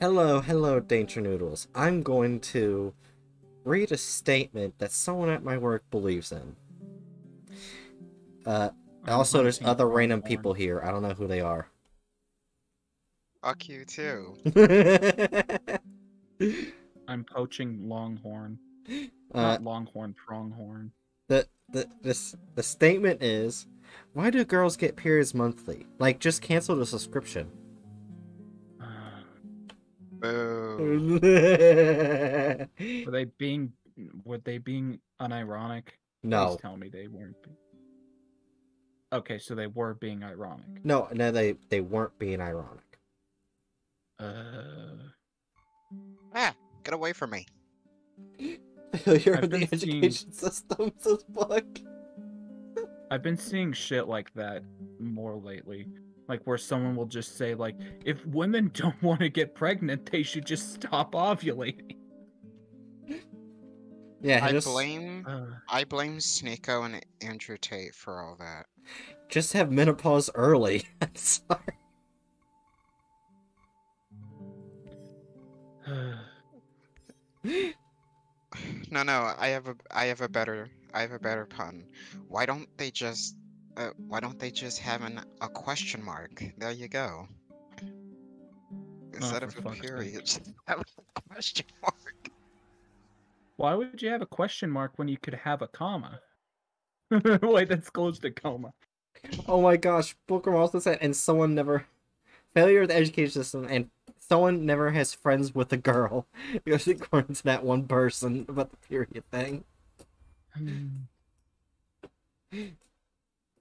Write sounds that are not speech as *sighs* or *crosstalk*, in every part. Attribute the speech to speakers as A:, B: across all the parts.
A: Hello, hello, Danger Noodles. I'm going to read a statement that someone at my work believes in. Uh, also, there's other random people here. I don't know who they are. *laughs*
B: Fuck you too.
C: I'm poaching longhorn.
A: uh,
C: Not longhorn, pronghorn.
A: the the this the statement is, why do girls get periods monthly? Like, just cancel the subscription.
B: Boo. *laughs*
C: Were they being were they being unironic?
A: no,
C: Please tell me they weren't. Be... Okay, so they were being ironic.
A: no, no, they they weren't being ironic.
C: Uh,
B: Ah, get away from me. *laughs*
A: Failure
C: I've
A: of the
C: been seeing-
A: education system. Says fuck.
C: I've been seeing shit like that more lately. Like where someone will just say like, if women *laughs* don't want to get pregnant, they should just stop ovulating.
A: Yeah,
B: I
A: just
B: blame
C: Uh,
B: I blame Sneako and Andrew Tate for all that.
A: just have menopause early. *laughs* I'm sorry. *sighs*
B: No, no, I have a I have a better I have a better pun. Why don't they just uh, why don't they just have an a question mark? There you go. Instead
C: for
B: of a period, *laughs* just have a question mark.
C: Why would you have a question mark when you could have a comma? *laughs* Wait, that's close to comma.
A: Oh my gosh, Booker also said, and someone never failure of the education system, and someone never has friends with a girl. *laughs* Because according to that one person about the period thing.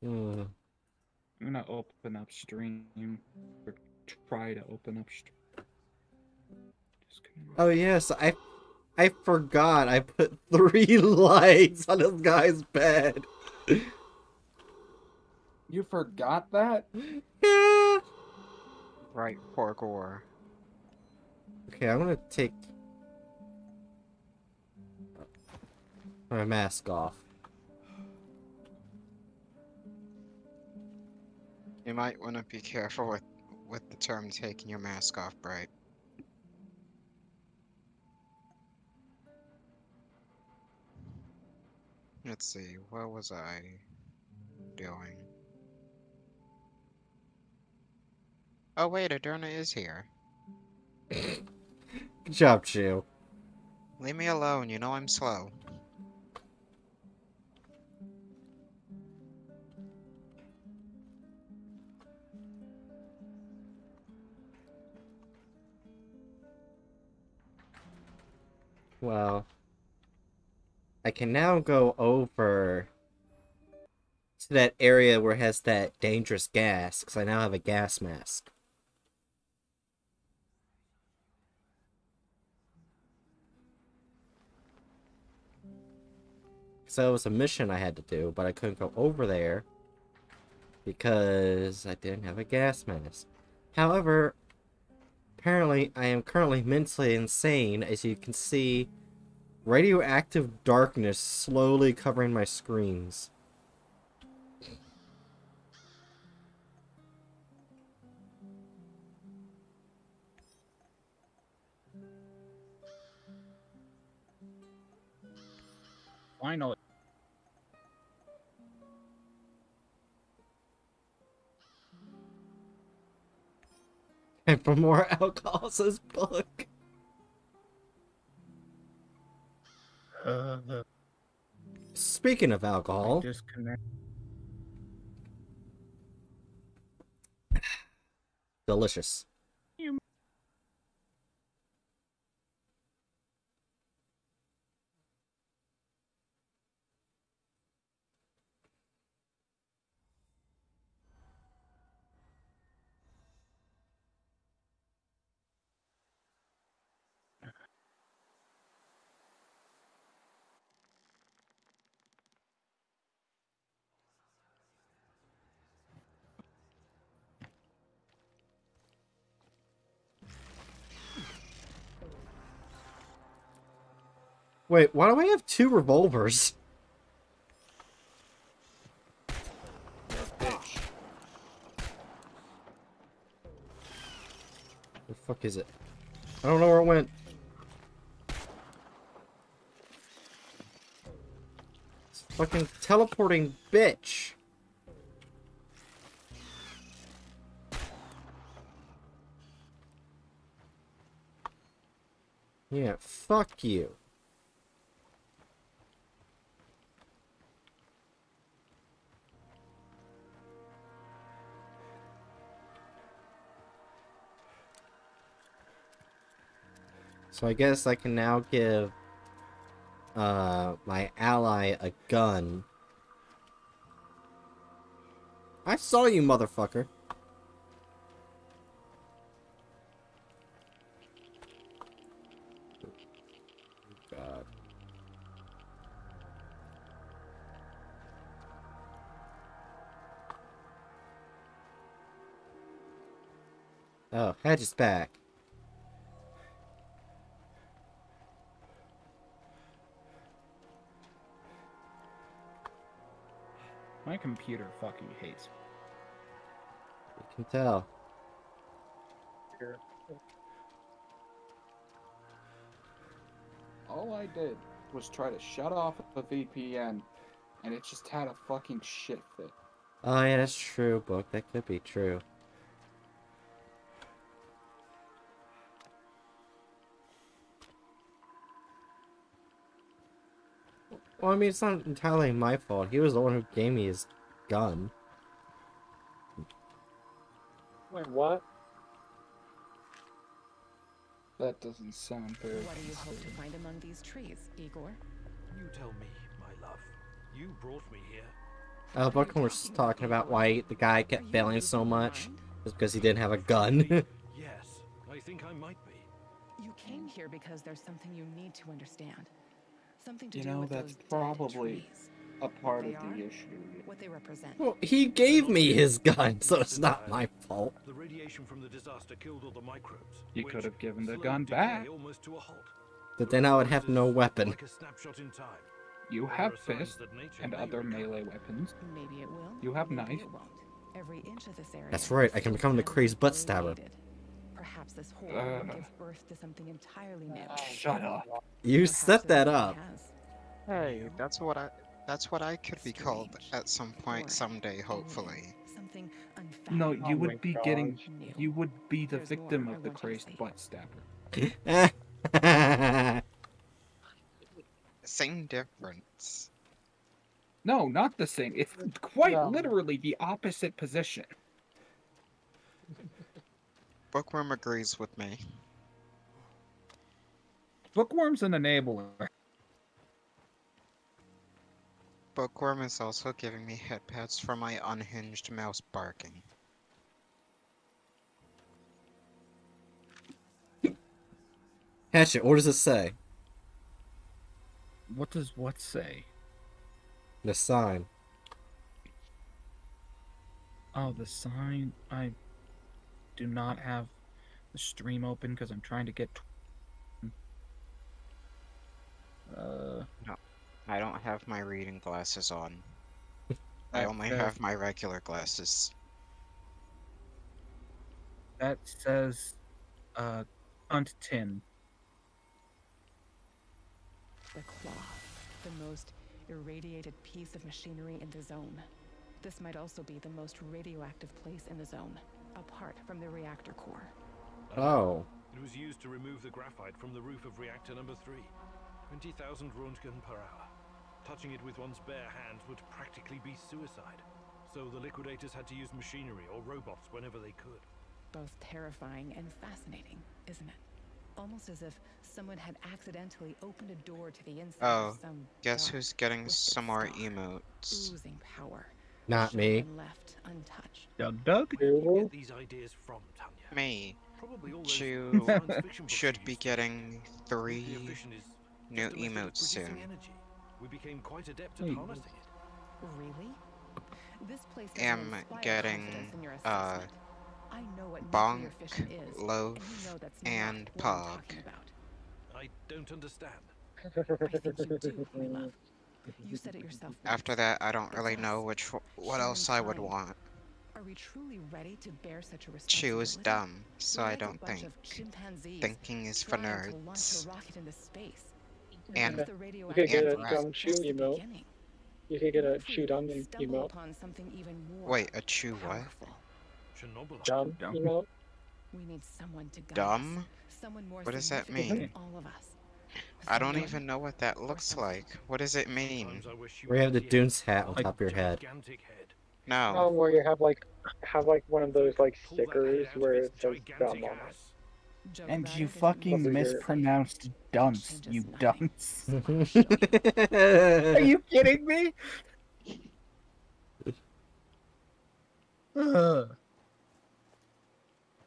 A: Ugh.
C: I'm gonna open up stream or try to open up stream.
A: Oh yes, I I forgot I put *laughs* three lights on this guy's bed.
C: You forgot that?
A: Yeah. *laughs*
B: Right, poor Gore.
A: Okay, I'm gonna take my mask off.
B: You might want to be careful with with the term taking your mask off, Bright. Let's see, what was I doing? Oh wait, Adurna is here. *laughs*
A: Good job, Chew.
B: Leave me alone, you know I'm slow.
A: Well, I can now go over to that area where it has that dangerous gas, because I now have a gas mask. So it was a mission I had to do, but I couldn't go over there because I didn't have a gas mask. However, apparently I am currently mentally insane, as you can see radioactive darkness slowly covering my screens.
C: Finally.
A: And *laughs* for more *laughs* alcohol says book.
C: Uh,
A: Speaking of alcohol,
C: disconnect. *sighs*
A: delicious. Wait, why do I have two revolvers?
B: Bitch.
A: The fuck fuck is it? I don't know where it went. It's fucking teleporting bitch. Yeah, fuck you. So I guess I can now give uh my ally a gun. I saw you, motherfucker. Oh, Hedge is back.
D: My computer fucking hates.
A: You can tell.
C: All I did was try to shut off the VPN, and it just had a fucking shit fit.
A: Oh yeah, that's true, book. That could be true. Well, I mean, it's not entirely my fault. He was the one who gave me his gun.
C: Wait, what? That doesn't sound very.
E: What do you hope to find among these trees, Igor?
F: You tell me, my love. You brought me here.
A: Uh, Buckhorn was talking about why the guy kept failing so much. Just because he didn't have a gun. *laughs*
F: yes, I think I might be.
E: You came here because there's something you need to understand. Something to
C: You
E: do
C: know,
E: with
C: that's
E: those
C: probably
E: trees.
C: A part
E: They
C: of
E: are?
C: the issue.
E: What they represent.
A: well, he gave me his gun, so it's not my fault.
F: The radiation from the disaster killed all the microbes.
C: You could have given the gun back.
F: Almost to a halt.
A: But then I would have no weapon.
F: Like a snapshot in time.
C: You have fists and other melee weapons.
E: Maybe it will.
C: You have
E: maybe
C: knife.
E: Every inch of this area.
A: That's right, I can become the crazed butt
E: carefully
A: stabber.
E: Weighted. Perhaps this hole
C: Uh.
E: will give birth to something entirely new.
C: Shut up.
A: You
E: Perhaps
A: set that up.
B: Hey, that's what I that's what I could be called at some point someday, hopefully.
E: Something
C: No,
E: unfathomable.
C: you
D: Oh
C: would be
D: God.
C: getting you would be the
E: There's
C: victim of the
E: want you to
C: crazed butt stabber. *laughs*
B: Same difference.
C: No, not the same. It's quite literally the opposite position.
B: Bookworm agrees with me.
D: Bookworm's an enabler.
B: Bookworm is also giving me head pats for my unhinged mouse barking.
A: Hatchet, what does it say?
D: What does what say?
A: The sign.
D: Oh, the sign. I do not have the stream open because I'm trying to get. tw- Uh,
B: I don't have my reading glasses on. I only
D: fair.
B: have my regular glasses.
D: that says, uh, Hunt Tin.
E: The Claw, the most irradiated piece of machinery in the zone. This might also be the most radioactive place in the zone, apart from the reactor core.
A: Oh.
F: It was used to remove the graphite from the roof of reactor number three. 20,000 Röntgen per hour. Touching it with one's bare hands would practically be suicide. So the liquidators had to use machinery or robots whenever they could.
E: Both terrifying and fascinating, isn't it? Almost as if someone had accidentally opened a door to the inside
B: Oh,
E: of some
B: Guess who's getting some more emotes?
E: Oozing power.
A: Not me.
E: left untouched.
D: Doug Doug?
F: Where get these ideas from, Tanya?
B: Me
F: Probably all those
B: You *laughs*
F: science fiction books
B: should be
F: used to read.
B: getting three new
F: just a method of
B: emotes soon.
F: Energy. We became quite adept at
D: Hey.
F: harnessing it.
E: Really? This place doesn't
B: Am getting,
E: confidence in your
B: uh.
E: I know what
B: bonk,
E: nuclear is,
B: loaf,
E: and you know that's
B: and pog.
F: I don't understand.
E: I think you do, my love. You said it yourself.
B: After that, I don't really know which what else I would want.
G: Are we truly ready to bear such a
B: Chew is
G: responsibility?
B: dumb, so I don't think. Thinking is for
G: trying to launch
B: nerds.
G: a rocket into space.
B: And-
G: What if the
D: You could get a
B: And
G: waste
D: chew emote. You could get
G: What
D: a
G: if
D: chew dumb emote.
G: something even more
B: Wait, a chew what?
D: Dumb
C: Dumb.
D: emote.
G: We need someone to guide
B: Dumb?
G: Someone more
B: What does that
C: mean?
G: all of us.
B: I don't even know what that looks like. What does it mean?
F: Sometimes I wish you
A: Where you have the
F: weren't.
A: Dunes hat on top of your head.
F: Gigantic.
B: No.
D: Oh, where you have like have like one of those like
F: Pull that head
D: stickers where
F: its
D: it says dumb on it.
C: And you fucking mispronounced dunce, you dunce. *laughs* Are you kidding me? Ugh. *laughs*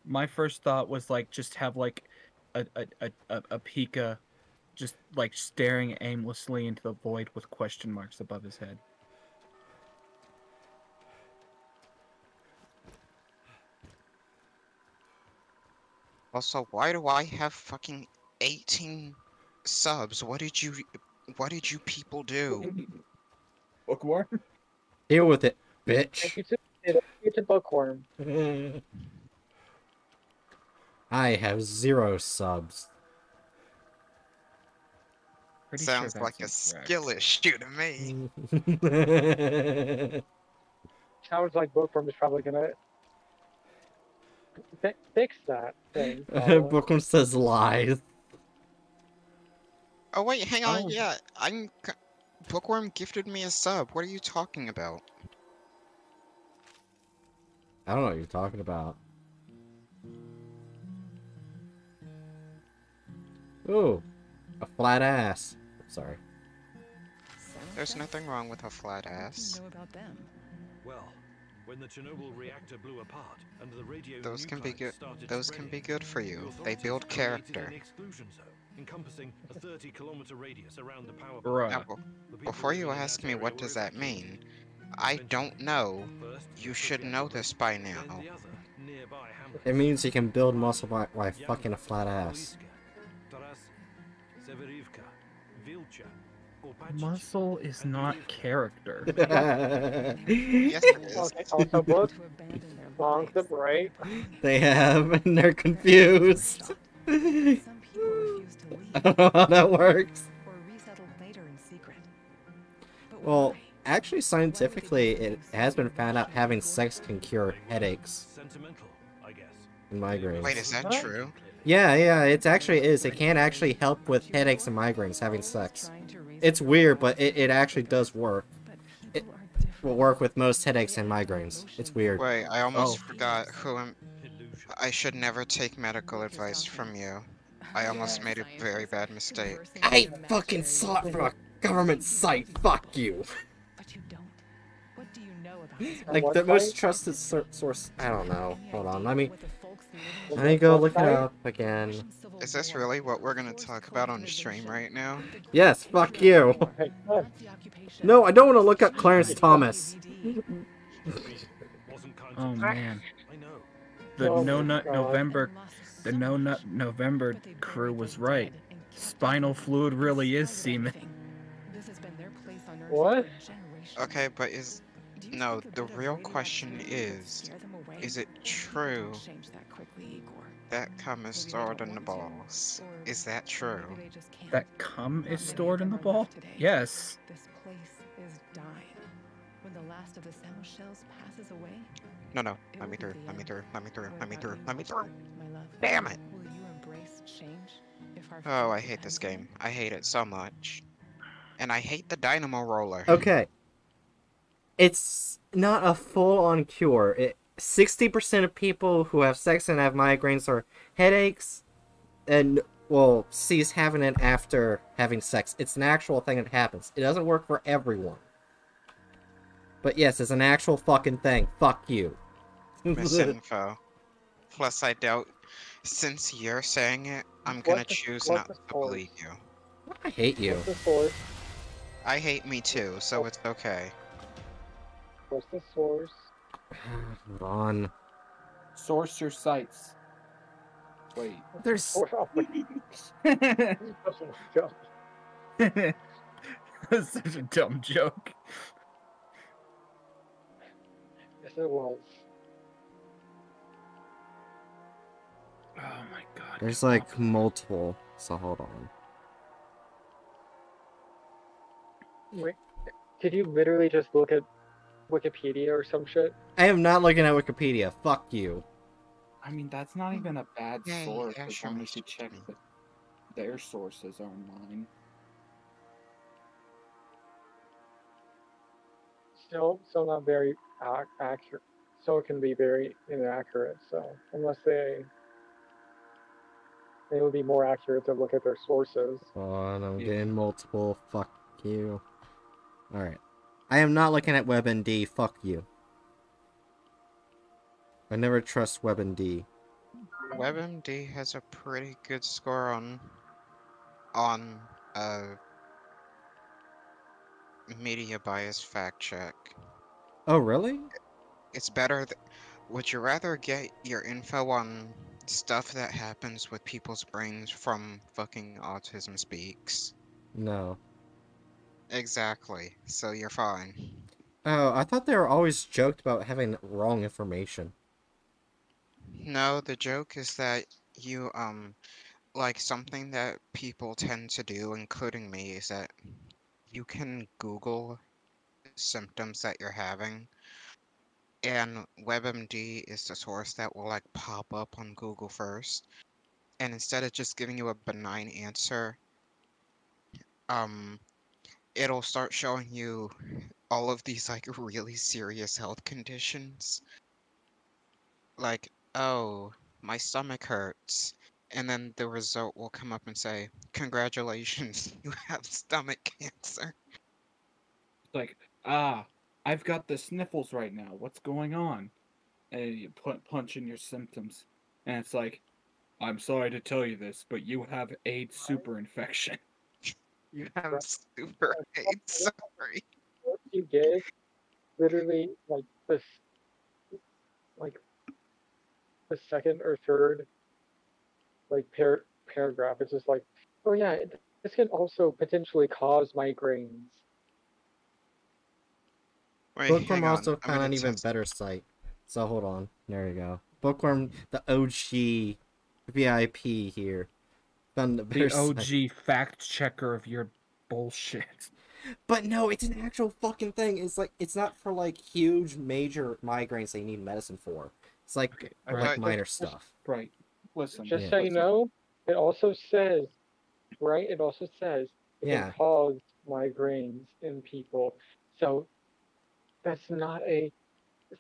C: My first thought was like just have like a a, a, a, a Pika just like staring aimlessly into the void with question marks above his head.
B: Also, why do I have fucking 18 subs? What did you what did you people do?
C: Bookworm?
A: Deal with it, bitch.
D: It's a, thank you bookworm. *laughs*
A: I have zero subs.
C: Pretty sure
B: Sounds like a
C: that's incorrect.
B: skill issue *laughs* to me.
D: Sounds like bookworm is probably gonna fi- fix that thing. *laughs* Paolo.
A: Bookworm says lies.
B: Oh wait, hang on.
C: Oh.
B: Yeah, I'm Bookworm gifted me a sub. What are you talking about?
A: I don't know what you're talking about. Ooh, a flat ass. Sorry.
B: There's nothing wrong with a flat ass.
G: you know about them?
F: Well, when the Chernobyl reactor blew apart and the radio
B: Those can be good- Those can be good for you. They build character.
F: An encompassing a 30 kilometer radius around the power
C: Bruh.
B: Now,
F: plant.
B: be-
F: The people
B: before you ask me what does that mean, I don't know. You should know this by now.
F: the other, nearby hamlet.
A: It means you can build muscle by, by fucking a flat ass.
C: Muscle is not character. *laughs*
B: Yes, it is.
D: Okay, also book
G: To abandon their
D: wrong the
G: lives.
D: right.
A: they have, *laughs* and they're confused.
G: Some people refuse to *laughs* leave
A: I don't know how that works.
G: or resettle later in secret. But
A: Well, actually, scientifically, it has been found out having sex can cure headaches
F: Sentimental, I
A: and migraines.
B: Wait, is that true?
A: Yeah, yeah, it actually is. It can actually help with headaches and migraines having sex. It's weird, but it, it actually does work. It will work with most headaches and migraines. It's weird.
B: Wait, I almost
C: Oh.
B: forgot who am. I should never take medical advice from you. I almost made a very bad mistake.
A: I fucking saw it from a government site. Fuck you.
G: But you don't. What do you know about *gasps*
A: Like
D: what
A: the most trusted source. I don't know. Hold on. Let me.
G: what the folks living
D: Was
A: Let me go look it up again.
G: Russian Civil
B: Is this really what we're gonna talk about on
G: colonization,
B: stream right now?
A: Yes, fuck you. *laughs*
D: Hey, what?
G: Nazi occupation,
A: No, I don't want to look up Clarence Thomas.
G: DVD.
F: Wasn't kind
C: Oh man. The
D: Oh
C: No
D: my
C: Nut
D: God.
C: November the No
G: much,
C: Nut November crew was right.
G: dead and kept
C: Spinal fluid really is
G: Despite
C: semen.
G: everything, This has been their place on Earth
D: What?
B: Okay, but is no, the real question is,
G: scare them away?
B: is it true
G: change that quickly, Igor.
B: that cum is stored in the balls? Is that true?
G: Maybe they just can't.
C: That cum is stored in the
G: them
C: ball? Yes.
G: This place is dying. When the last of the Samo shells passes away,
B: No, no. Let me through. Let me through. Let me through. Let me through. Let me through. Damn it.
G: Will you embrace change
B: Oh, I hate this game. I hate it so much. And I hate the dynamo roller.
A: Okay. It's not a full-on cure. It 60% of people who have sex and have migraines or headaches and will cease having it after having sex. It's an actual thing that happens. It doesn't work for everyone. But yes, it's an actual fucking thing. Fuck you.
B: Misinfo. *laughs* Plus, I doubt, since you're saying it, I'm gonna
D: What's the-
B: choose
D: what's
B: not to
D: source?
B: believe you.
A: I hate you.
D: What's the source?
B: I hate me too, so it's okay.
D: What's the source? *sighs*
A: Vaughn, on.
H: Source your sites. Wait.
A: There's. *laughs*
C: That's such a dumb joke.
D: Yes, it was.
C: Oh my god.
A: There's like multiple, so hold on.
D: Wait, could you literally just look at Wikipedia or some shit?
A: I am not looking at Wikipedia. Fuck you.
H: I mean, that's not even a bad
B: Yeah,
H: source
B: yeah,
H: as
B: sure,
H: long as you check that their sources online.
D: Still, still not very ac- accurate. So it can be very inaccurate. So unless they, it would be more accurate to look at their sources.
A: Hold on, I'm
H: Yeah.
A: getting multiple. Fuck you. Alright. I am not looking at WebMD. Fuck you. I never trust WebMD.
B: WebMD has a pretty good score on on uh media bias fact check.
A: Oh, really?
B: It's better. Th- would you rather get your info on stuff that happens with people's brains from fucking Autism Speaks?
A: No.
B: Exactly. So you're fine.
A: Oh, I thought they were always joked about having wrong information.
B: No, the joke is that you um like something that people tend to do, including me, is that you can Google symptoms that you're having. And WebMD is the source that will like pop up on Google first. And instead of just giving you a benign answer, um it'll start showing you all of these like *laughs* really serious health conditions. Like, oh, my stomach hurts. And then the result will come up and say, Congratulations, *laughs* you have stomach cancer.
H: Like, ah, I've got the sniffles right now. What's going on? And you put punch in your symptoms, and it's like, I'm sorry to tell you this, but you have AIDS super infection. *laughs*
B: You have super AIDS. Sorry.
D: What you get, literally, like this, like the second or third, like par- paragraph. It's just like, oh yeah, it, this can also potentially cause migraines.
B: Wait,
A: Bookworm
B: hang on,
A: also
B: I'm
A: found an even
B: test-
A: better site. So hold on. There you go. Bookworm, the OG VIP here. Found a better
C: The
A: site.
C: OG fact checker of your bullshit.
A: But no, it's an actual fucking thing. It's like it's not for like huge major migraines that you need medicine for. It's like
H: Okay,
A: like
B: Right.
A: minor stuff.
H: Right. Listen.
D: Just
A: Yeah.
D: so you know, it also says, right? It also says it
A: Yeah.
D: can cause migraines in people. So that's not a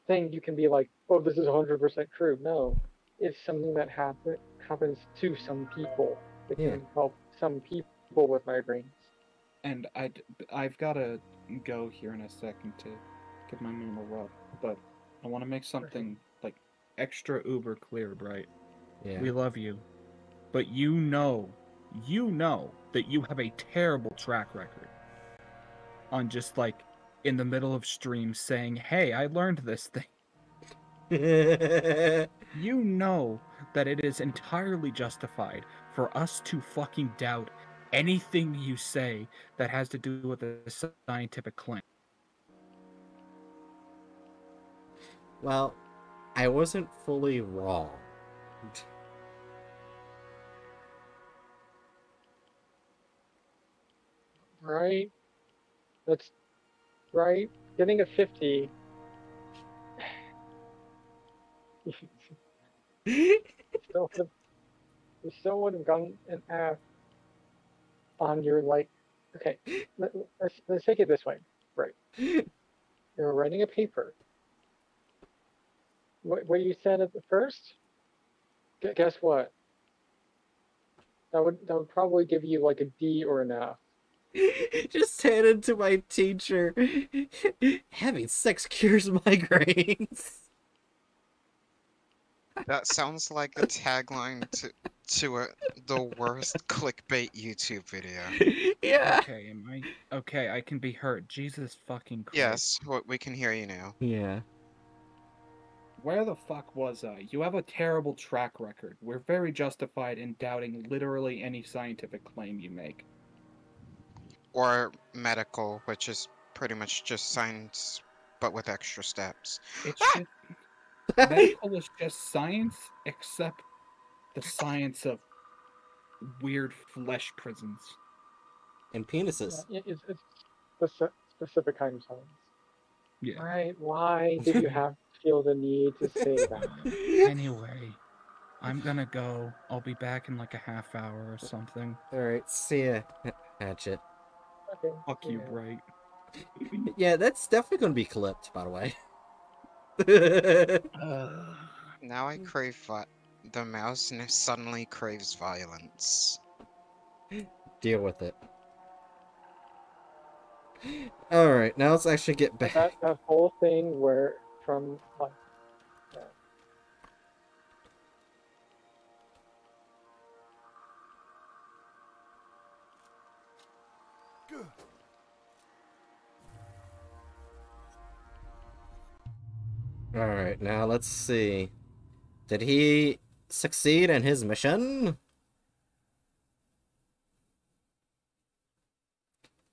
D: thing you can be like, oh, this is 100% true. No, it's something that happen happens to some people. It
A: Yeah.
D: can help some people with migraines.
H: And I, I've got to go here in a second to give my mom a rub, but I want to make something like extra uber clear, right?
A: Yeah.
C: We love you. But you know, you know that you have a terrible track record on just like in the middle of stream saying, hey, I learned this thing. *laughs* You know that it is entirely justified for us to fucking doubt anything you say that has to do with a scientific claim.
A: well, I wasn't fully wrong.
D: Right? That's right. Getting a 50. *laughs* still would have, you still would have gotten an F on your like. Okay, let, let's let's take it this way. Right, you're writing a paper. What what you said at the first? Gu- Guess what? That would that would probably give you like a D or an F. *laughs*
A: Just handed to my teacher. *laughs* Having sex cures migraines.
B: That sounds like a tagline to to a, the worst clickbait YouTube video. *laughs*
A: yeah.
C: Okay, am I okay? I can be hurt. Jesus fucking Christ.
B: Yes, we can hear you now.
A: Yeah.
H: Where the fuck was I? You have a terrible track record. We're very justified in doubting literally any scientific claim you make.
B: Or medical, which is pretty much just science but with extra steps.
H: It's ah! just, medical is just science, except the science of weird flesh prisons.
A: And penises.
D: Yeah, it's, it's speci- specific kind of science.
H: Yeah.
D: Right? Why did you have to feel the need to say that? *laughs*
C: Anyway, I'm gonna go. I'll be back in like a half hour or something.
A: Alright, see ya, Hatchet.
D: Okay.
H: Fuck you,
D: yeah.
H: Bright.
A: Yeah, that's definitely gonna be clipped, by the way.
C: Uh, *laughs*
B: Now I crave vi- the mouse n- suddenly craves violence. *gasps*
A: Deal with it. Alright, now let's actually get back.
D: That that whole thing where from like
A: Alright, now let's see. Did he succeed in his mission?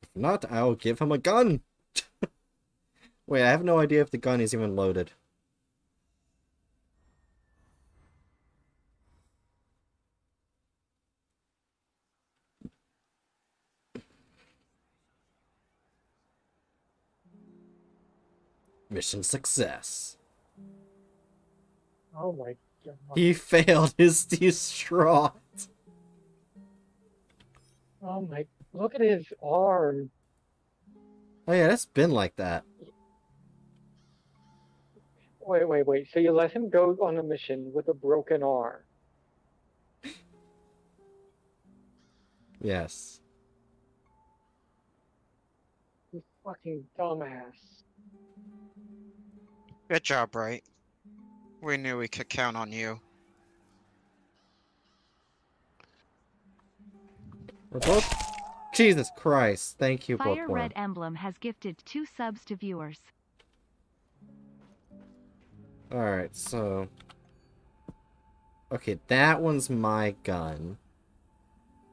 A: If not, I'll give him a gun! *laughs* Wait, I have no idea if the gun is even loaded. Mission success.
D: oh my.
A: He failed He's distraught.
D: Oh my look at his arm.
A: Oh yeah, that's been like that.
D: Wait, wait, wait. So you let him go on a mission with a broken arm.
A: Yes.
D: You fucking dumbass.
B: Good job, Bright. We knew we could count on you.
A: We're both. Jesus Christ! Thank you,
I: Fire
A: Bookworm.
I: Red Emblem has gifted two subs to viewers.
A: Alright, so. Okay, that one's my gun.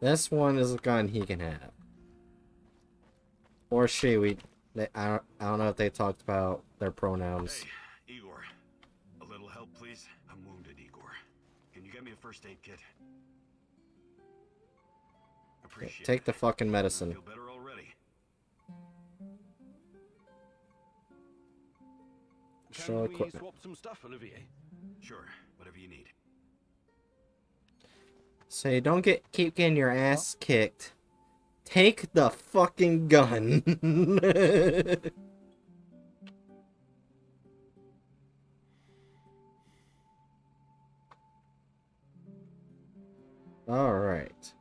A: This one is a gun he can have. Or she, we. They, I, don't, I don't know if they talked about their pronouns.
J: Hey, first aid kit? Appreciate
A: Take
J: it.
A: the fucking medicine.
J: feel better already.
A: Show
F: Can we
A: equipment.
F: swap some stuff, Olivier?
J: Sure, whatever you need.
A: So don't get keep getting your ass kicked. Take the fucking gun. *laughs* All right.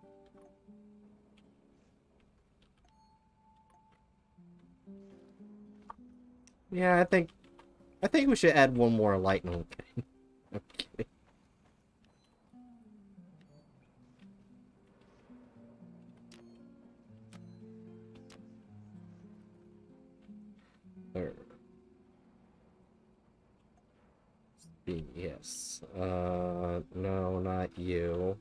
A: Yeah, I think I think we should add one more lightning. *laughs* okay. There. Yes. Uh, no, not you.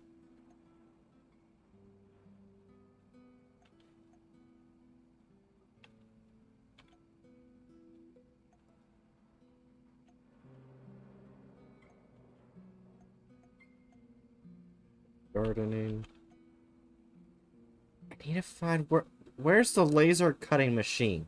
A: Gardening. I need to find where. Where's the laser cutting machine?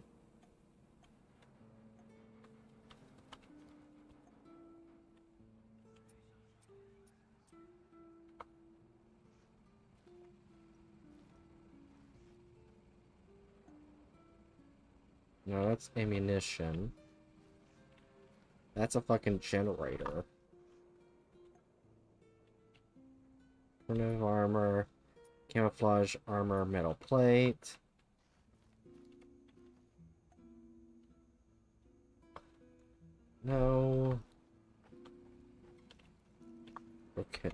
A: No, that's ammunition. That's a fucking generator. Primitive armor. Camouflage armor, metal plate. No. Okay.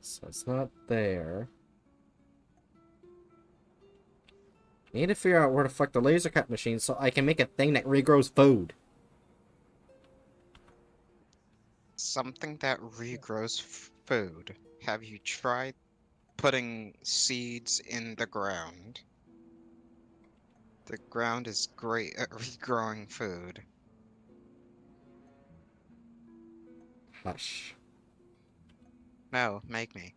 A: So it's not there. Need to figure out where to fuck the laser cut machine so I can make a thing that regrows food.
B: Something that regrows food. Have you tried putting seeds in the ground? The ground is great at *laughs* regrowing food.
A: Hush.
B: No, make me.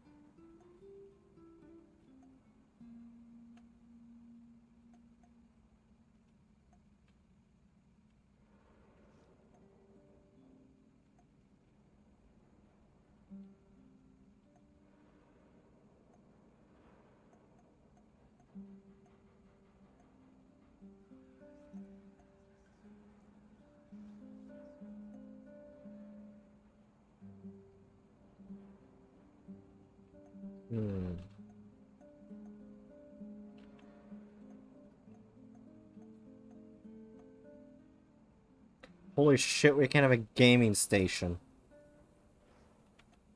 A: Holy shit, we can have a gaming station.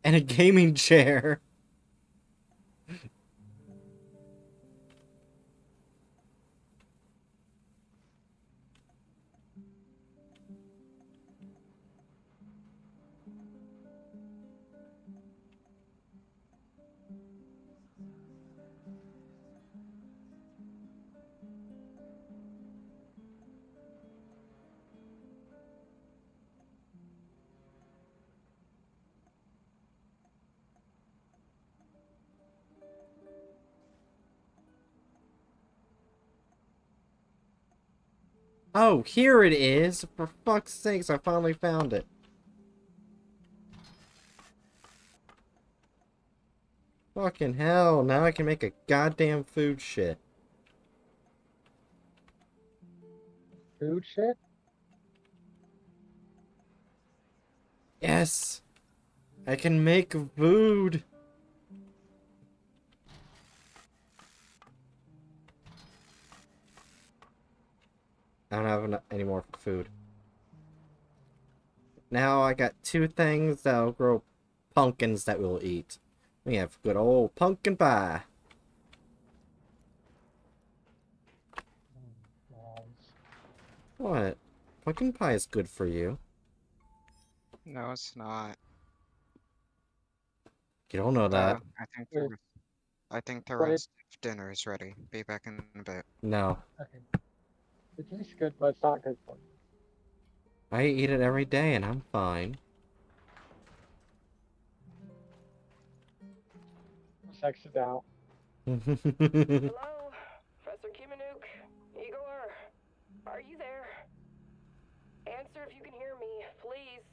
A: And a gaming chair. Oh, here it is! For fuck's sakes, I finally found it. Fucking hell, now I can make a goddamn food shit.
D: Food shit?
A: Yes! I can make food! I don't have any more food. Now I got two things that'll grow pumpkins that we'll eat. We have good old pumpkin pie. What? Pumpkin pie is good for you.
B: No, it's not.
A: You don't know that.
B: Uh, I think the rest- I think the
D: Wait.
B: rest of dinner is ready. Be back in a bit.
A: No.
D: Okay. It tastes good, but it's not good for you.
A: I eat it every day and I'm fine.
D: Let's exit out. *laughs*
G: Hello, Professor Khymynyuk, Igor, are you there? Answer if you can hear me, please.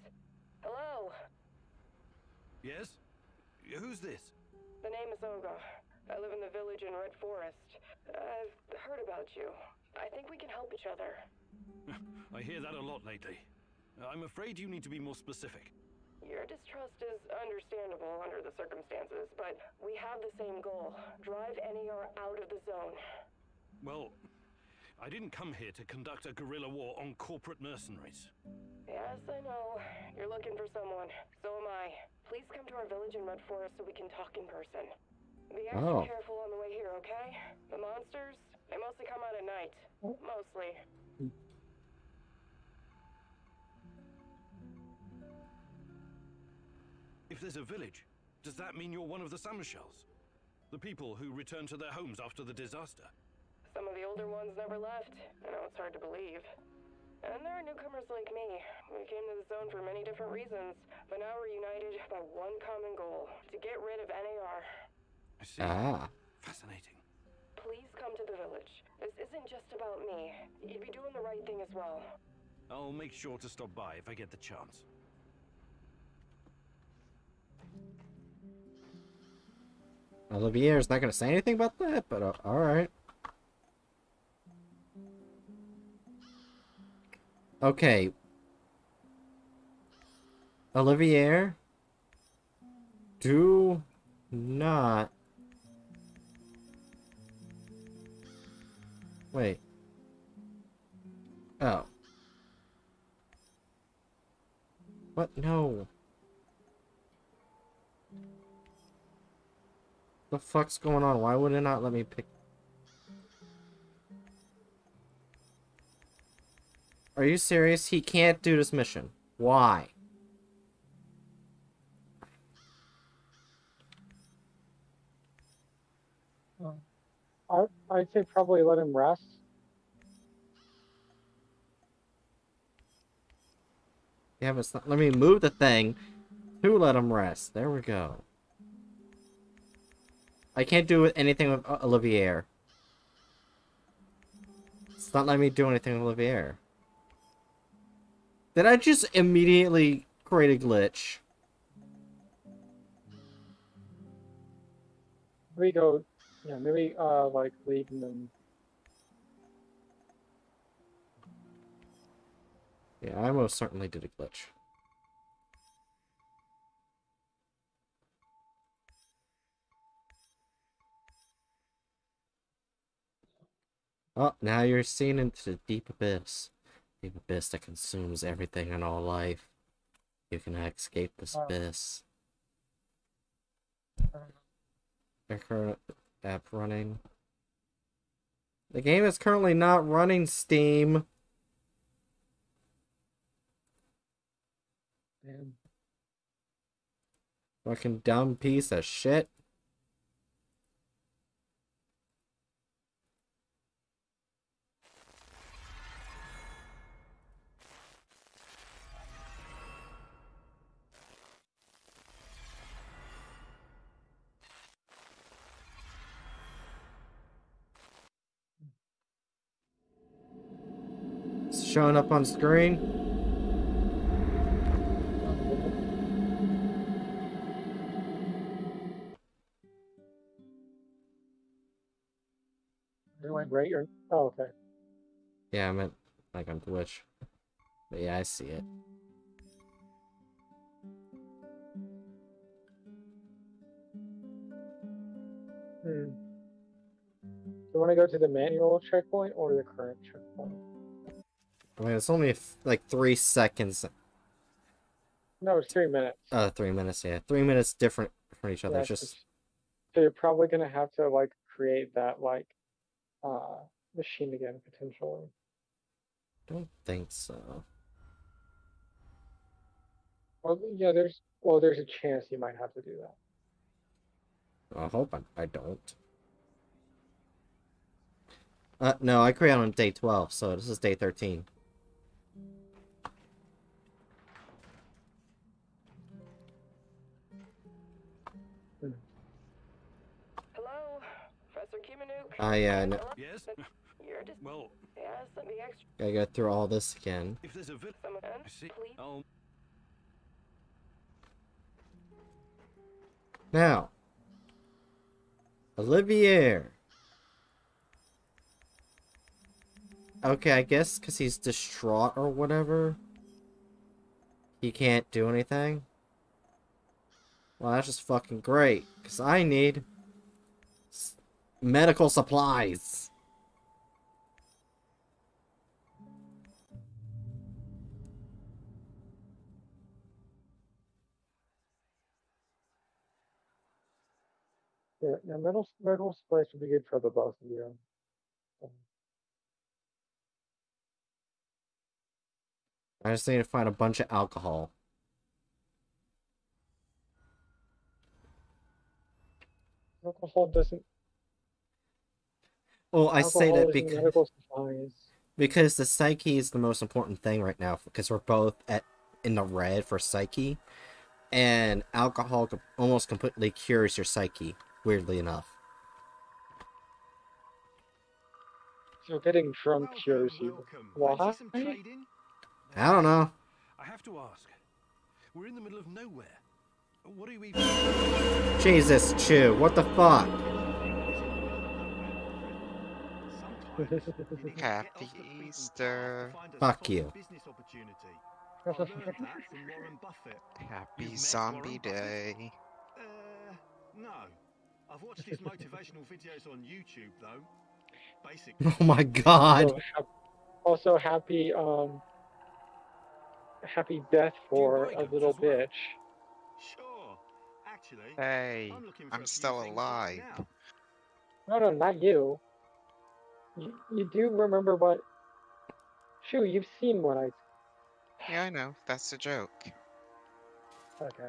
G: Hello,
F: Yes? Who's this?
G: the name is Olga. I live in the village in Red Forest. I've heard about you. I think we can help each other. *laughs*
F: I hear that a lot lately. I'm afraid you need to be more specific.
G: Your distrust is understandable under the circumstances, but we have the same goal drive NAR out of the zone.
F: Well, I didn't come here to conduct a guerrilla war on corporate mercenaries.
G: Yes, I know. You're looking for someone. So am I. Please come to our village in Red Forest so we can talk in person. Be extra
A: Oh.
G: careful on the way here, okay? The monsters, they mostly come out at night. Mostly.
F: If there's a village, does that mean you're one of the summer? The people who returned to their homes after the disaster?
G: Some of the older ones never left. I know it's hard to believe. And there are newcomers like me. We came to the zone for many different reasons, but now we're united by one common goal to get rid of NAR.
F: I see.
A: ah.
F: Fascinating.
G: Please come to the village. This isn't just about me. You'd be doing the right thing as well.
F: I'll make sure to stop by if I get the chance.
A: Olivier's not gonna say anything about that, but uh, alright. Okay. Olivier, do not. Wait. Oh. What? No. The fuck's going on? Why would it not let me pick? Are you serious? He can't do this mission. Why?
D: I I'd say probably let him rest.
A: Yeah, but not, let me move the thing to let him rest. There we go. I can't do anything with uh, Olivier. It's not letting me do anything with Olivier. Did I just immediately create a glitch?
D: Maybe go, yeah, maybe uh like leaving them.
A: Yeah, I most certainly did a glitch. Oh, now you're seen into the deep abyss. Deep abyss that consumes everything in all life. You cannot escape this abyss. Current app running. The game is currently not running Steam.
D: and
A: Fucking dumb piece of shit. Showing up on screen.
D: right or oh okay.
A: Yeah, I meant like on Twitch. But yeah, I see it.
D: Hmm. Do you want to go to the manual checkpoint or the current checkpoint?
A: I mean, it's only like three seconds.
D: No, it's three minutes.
A: Uh, three minutes. Yeah, three minutes different from each other.
D: Yeah,
A: It's just
D: So you're probably gonna have to like create that like uh machine again potentially.
A: don't think so.
D: Well, yeah, there's well, there's a chance you might have to do that.
A: I hope I, I don't. Uh, no, I create on day 12, so this is day 13. I, uh, no,
F: Yes?
G: You're just
F: Well,
G: yeah, something extra.
A: gotta go through all this again.
F: if there's a villain,
G: Someone,
F: see.
G: please.
F: I'll
A: Now, Olivier. Okay, I guess because he's distraught or whatever, he can't do anything. Well, that's just fucking great, because I need s- medical supplies.
D: Yeah, yeah, splice would be good for the both of you.
A: Um, I just need to find a bunch of alcohol.
D: Alcohol doesn't.
A: Well, I say
D: alcohol
A: that
D: is in
A: because because the psyche is the most important thing right now because we're both at in the red for psyche and alcohol almost completely cures your psyche weirdly enough
D: So getting drunk cures you. Why?
A: i don't know
F: I have to ask. We're in the middle of nowhere. What are we?
A: jesus chew what the fuck
B: Happy Easter.
A: Fuck you.
B: Happy Zombie Day.
J: Uh, no. I've watched his motivational videos on YouTube, though. Basically, *laughs*
A: oh my god
D: Also, hap- also happy um happy death for a little
F: well?
D: bitch.
J: sure. Actually,
B: Hey,
J: I'm
B: I'm still alive.
D: No, no, not you. You, you do remember what? Shoo, you've seen what I.
B: Yeah, I know. That's a joke.
D: Okay.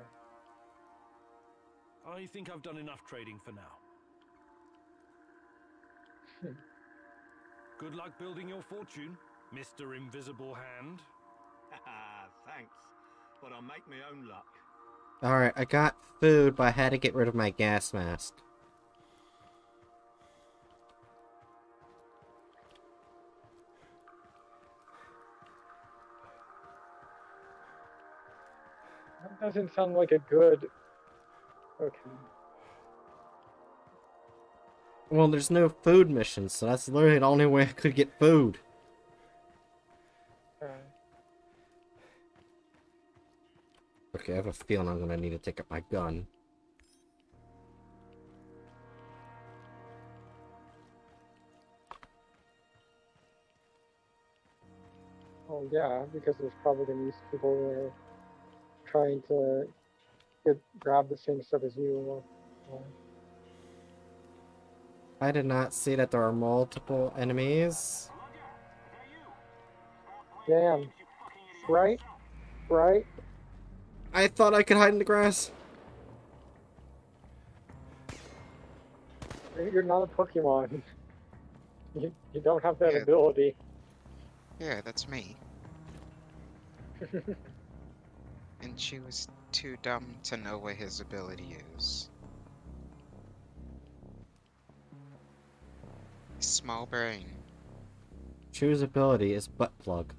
F: I think I've done enough trading for now.
D: Hmm.
F: Good luck building your fortune, Mr. Invisible Hand. *laughs*
J: Thanks, but I'll make my own luck.
A: Alright, I got food, but I had to get rid of my gas mask.
D: Doesn't sound like a good. Okay.
A: Well, there's no food missions, so that's literally the only way I could get food.
D: Alright.
A: Okay, I have a feeling I'm gonna need to take up my gun.
D: Oh yeah, because there's probably gonna be people there trying to get grab the same stuff as you.
A: I did not see that there are multiple enemies.
D: Damn. Right? Right?
A: I thought I could hide in the grass.
D: You're not a Pokemon. *laughs* You, you don't have that
B: Yeah.
D: ability.
B: Yeah, that's me. *laughs* And she was too dumb to know what his ability is. Small brain.
A: Choose ability is butt plug.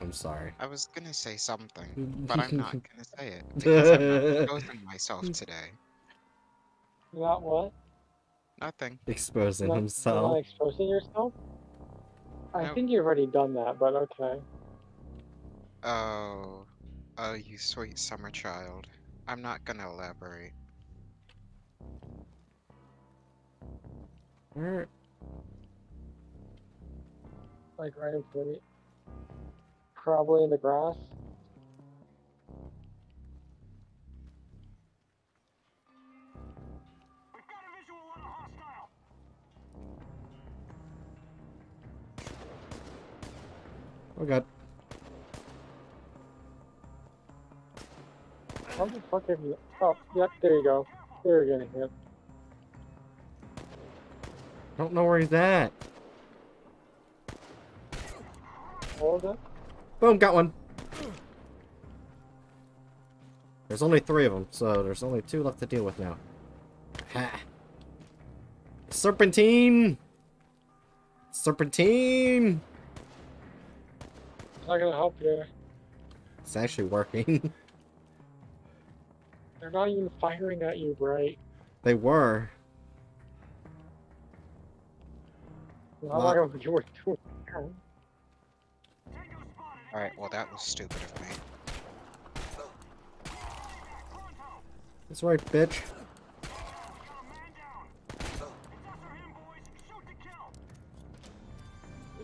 A: I'm sorry.
B: I was gonna say something, but I'm not gonna say it *laughs* because I'm not exposing myself *laughs* today.
D: Not what?
B: Nothing.
A: Exposing
D: Not, you're not
A: himself.
D: exposing yourself? I
B: Nope.
D: think you've already done that, but okay.
B: Oh, oh, you sweet summer child. I'm not gonna elaborate.
A: Where?
D: Like right in front of you. Probably in the grass.
A: Oh god.
D: How the fuck have you? Oh, yep, there you go. There you're gonna hit.
A: I don't know where he's at.
D: Hold it.
A: Boom, got one. There's only three of them, so there's only two left to deal with now. Ha! Serpentine! Serpentine!
D: Not gonna help you.
A: It's actually working. *laughs*
D: They're not even firing at you, right?
A: they were.
D: I'm not gonna do it. do.
B: Alright, well that was stupid of me.
A: That's right, bitch.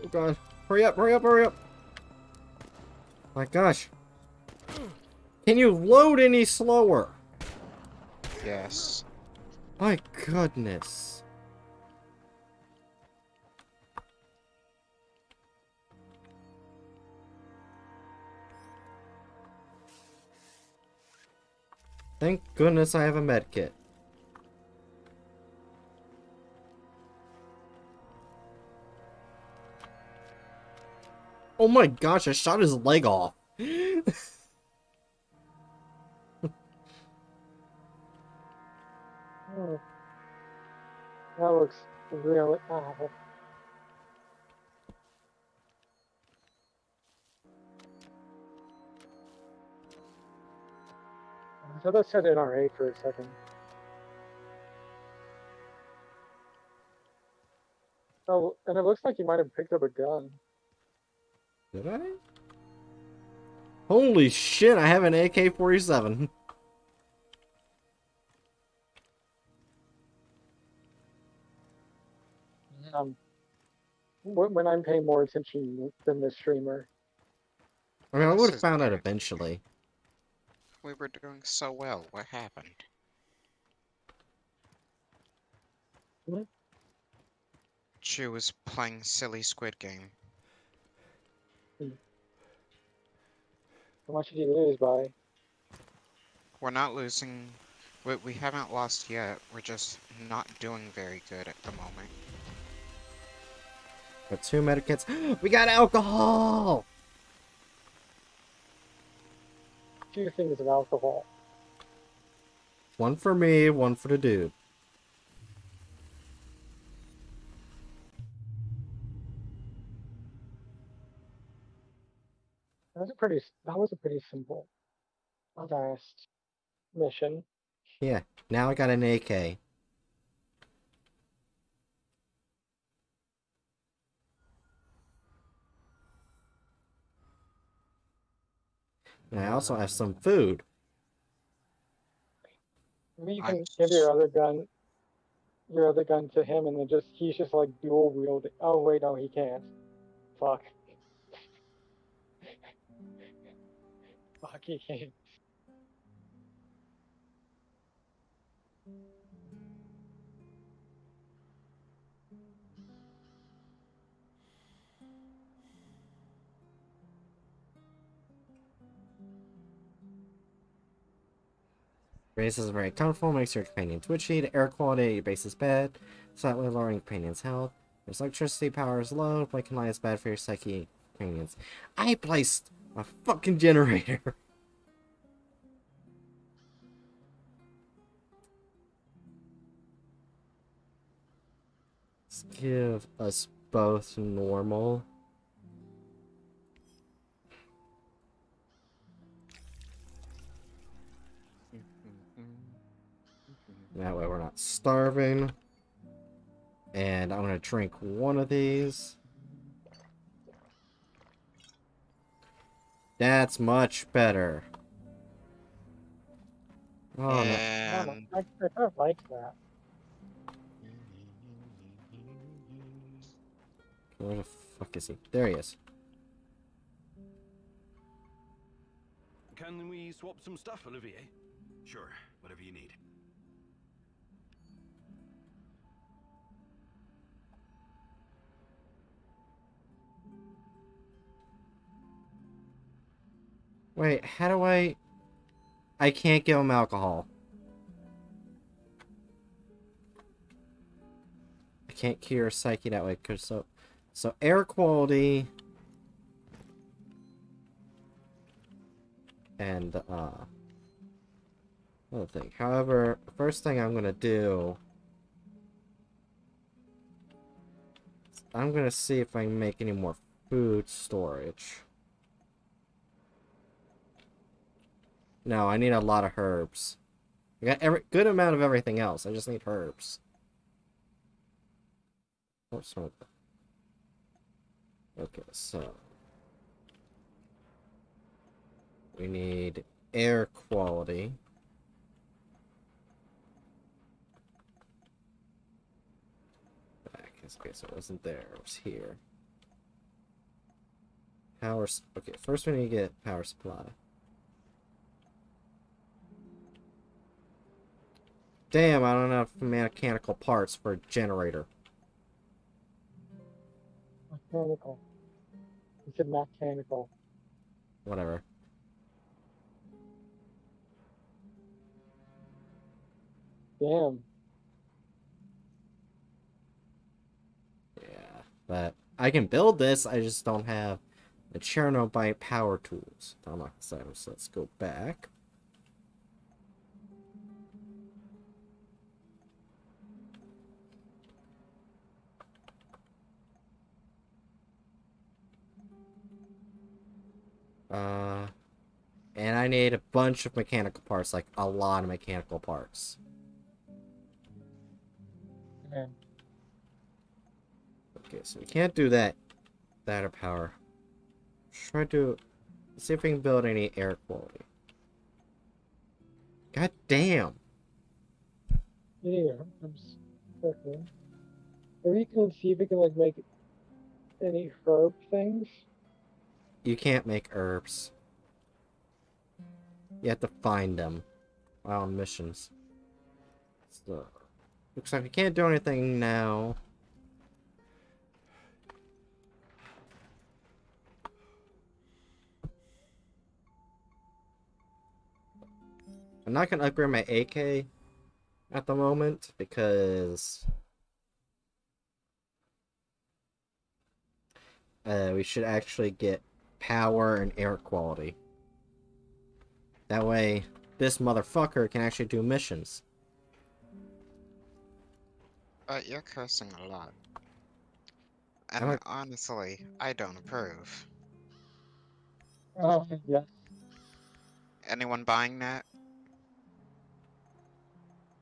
A: Oh god. Hurry up, hurry up, hurry up! My gosh. Can you load any slower?
B: Yes.
A: My goodness. Thank goodness I have a med kit. Oh my gosh, I shot his leg off. *laughs*
D: Oh. That looks really awful. So let's set NRA for a second. Oh, and it looks like you might have picked up a gun.
A: Did I? Holy shit, I have an AK-47. *laughs*
D: Um, when when I'm paying more attention than the streamer.
A: I mean, I would have found out eventually.
B: We were doing so well. What happened?
D: What?
B: She was playing silly Squid Game.
D: How much did you lose by?
B: We're not losing. We, we haven't lost yet. We're just not doing very good at the moment.
A: Got two medikits. *gasps* We got alcohol!
D: Two things of alcohol.
A: One for me, one for the dude.
D: That was a pretty. That was a pretty simple, fast mission.
A: Yeah, now I got an AK. And I also have some food.
D: Maybe you
B: I'm
D: can give your other gun, your other gun to him, and then just he's just like dual wielding. Oh wait, no, he can't. Fuck. *laughs* Fuck, he can't.
A: Base is very comfortable, makes your companion twitchy. The air quality your base is bad, slightly lowering companion's health. There's electricity power is low, blinking light is bad for your psyche companions. I placed a fucking generator. *laughs* Let's give us both normal. That way we're not starving. And I'm gonna drink one of these. That's much better. Oh.
B: And
D: I, I kind of like that.
A: Where the fuck is he? There he is.
F: Can we swap some stuff, Olivier?
J: Sure, whatever you need.
A: Wait, how do I... I can't give him alcohol. I can't cure psyche that way, cause so... So, air quality... And, uh... Another thing. However, first thing I'm gonna do... I'm gonna see if I can make any more food storage. No, I need a lot of herbs. I got every good amount of everything else. I just need herbs. What's wrong? Okay, so we need air quality. Okay, so it wasn't there. It was here. Power. Okay, first we need to get power supply. Damn, I don't have mechanical parts for a generator.
D: Mechanical. He said mechanical.
A: Whatever.
D: Damn.
A: Yeah, but I can build this. I just don't have the Chernobyl power tools. I'm not excited, so let's go back. Uh, and I need a bunch of mechanical parts, like a lot of mechanical parts. Okay, so we can't do that. That or power. Try to see if we can build any air quality. God damn.
D: Yeah, I'm okay. Maybe you can see if we can like make any herb things.
A: You can't make herbs. You have to find them while on missions. So, looks like we can't do anything now. I'm not gonna upgrade my AK at the moment because uh, we should actually get power and air quality. That way, this motherfucker can actually do missions.
B: Uh, you're cursing a lot. And
A: a-
B: honestly, I don't approve.
D: Oh, yeah.
B: Anyone buying that?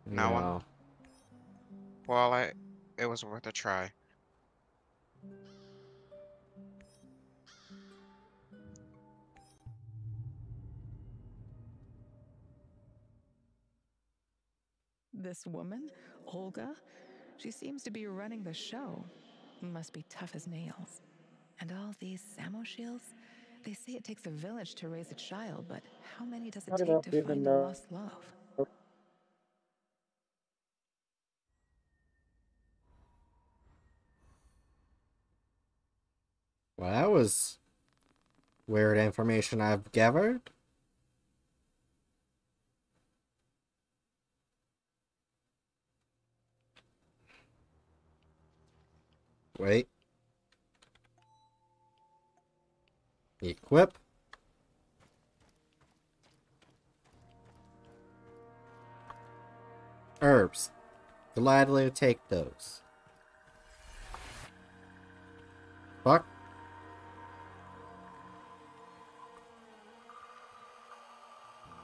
B: No one? Well, I, it was worth a try.
E: This woman, Olga, she seems to be running the show. Must be tough as nails. And all these Samo shields? They say it takes a village to raise a child, but how many does it
D: I
E: take to
D: even
E: find a
D: uh,
E: lost love?
A: Well, that was weird information I've gathered. Wait. Equip. Herbs. Gladly take those. Fuck.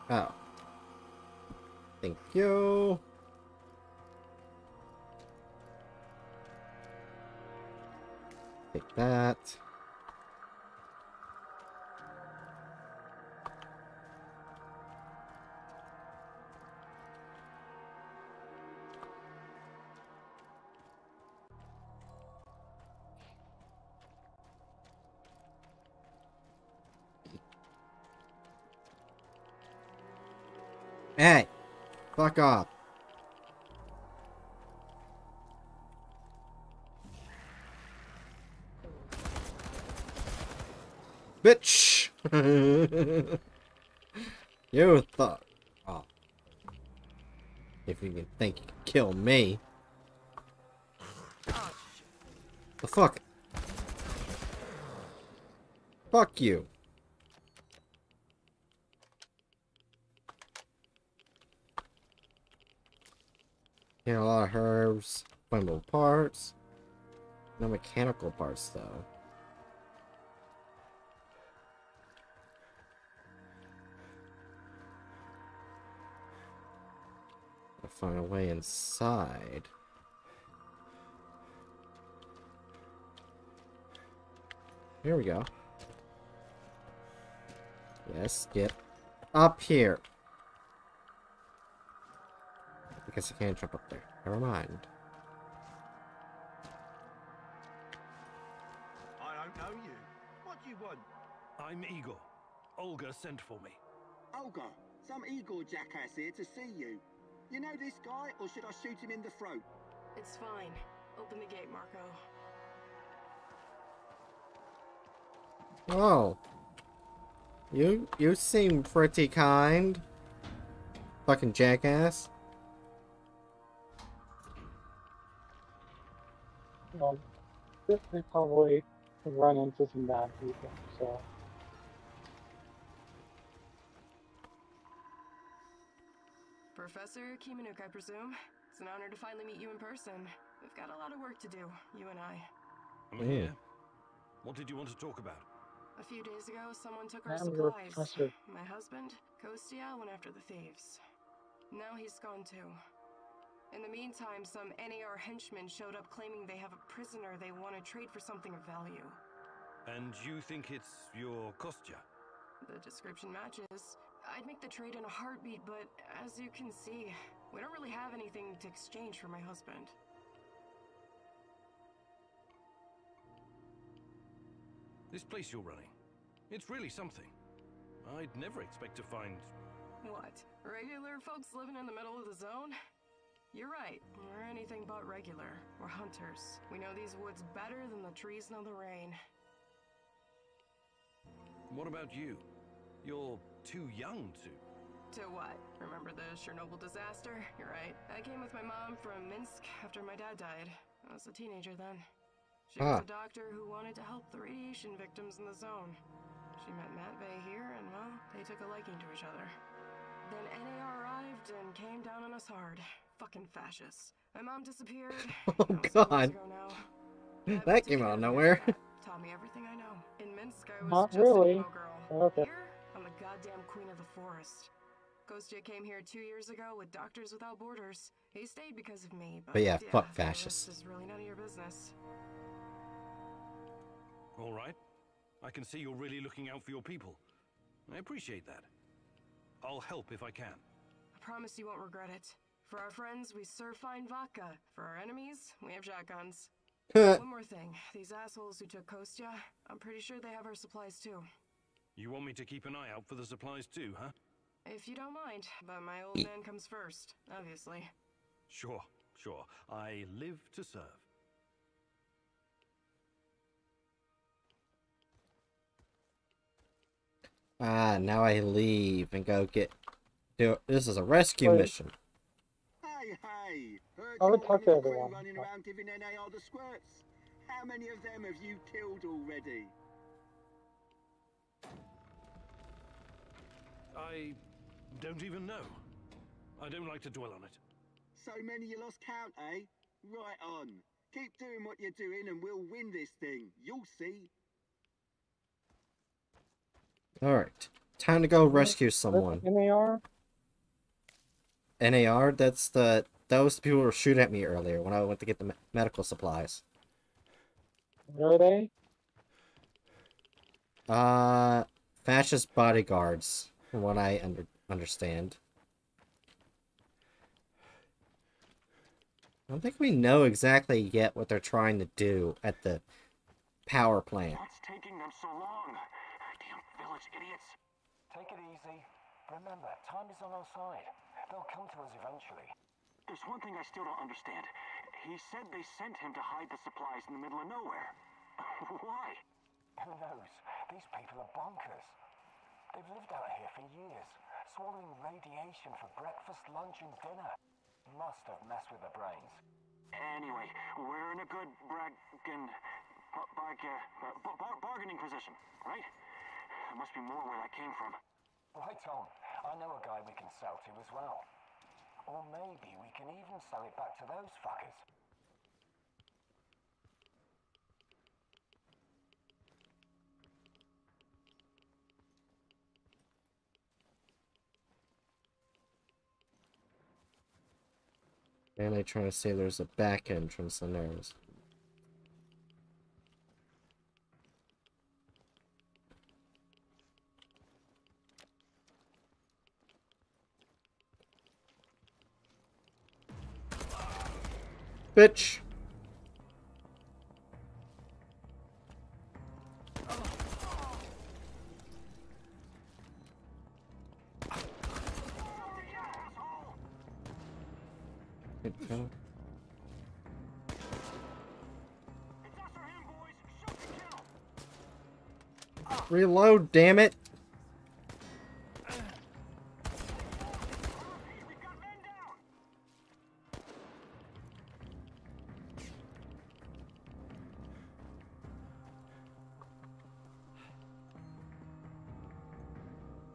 A: Oh. Thank you. That. Hey, fuck off. Bitch! *laughs* you thought. Oh. If you can think you can kill me. The fuck? Fuck you. Yeah, a lot of herbs, flammable parts. No mechanical parts, though. Find a way inside. Here we go. Yes, get up here. I guess I can't jump up there. Never mind.
J: I don't know you. What do you want?
F: I'm Igor. Olga sent for me.
K: Olga, some Igor jackass here to see you. You know this guy, or should I shoot him in the throat?
G: It's fine. Open the gate, Marco.
A: Oh. You you seem pretty kind. Fucking jackass.
D: Um, this they probably run into some bad people, so.
G: Professor Khymynyuk, I presume. It's an honor to finally meet you in person. We've got a lot of work to do, you and I.
F: I'm
A: Yeah.
F: here. What did you want to talk about?
G: A few days ago, someone took our
D: I'm your
G: supplies.
D: professor.
G: My husband, Kostya, went after the thieves. Now he's gone too. In the meantime, some NAR henchmen showed up claiming they have a prisoner they want to trade for something of value.
F: And you think it's your Kostya?
G: The description matches. I'd make the trade in a heartbeat, but as you can see, we don't really have anything to exchange for my husband.
F: This place you're running. It's really something. I'd never expect to find
G: What? Regular folks living in the middle of the zone? You're right. We're anything but regular. We're hunters. We know these woods better than the trees know the rain.
F: What about you? You're too young to.
G: To what? Remember the Chernobyl disaster? You're right. I came with my mom from Minsk after my dad died. I was a teenager then. She
A: Ah.
G: was a doctor who wanted to help the radiation victims in the zone. She met Matvey here, and well, they took a liking to each other. Then NAR arrived and came down on us hard. Fucking fascists. My mom disappeared. *laughs*
A: Oh
G: That was some
A: god.
G: years now.
A: That came out of nowhere.
G: Taught me everything I know. In Minsk, I was
D: Not
G: just
D: really.
G: an emo girl.
D: Okay.
G: Here, I'm the goddamn queen of the forest. Kostya came here two years ago with Doctors Without Borders. He stayed because of me, but,
A: But yeah, fuck fascists.
G: rest is really none of your business.
F: All right. I can see you're really looking out for your people. I appreciate that. I'll help if I can.
G: I promise you won't regret it. For our friends, we serve fine vodka. For our enemies, we have shotguns. *laughs* One more thing. These assholes who took Kostya, I'm pretty sure they have our supplies too.
F: You want me to keep an eye out for the supplies too, huh?
G: If you don't mind, but my old man comes first, obviously.
F: Sure, sure. I live to serve.
A: Ah, now I leave and go get. Do this is a rescue
D: Wait.
A: mission.
K: Hey, hey! Heard
D: I would talk to
K: of the crew
D: everyone.
K: running around giving NAR the squirts. How many of them have you killed already?
F: I don't even know. I don't like to dwell on it.
K: So many you lost count, eh? Right on. Keep doing what you're doing and we'll win this thing. You'll see.
A: All right, time to go rescue someone.
D: NAR?
A: NAR. That's the those people who were shooting at me earlier when I went to get the medical supplies.
D: Where are they?
A: Uh, fascist bodyguards, from what I under understand. I don't think we know exactly yet what they're trying to do at the power plant.
L: What's taking them so long? Damn village idiots. Take it easy. Remember, time is on our side. They'll come to us eventually. There's one thing I still don't understand. He said they sent him to hide the supplies in the middle of nowhere. *laughs* Why? Who knows? These people are bonkers. They've lived out here for years, swallowing radiation for breakfast, lunch, and dinner. Must have messed with their brains. Anyway, we're in a good bragging, bar, uh, bar, bar, bargaining position, right? There must be more where that came from. Right on. I know a guy we can sell to as well. Or maybe we can even sell it back to those fuckers.
A: And they trying to say there's a back entrance and there's. Bitch! Fella. Reload, damn it!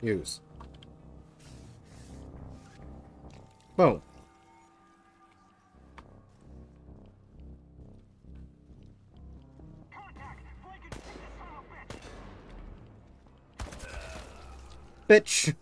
A: Use. Boom. Bitch.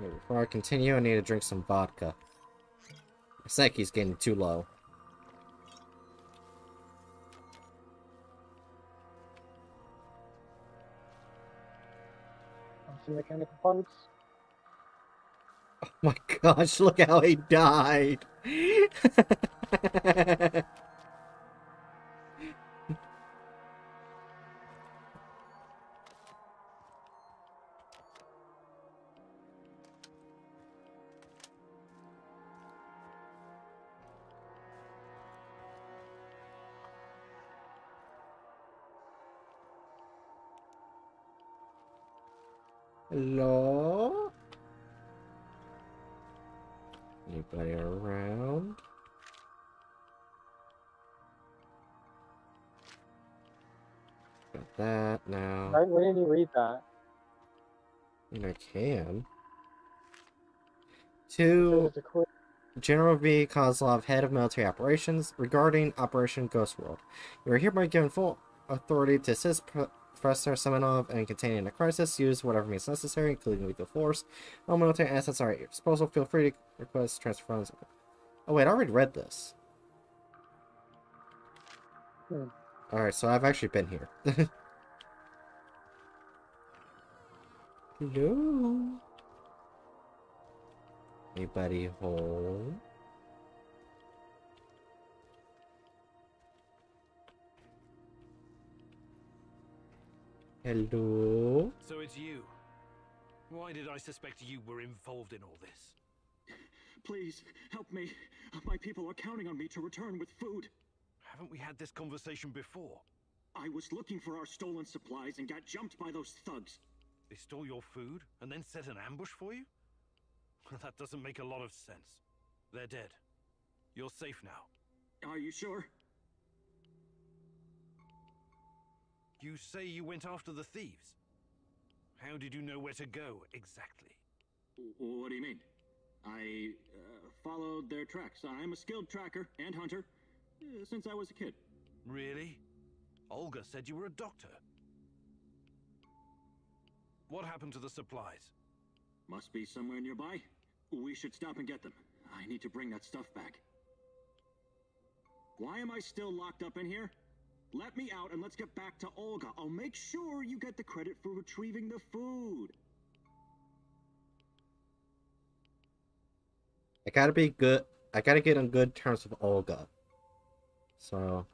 A: Before I continue, I need to drink some vodka. My Psyche's getting too low.
D: Mechanical parts.
A: Oh my gosh, look how he died. *laughs* Hello? Anybody around? Got that now.
D: Right? Where did you read that?
A: I mean, I can. To
D: There's a quick
A: General V. Kozlov, head of military operations, regarding Operation Ghost World. You are hereby given full authority to assist Professor Semenov and containing a crisis. Use whatever means necessary, including lethal force. All military assets are at your disposal. Feel free to request transfer funds. Oh wait, I already read this.
D: Hmm.
A: Alright, so I've actually been here. *laughs* Hello? Anybody home? Hello?
F: So it's you. Why did I suspect you were involved in all this?
J: Please, help me. My people are counting on me to return with food.
F: Haven't we had this conversation before?
J: I was looking for our stolen supplies and got jumped by those thugs.
F: They stole your food and then set an ambush for you? *laughs* That doesn't make a lot of sense. They're dead. You're safe now.
J: Are you sure?
F: You say you went after the thieves. How did you know where to go, exactly?
J: What do you mean? I uh, followed their tracks. I'm a skilled tracker and hunter uh, since I was a kid.
F: Really? Olga said you were a doctor. What happened to the supplies?
J: Must be somewhere nearby. We should stop and get them. I need to bring that stuff back. Why am I still locked up in here? Let me out and let's get back to Olga. I'll make sure you get the credit for retrieving the food.
A: I gotta be good. I gotta get on good terms with Olga. So,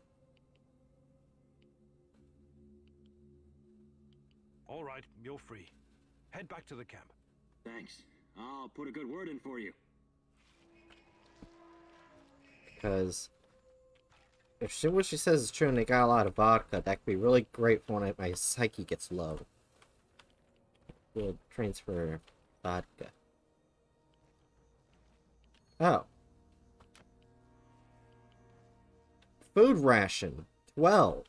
F: All right, you're free. Head back to the camp.
J: Thanks. I'll put a good word in for you.
A: because if she, what she says is true and they got a lot of vodka, that could be really great for when my psyche gets low. We'll transfer vodka. Oh. Food ration. 12.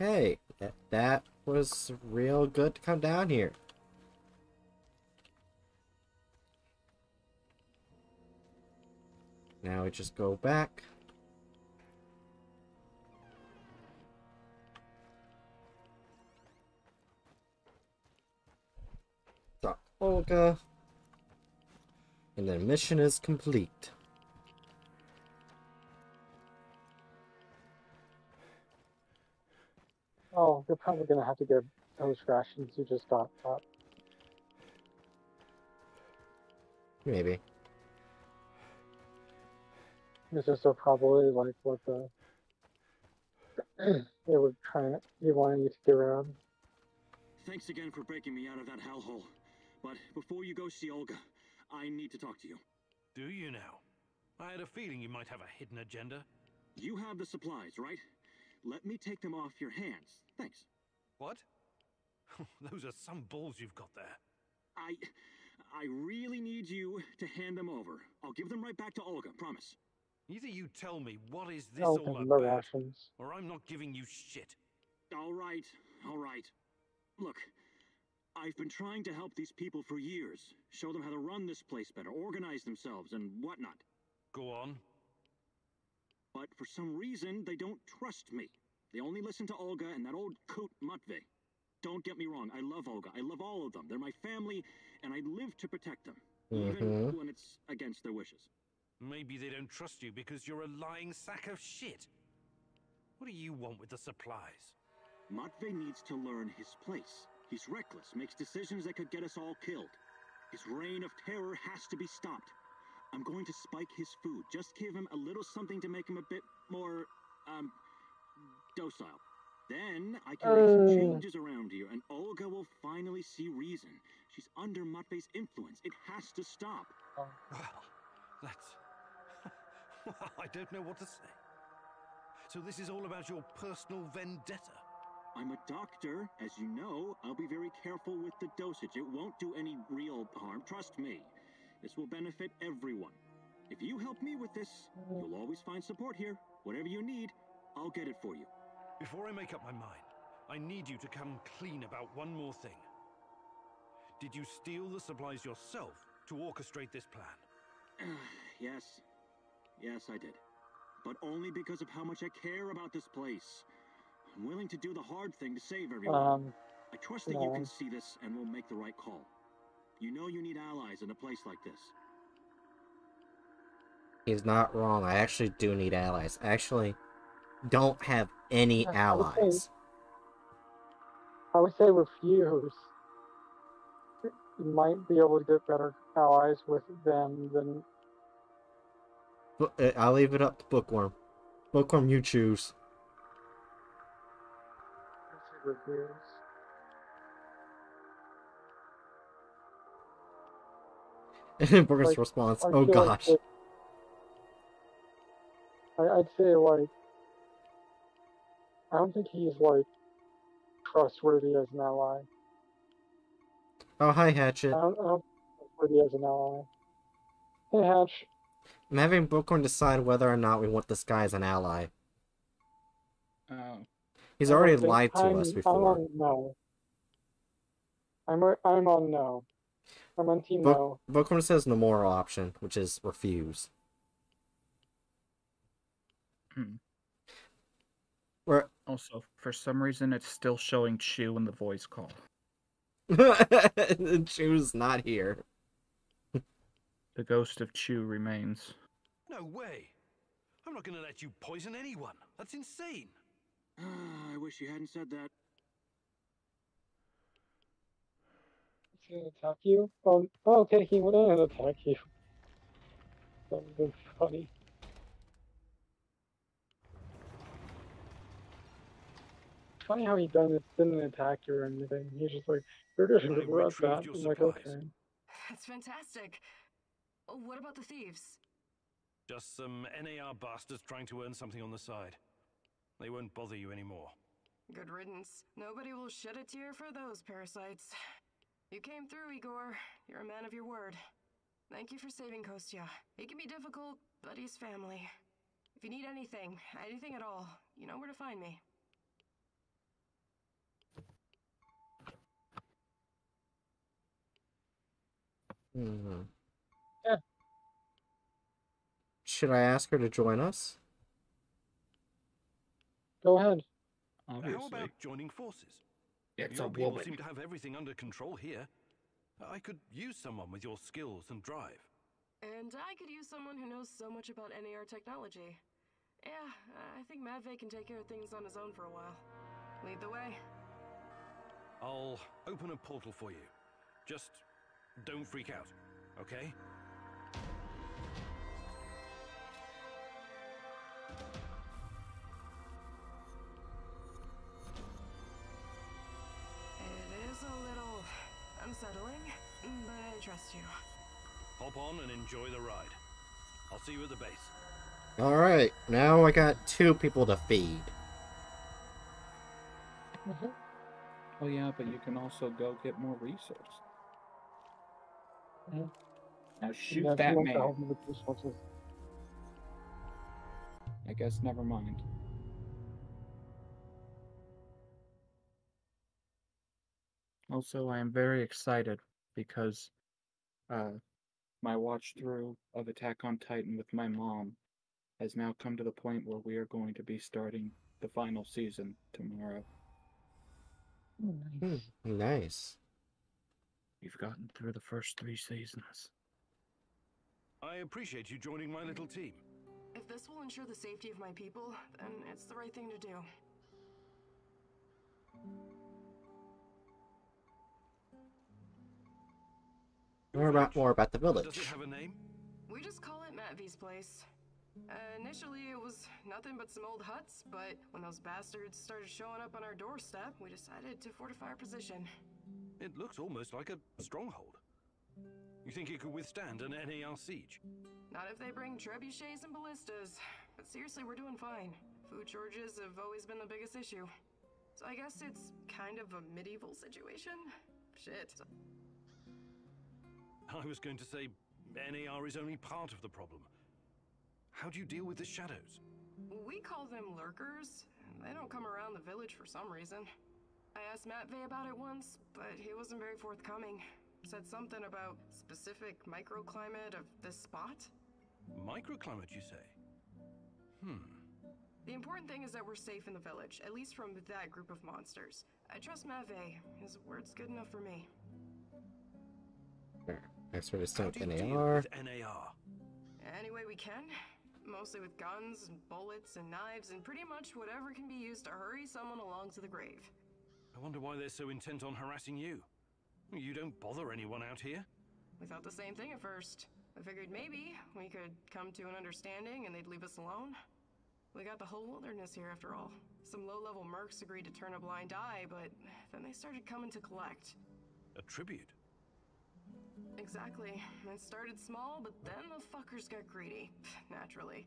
A: Okay. That, that was real good to come down here. Now we just go back. Olga. And the mission is complete.
D: Oh, you're probably gonna have to get those rations you just got. Up.
A: Maybe.
D: This is so probably like what the *clears throat* they were trying. You wanted you to get around.
J: Thanks again for breaking me out of that hellhole. But before you go see Olga, I need to talk to you.
F: Do you now? I had a feeling you might have a hidden agenda.
J: You have the supplies, right? Let me take them off your hands. Thanks.
F: What? *laughs* Those are some balls you've got there.
J: I I really need you to hand them over. I'll give them right back to Olga, promise.
F: Either you tell me what is this
D: No,
F: all about,
D: rations.
F: or I'm not giving you shit.
J: All right, all right. Look, I've been trying to help these people for years. Show them how to run this place better, organize themselves, and whatnot.
F: Go on.
J: But for some reason, they don't trust me. They only listen to Olga and that old coot Matvey. Don't get me wrong, I love Olga. I love all of them. They're my family, and I live to protect them, even
A: Mhm.
J: when it's against their wishes.
F: Maybe they don't trust you because you're a lying sack of shit. What do you want with the supplies?
J: Matvey needs to learn his place. He's reckless, makes decisions that could get us all killed. His reign of terror has to be stopped. I'm going to spike his food. Just give him a little something to make him a bit more, um, docile. Then I can make some
D: Uh.
J: changes around here, and Olga will finally see reason. She's under Matvey's influence. It has to stop.
F: Well, that's. *laughs* I don't know what to say. So, this is all about your personal vendetta?
J: I'm a doctor, as you know. I'll be very careful with the dosage. It won't do any real harm, trust me. This will benefit everyone. If you help me with this, you'll always find support here. Whatever you need, I'll get it for you.
F: Before I make up my mind, I need you to come clean about one more thing. Did you steal the supplies yourself to orchestrate this plan? *sighs*
J: yes. Yes, I did. But only because of how much I care about this place. I'm willing to do the hard thing to save everyone.
D: Um,
J: I trust that you can see this and will make the right call. You know you need allies in a place like this.
A: He's not wrong. I actually do need allies. I actually don't have any
D: I would say-
A: allies.
D: I would say refuse. You might be able to get better allies with them than
A: uh, I'll leave it up to Bookworm. Bookworm, you choose.
D: Refuse. *laughs*
A: And
D: Like,
A: response,
D: I
A: oh
D: feel like
A: gosh.
D: I, I'd say like I don't think he's like trustworthy as an ally.
A: Oh, hi, Hatchet.
D: I don't, I don't think he's trustworthy as an ally. Hey Hatch,
A: I'm having Bookworm decide whether or not we want this guy as an ally.
C: Oh.
A: He's
D: I
A: already lied to
D: I'm,
A: us
D: I'm
A: before.
D: on no. I'm a- I'm on no. I'm on team
A: Book,
D: no.
A: Bookworm says the moral option, which is refuse.
C: Hmm.
A: We're
C: Also, for some reason, it's still showing Chew in the voice call. *laughs*
A: Chew's not here. *laughs*
C: The ghost of Chew remains.
F: No way! I'm not gonna let you poison anyone. That's insane. *gasps* *sighs*
J: I wish you hadn't said that.
D: He's gonna attack you? Oh, oh, okay, he went in and attack you. That would have been funny. Funny how he done didn't attack you or anything. He's just like, you're just
F: I
D: gonna
F: retrieved
D: rub that. I'm like, okay.
G: That's fantastic. Oh, what about the thieves?
F: Just some NAR bastards trying to earn something on the side. They won't bother you anymore.
G: Good riddance. Nobody will shed a tear for those parasites. You came through, Igor. You're a man of your word. Thank you for saving Kostya. It can be difficult, but he's family. If you need anything, anything at all, you know where to find me.
A: Hmm.
D: Yeah.
A: Should I ask her to join us?
D: Go ahead.
F: How about joining forces?
C: It's
F: your
C: a
F: people
C: woman.
F: seem to have everything under control here. I could use someone with your skills and drive.
G: And I could use someone who knows so much about NAR technology. Yeah, I think Matvey can take care of things on his own for a while. Lead the way.
F: I'll open a portal for you. Just don't freak out, okay?
G: Trust you.
F: Hop on and enjoy the ride. I'll see you at the base.
A: Alright, now I got two people to feed.
C: Oh yeah, but you can also go get more resources.
D: Mhm.
C: Now shoot
D: Yeah,
C: that
D: he wants to
C: man.
D: help him with resources.
C: I guess never mind. Also, I am very excited because uh, my watch through of Attack on Titan with my mom has now come to the point where we are going to be starting the final season tomorrow.
A: Hmm, nice.
C: We've gotten through the first three seasons.
F: I appreciate you joining my little team.
G: If this will ensure the safety of my people, then it's the right thing to do.
A: More about more about the
F: Does it
A: village.
F: have a name?
G: We just call it Matvey's place. Uh, initially, it was nothing but some old huts, but when those bastards started showing up on our doorstep, we decided to fortify our position.
F: It looks almost like a stronghold. You think it could withstand an NAR siege?
G: Not if they bring trebuchets and ballistas. But seriously, we're doing fine. Food shortages have always been the biggest issue. So I guess it's kind of a medieval situation? Shit.
F: I was going to say NAR is only part of the problem. How do you deal with the shadows?
G: We call them lurkers. They don't come around the village for some reason. I asked Matvey about it once, but he wasn't very forthcoming. Said something about specific microclimate of this spot.
F: Microclimate, you say? Hmm.
G: The important thing is that we're safe in the village, at least from that group of monsters. I trust Matvey. His word's good enough for me.
A: Thanks for this
F: How
A: time,
F: do you deal
A: NAR.
F: with NAR?
G: Any way we can. Mostly with guns and bullets and knives and pretty much whatever can be used to hurry someone along to the grave.
F: I wonder why they're so intent on harassing you. You don't bother anyone out here.
G: We thought the same thing at first. I figured maybe we could come to an understanding and they'd leave us alone. We got the whole wilderness here after all. Some low level mercs agreed to turn a blind eye, but then they started coming to collect.
F: A tribute.
G: Exactly. It started small, but then the fuckers got greedy. Naturally.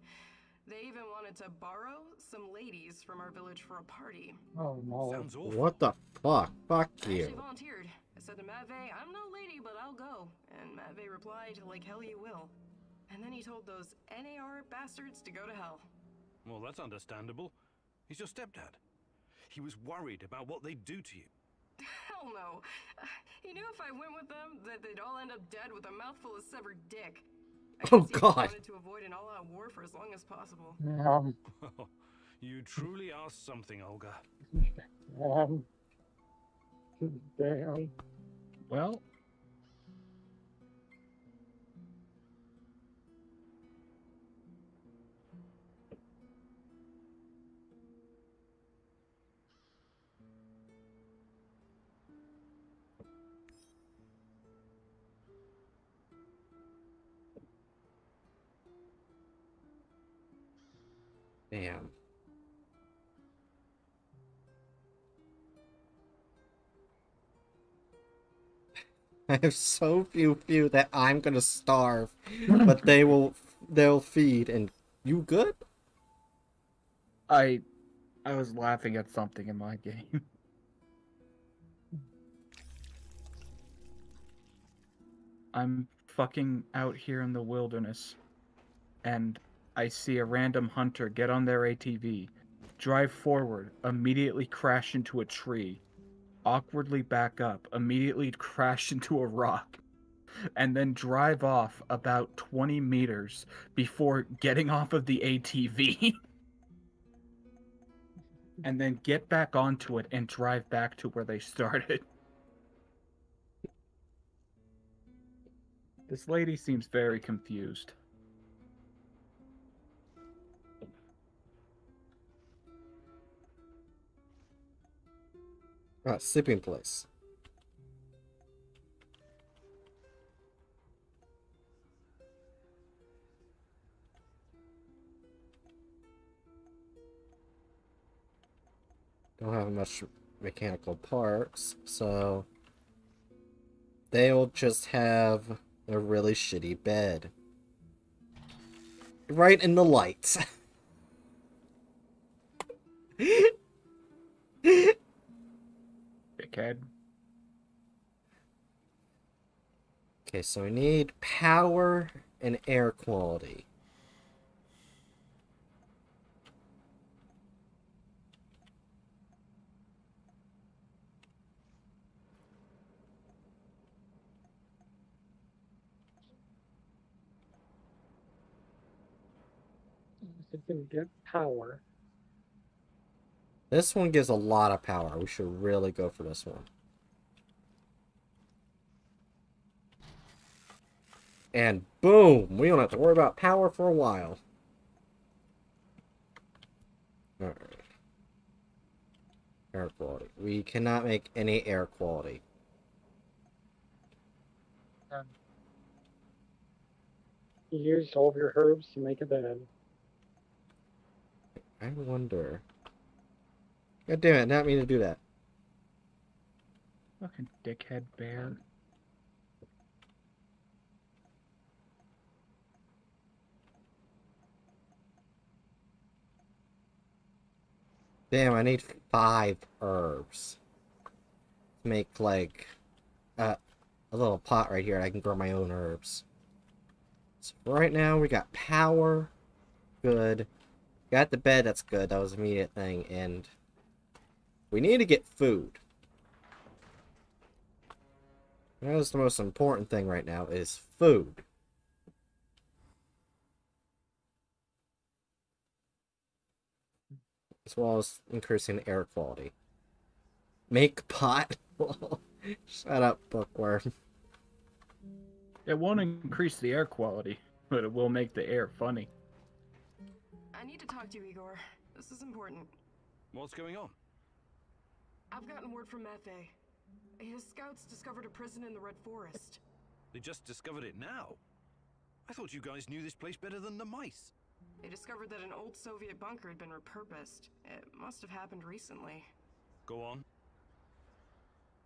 G: They even wanted to borrow some ladies from our village for a party.
D: Oh no.
F: Sounds awful.
A: What the fuck? Fuck you.
G: I actually
A: you.
G: volunteered. I said to Matvey, I'm no lady, but I'll go. And Matvey replied, like hell you will. And then he told those NAR bastards to go to hell.
F: Well, that's understandable. He's your stepdad. He was worried about what they'd do to you.
G: Hell no. He knew if I went with them, that they'd all end up dead with a mouthful of severed dick. I
A: Oh, God.
G: wanted to avoid an all-out war for as long as possible.
D: Um, *laughs*
F: you truly are something, Olga. *laughs*
D: um, damn.
C: Well, *laughs*
A: I have so few few that I'm gonna starve, but they will they'll feed. And you good?
C: I I was laughing at something in my game. *laughs* I'm fucking out here in the wilderness and I see a random hunter get on their ATV, drive forward, immediately crash into a tree, awkwardly back up, immediately *laughs* crash into a rock, and then drive off about 20 meters before getting off of the ATV. *laughs* and then get back onto it and drive back to where they started. *laughs* This lady seems very confused.
A: Ah, sleeping place. Don't have much mechanical parts, so they'll just have a really shitty bed. Right in the light. *laughs*
C: Dickhead.
A: Okay, so we need power and air quality.
D: If you can get power.
A: This one gives a lot of power. We should really go for this one. And boom! We don't have to worry about power for a while. Alright. Air quality. We cannot make any air quality.
D: Um, You used all of your herbs to make a bed.
A: I wonder. God damn it, didn't mean to do that.
C: Fucking dickhead bear.
A: Damn, I need five herbs. To make like uh, a little pot right here. I can grow my own herbs. So right now we got power. Good. Got the bed, that's good. That was immediate thing. And we need to get food. That is the most important thing right now is food. As well as increasing air quality. Make pot. *laughs* Shut up, bookworm.
C: It won't increase the air quality, but it will make the air funny.
G: I need to talk to you, Igor. This is important.
F: What's going on?
G: I've gotten word from Matvey. His scouts discovered a prison in the Red Forest.
F: They just discovered it now. I thought you guys knew this place better than the mice.
G: They discovered that an old Soviet bunker had been repurposed. It must have happened recently.
F: Go on.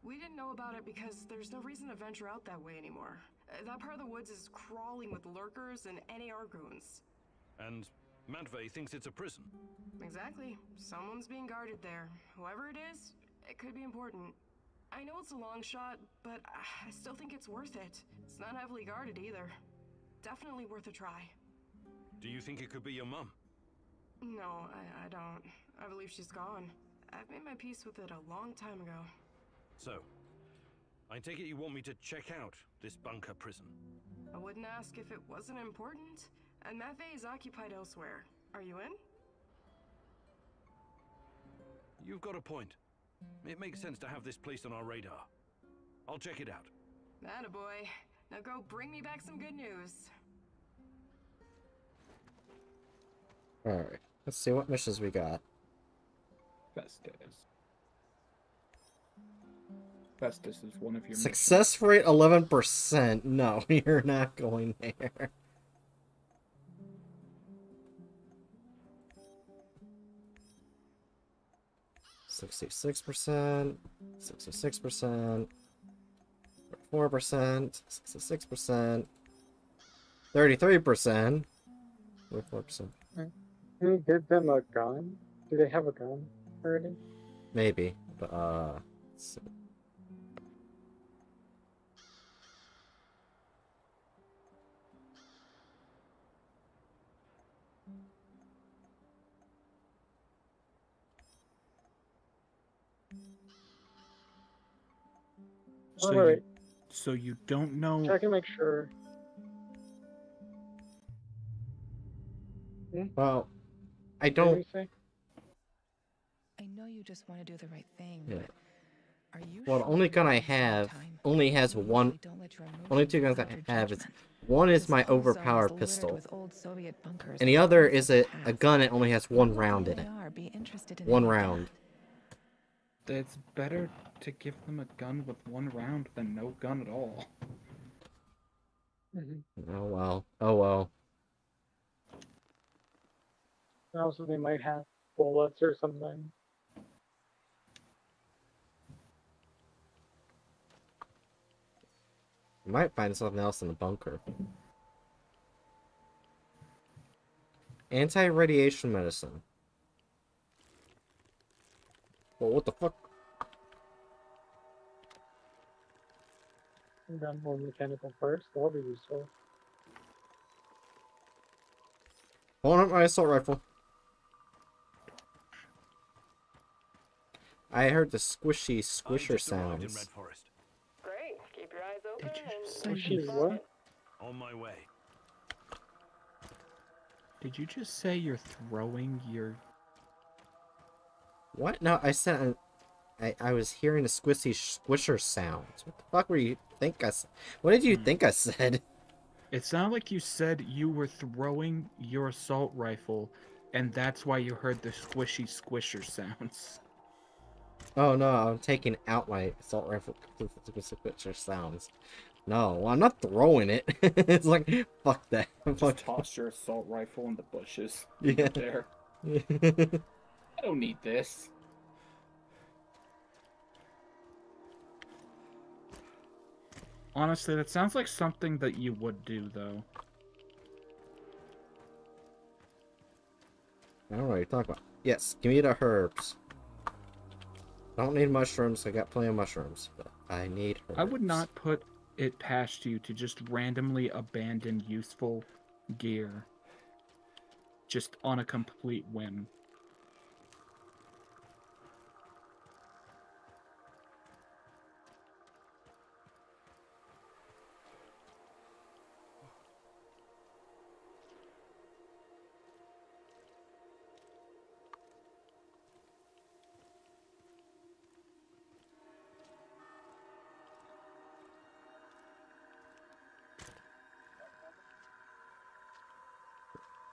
G: We didn't know about it because there's no reason to venture out that way anymore. Uh, That part of the woods is crawling with lurkers and NAR goons.
F: And Matvey thinks it's a prison.
G: Exactly. Someone's being guarded there. Whoever it is, it could be important. I know it's a long shot, but I still think it's worth it. It's not heavily guarded either. Definitely worth a try.
F: Do you think it could be your mom?
G: No, I, I don't. I believe she's gone. I've made my peace with it a long time ago.
F: So, I take it you want me to check out this bunker prison.
G: I wouldn't ask if it wasn't important. And Matvey is occupied elsewhere. Are you in?
F: You've got a point. It makes sense to have this place on our radar. I'll check it out.
G: boy. Now go bring me back some good news.
A: Alright. Let's see what missions we got.
C: Festus. Festus is one of your missions.
A: Success rate 11%. No, *laughs* you're not going there. Sixty-six percent, sixty-six percent, four percent, sixty-six percent, thirty-three percent, four percent,
D: Can you give them a gun? Do they have a gun already?
A: maybe, but uh,
C: So you,
D: wait,
C: so you don't know.
D: Check and make sure. Hmm?
A: Well, I don't.
E: I know you just want to do the right thing,
A: Yeah.
E: but are you
A: Well, the
E: sure
A: only
E: you
A: gun I
E: want to waste your
A: have only has one.
E: Don't let your
A: Only two guns I have is one is my
E: whole
A: overpowered pistol,
E: with old Soviet bunkers
A: and the other is a, a gun that only has one round in it.
E: are, be interested in
A: One round.
C: It's better to give them a gun with one round than no gun at all.
D: Mhm.
A: Oh well. Oh well.
D: Also, they might have bullets or something.
A: You might find something else in the bunker. Anti-radiation medicine. Well, what the fuck?
D: Gun more mechanical first. That'll be useful.
A: Pulling up my assault rifle. I heard the squishy squisher
F: just
A: sounds.
G: Great. Keep your eyes open
C: Did you
G: and
C: just say
D: she
C: you
D: what?
F: On my way.
C: Did you just say you're throwing your?
A: What? No, I said I, I was hearing the squishy squisher sounds. What the fuck were you think I? s- What did you
C: Hmm.
A: think I said? *laughs*
C: It sounded like you said you were throwing your assault rifle, and that's why you heard the squishy squisher sounds.
A: Oh no, I'm taking out my assault rifle because the squisher sounds. No, I'm not throwing it. *laughs* it's like, fuck that. *laughs*
C: Just
A: Fuck.
C: toss your assault rifle in the bushes.
A: Yeah.
C: There. I don't need this. Honestly, that sounds like something that you would do, though.
A: I don't know what you're talking about. Yes, give me the herbs. I don't need mushrooms. I got plenty of mushrooms, but I need herbs.
C: I would not put it past you to just randomly abandon useful gear just on a complete whim.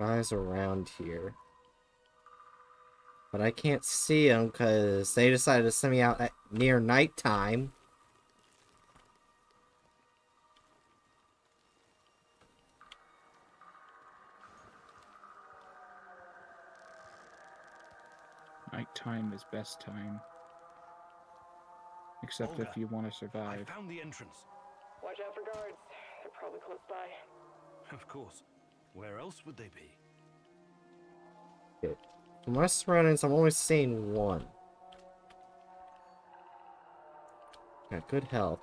A: Guys around here. But I can't see them because they decided to send me out at near nighttime.
C: Nighttime is best time. Except
F: Olga,
C: if you want to survive.
F: I
C: survive.
F: found the entrance.
G: Watch out for guards. They're probably close by.
F: Of course. Where else would they be?
A: Okay. From my surroundings, I'm only seeing one. Got good health.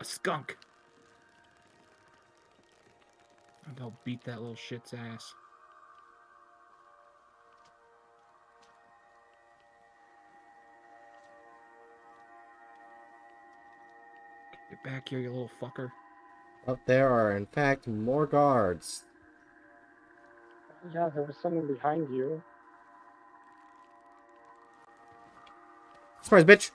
C: A skunk! And they'll beat that little shit's ass. Get back here, you little fucker.
A: Up there are, in fact, more guards.
D: Yeah, there was someone behind you.
A: Surprise, bitch!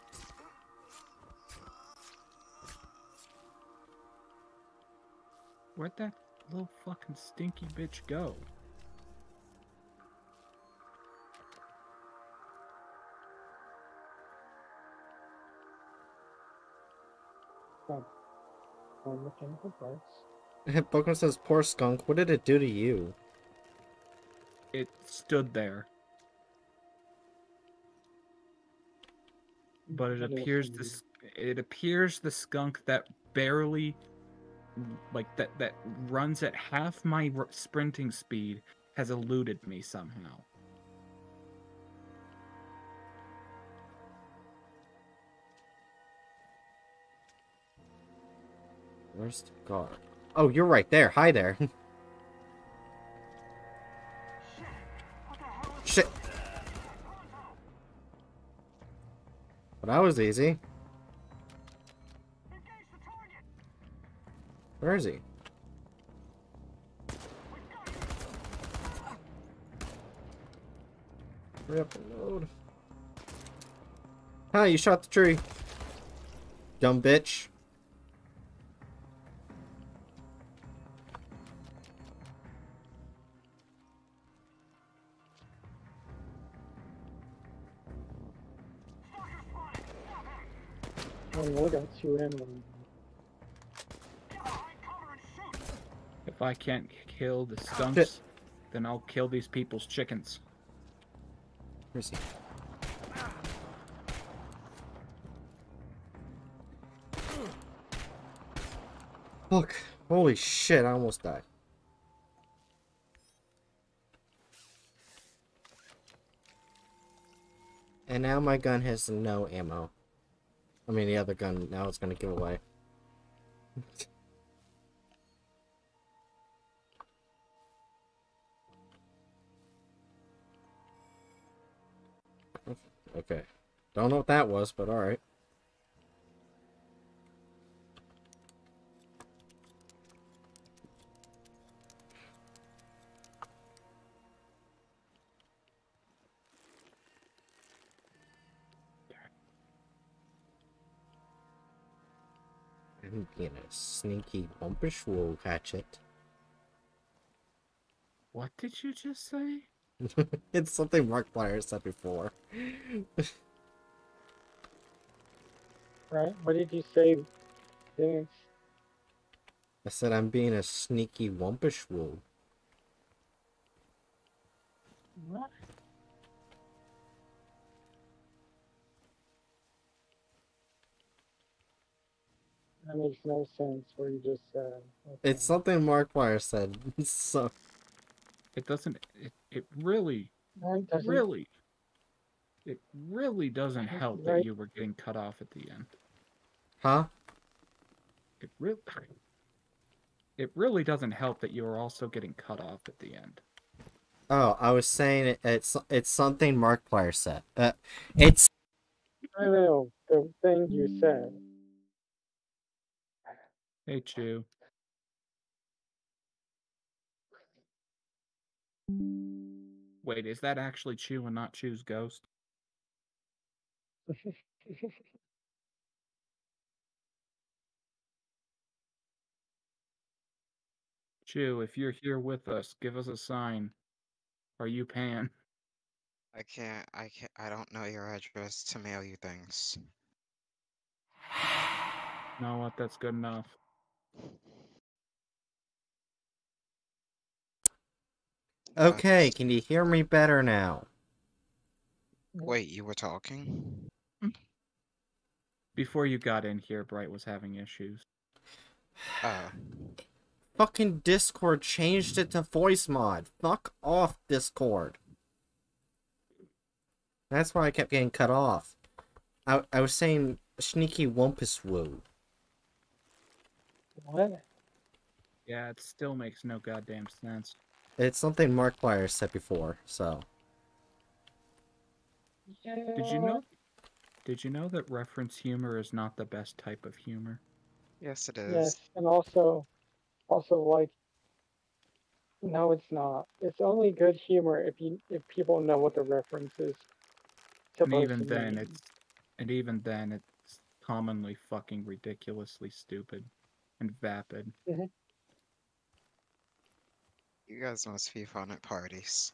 C: Where'd that little fucking stinky bitch go?
D: Oh, mechanical parts.
A: Pokemon says, poor skunk, what did it do to you?
C: It stood there. But it appears
D: thingy.
C: this it appears the skunk that barely like that that runs at half my sprinting speed has eluded me somehow.
A: Where's the guard? Oh, you're right there. Hi there. *laughs* Shit. Well, that was easy. Where is he? Hurry up and load. Hi, you shot the tree. Dumb bitch.
D: Oh, look got two in one.
C: If I can't kill the skunks, then I'll kill these people's chickens.
A: Where's he? Look, holy shit, I almost died. And now my gun has no ammo. I mean, the other gun now it's gonna give away. *laughs* okay. Don't know what that was, but alright. I'm being a sneaky bumpish wool hatchet.
C: What did you just say? *laughs*
A: it's something Mark Markiplier said before.
D: Right? What did you say? Phoenix?
A: I said I'm being a sneaky wumpish wool.
D: What? That makes no sense. What you just said.
A: It's something Mark Markiplier said. *laughs* so
C: It doesn't. It, it really,
D: it doesn't.
C: really, it really doesn't
D: Right.
C: help that you were getting cut off at the end.
A: Huh?
C: It really, *sighs* it really doesn't help that you were also getting cut off at the end.
A: Oh, I was saying it, it's it's something Markiplier said. Uh, it's
D: I know the thing you said.
C: Hey, Chew. Wait, is that actually Chew and not Chew's ghost? Chew, if you're here with us, give us a sign. Are you Pan?
B: I can't. I can't. I don't know your address to mail you things.
C: You know what? That's good enough.
A: Okay. Can you hear me better now?
B: Wait, you were talking?
C: Before you got in here, Bright was having issues.
B: Oh. *sighs*
A: Fucking Discord changed it to Voicemod. Fuck off, Discord. That's why I kept getting cut off. I I was saying sneaky wumpus woo.
D: What?
C: Yeah, it still makes no goddamn sense.
A: It's something Mark Markiplier said before, so.
C: Did you know? Did you know that reference humor is not the best type of humor?
B: Yes, it is.
D: Yes, and also, also like, no, it's not. It's only good humor if you if people know what the reference is.
C: And even then,
D: mean.
C: it's and even then, it's commonly fucking ridiculously stupid and vapid.
D: Mhm.
B: You guys must be fun at parties.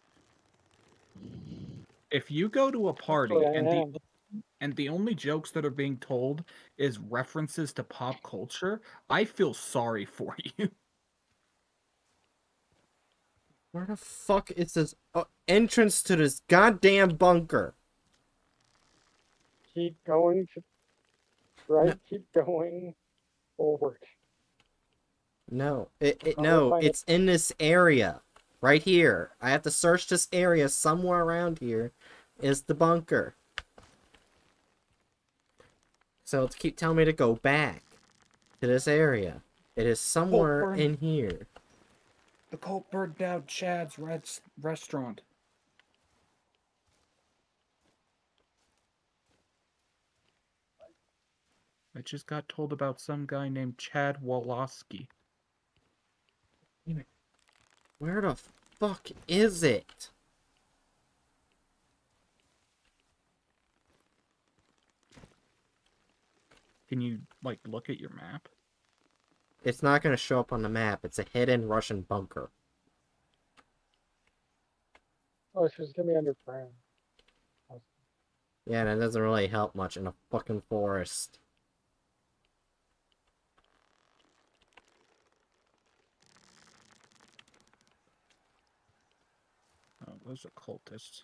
C: If you go to a party
D: what I
C: and the and the only jokes that are being told is references to pop culture, I feel sorry for *laughs* you.
A: Where the fuck is this uh, entrance to this goddamn bunker?
D: Keep going to right. Keep going forward.
A: No, it, it no,
D: find it.
A: it's in this area. Right here. I have to search this area somewhere around here is the bunker. So it's keep telling me to go back to this area. It is somewhere in here.
C: The cult burned down Chad's res- restaurant. I just got told about some guy named Chad Woloski.
A: Where the fuck is it?
C: Can you like look at your map?
A: It's not going to show up on the map. It's a hidden Russian bunker.
D: Oh, it's just gonna be underground.
A: Yeah, and it doesn't really help much in a fucking forest.
C: Those are cultists.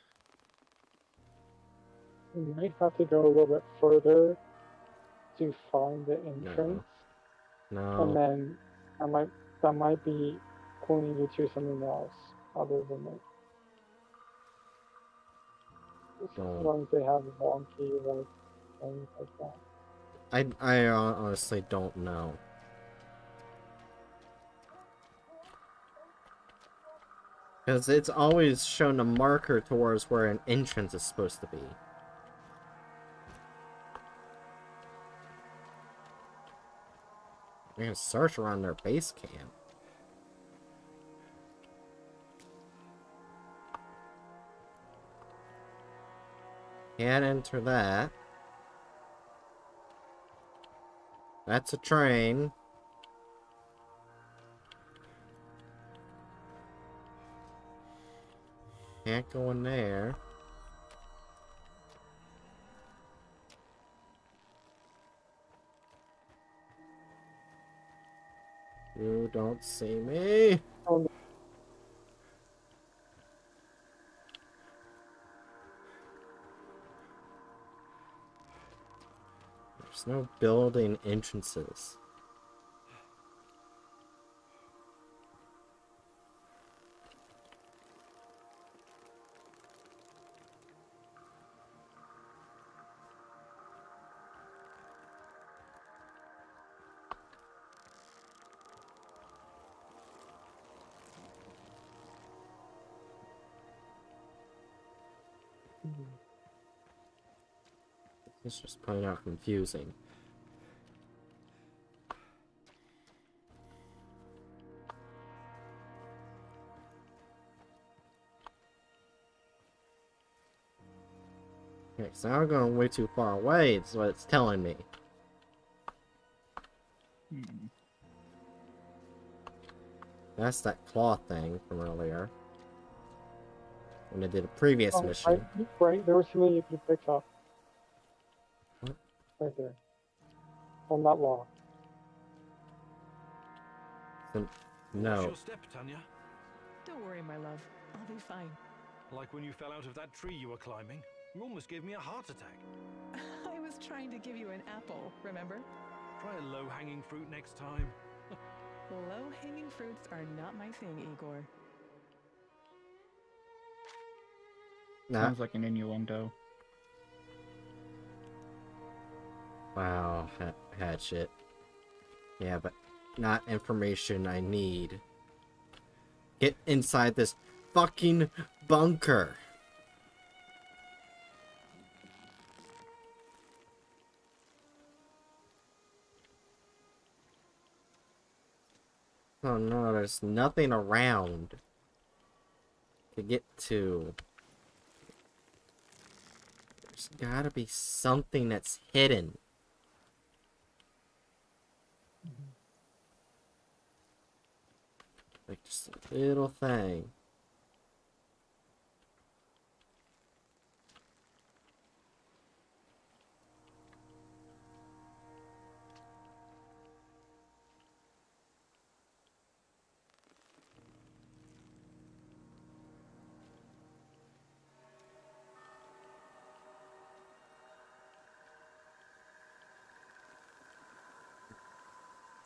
D: We might have to go a little bit further to find the entrance,
A: No. no.
D: and then I might that might be pointing you to something else other than it.
A: Don't.
D: Sometimes they have wonky like things like that.
A: I, I uh, honestly don't know. Because it's always shown a marker towards where an entrance is supposed to be. You're gonna search around their base camp. Can't enter that. That's a train. Can't go in there. You don't see me.
D: Oh.
A: There's no building entrances. It's just plain out confusing. Okay, so I'm going way too far away, is what it's telling me.
C: Hmm.
A: That's that claw thing from earlier. When I did a previous
D: Oh,
A: mission.
D: right, right, there was something you could pick up.
A: What?
D: Right there. On that wall.
A: So- no.
F: your step, Tanya.
E: Don't worry, my love. I'll be fine.
F: Like when you fell out of that tree you were climbing. You almost gave me a heart attack. *laughs*
E: I was trying to give you an apple, remember?
F: Try a low-hanging fruit next time. *laughs*
E: Low hanging fruits are not my thing, Igor.
A: Nah.
C: Sounds like an innuendo.
A: Wow, hatchet. Yeah, but not information I need. Get inside this fucking bunker. Oh no, there's nothing around to get to. There's gotta be something that's hidden. Like just a little thing.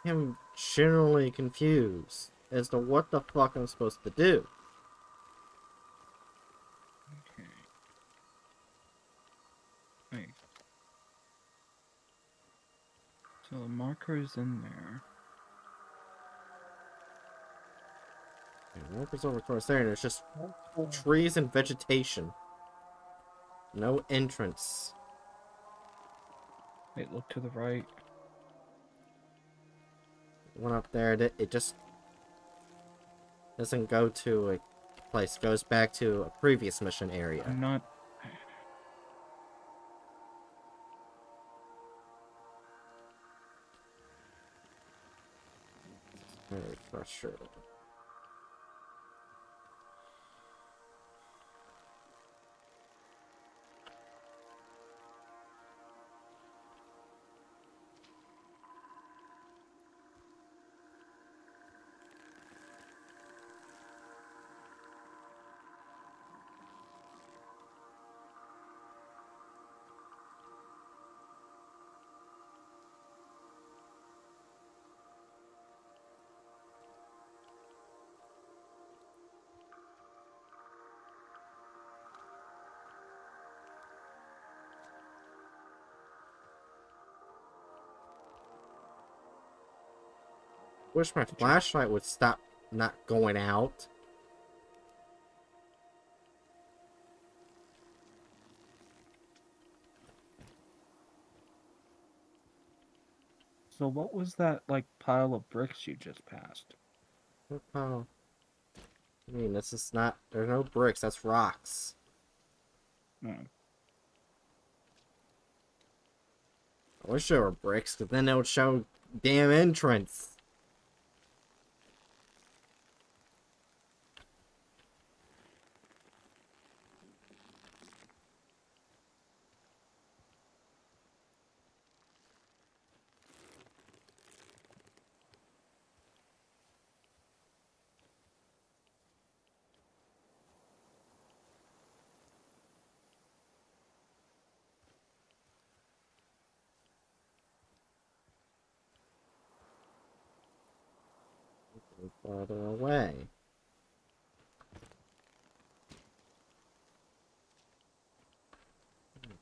A: I'm generally confused as to what the fuck I'm supposed to do.
C: Okay. Wait. So the marker is in there.
A: And Walker's over towards there, and there's just trees and vegetation. No entrance.
C: Wait, look to the right.
A: One up there, that it just doesn't go to a place. Goes back to a previous mission area.
C: I'm not.
A: Very frustrating. Wish my flashlight would stop not going out.
C: So what was that like pile of bricks you just passed?
A: Oh. I mean, this is not. There's no bricks. That's rocks.
C: No.
A: I wish there were bricks, because then it would show damn entrance. Away.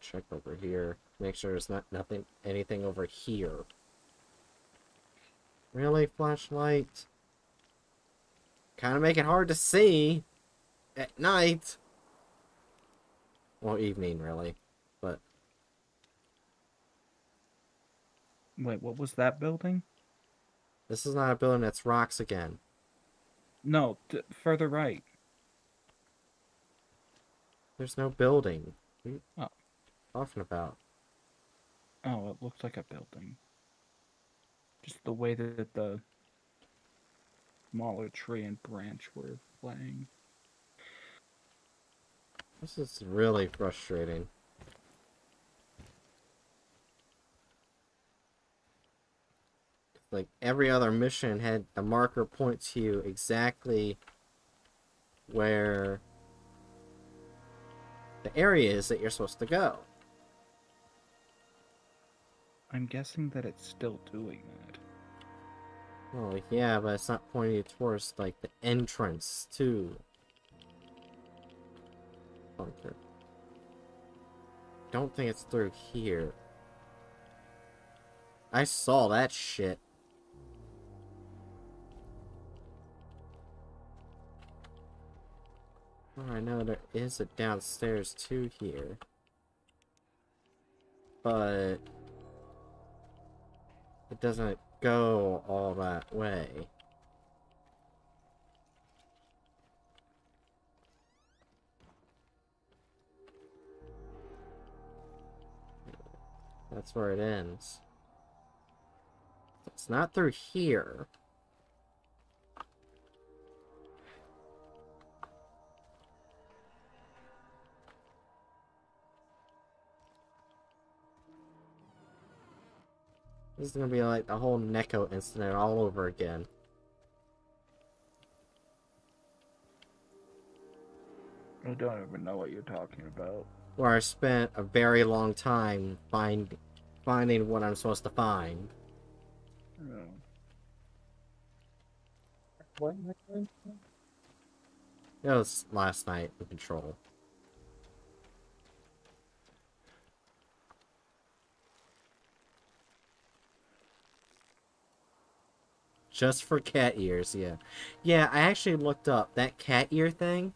A: Check over here. Make sure there's not nothing anything over here. Really, flashlight? Kind of make it hard to see at night. Well, evening, really. But
C: Wait, what was that building?
A: this is not a building that's rocks again.
C: No, further right.
A: There's no building. What are you
C: Oh.
A: talking about?
C: Oh, it looks like a building. Just the way that the smaller tree and branch were laying.
A: This is really frustrating. Like every other mission had a marker point to you exactly where the area is that you're supposed to go.
C: I'm guessing that it's still doing that.
A: Well, yeah, but it's not pointing you towards like the entrance to bunker. Don't think it's through here. I saw that shit. Oh, I know there is a downstairs too here. But it doesn't go all that way. That's where it ends. It's not through here. This is gonna be like the whole Neko incident all over again.
C: I don't even know what you're talking about.
A: Where I spent a very long time find finding what I'm supposed to find.
D: What I doing?
A: It was last night in Control. Just for cat ears, yeah. Yeah, I actually looked up that cat ear thing.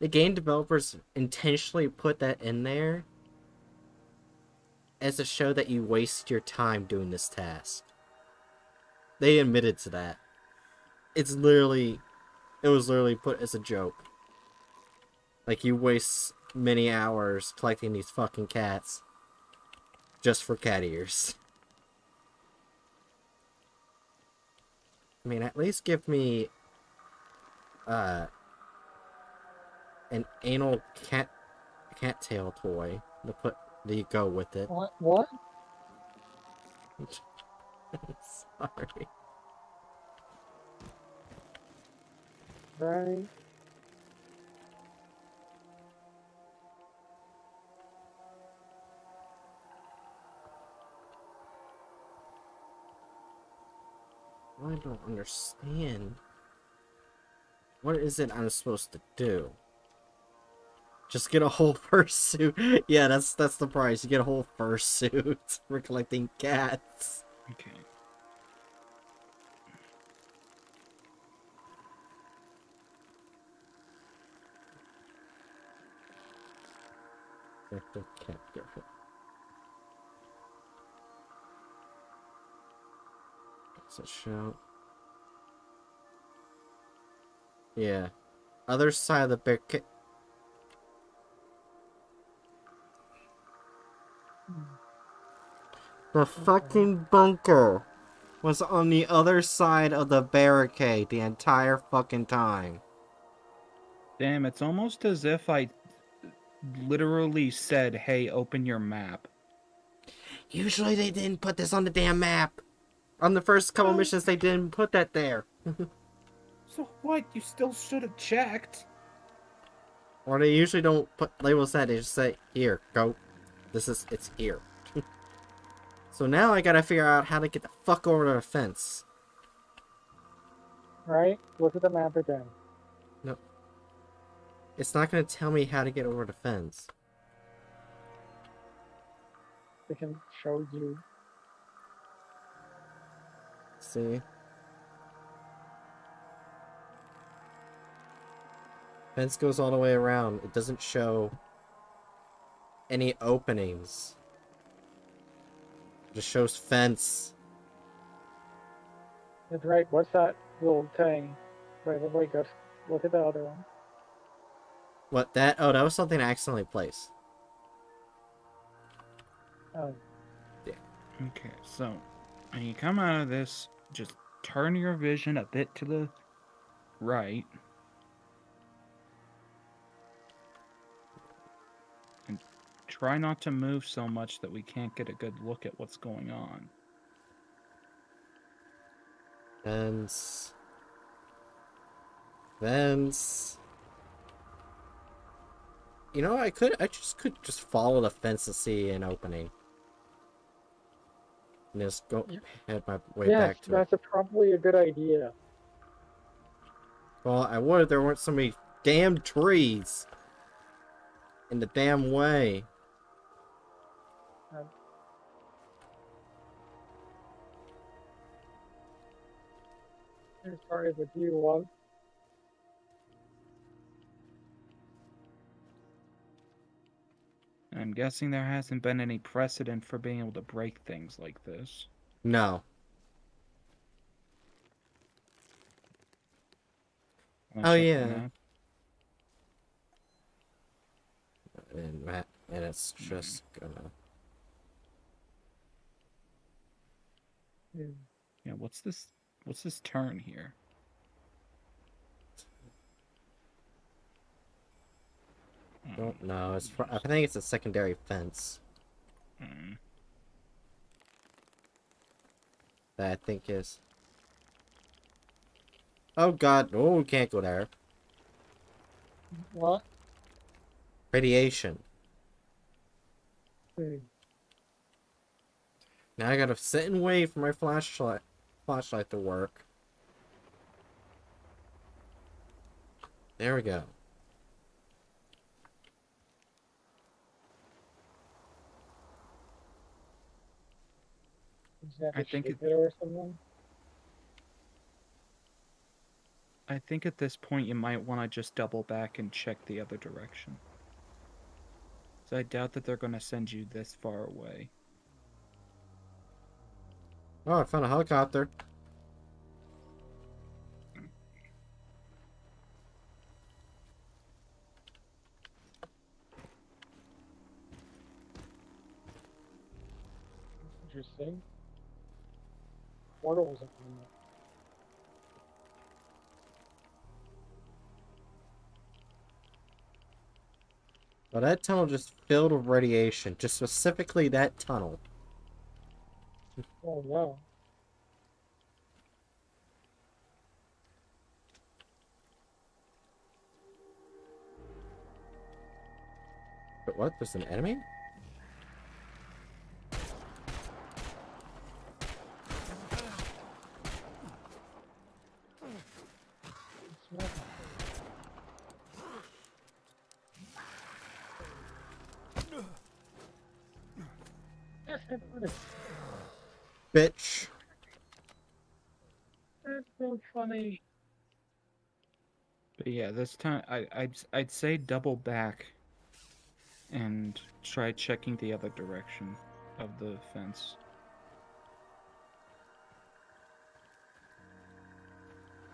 A: The game developers intentionally put that in there as a show that you waste your time doing this task. They admitted to that. It's literally it was literally put as a joke. Like you waste many hours collecting these fucking cats just for cat ears. *laughs* I mean, at least give me uh an anal cat cattail toy to put to go with it.
D: What? What? *laughs*
A: Sorry.
D: Right.
A: I don't understand. What is it I'm supposed to do? Just get a whole *laughs* fursuit. yeah, that's that's the price. You get a whole fursuit *laughs* for collecting cats.
C: Okay.
A: It show? Yeah. Other side of the barricade. The fucking bunker was on the other side of the barricade the entire fucking time.
C: Damn, it's almost as if I literally said, hey, open your map.
A: Usually they didn't put this on the damn map. On the first couple oh. missions, they didn't put that there. *laughs*
H: So what? You still should have checked.
A: or they usually don't put labels that, they just say, here, go. This is, it's here. *laughs* so now I gotta figure out how to get the fuck over the fence.
D: right? Look at the map again.
A: No. It's not going to tell me how to get over the fence.
D: They can show you.
A: See? Fence goes all the way around. It doesn't show any openings. It just shows fence.
D: That's right. What's that little thing? Wait, wait, wait, go. Look at the other one.
A: What that? Oh, that was something I accidentally placed.
D: Oh, Yeah.
C: Okay, so when you come out of this, just turn your vision a bit to the right. And try not to move so much that we can't get a good look at what's going on.
A: Fence. Fence. You know, I could, I just could just follow the fence to see an opening. Just go, head my way
D: yes,
A: back to it.
D: that's a, probably a good idea.
A: Well, I would if there weren't so many damn trees in the damn way.
D: Um, as far as the view was,
C: I'm guessing there hasn't been any precedent for being able to break things like this.
A: No.
C: Wanna
A: Oh, yeah. And Matt, and it's just gonna.
D: Hmm.
C: Yeah, what's this? What's this turn here?
A: Don't know. It's. fr- I think it's a secondary fence.
C: Hmm.
A: That I think is. Oh God! Oh, we can't go there.
D: what?
A: Radiation.
D: Hmm.
A: Now I gotta sit and wait for my flashlight flashlight to work. There we go.
C: I
D: a
C: think it-
D: shade or something?
C: I think at this point you might want to just double back and check the other direction. So I doubt that they're going to send you this far away.
A: Oh, I found a helicopter.
D: Interesting. Portals up in there.
A: Well, that tunnel just filled with radiation. Just specifically that tunnel.
D: Oh no.
A: But what? There's an enemy? Bitch.
D: That's so funny.
C: But yeah, this time I, I'd I'd say double back and try checking the other direction of the fence.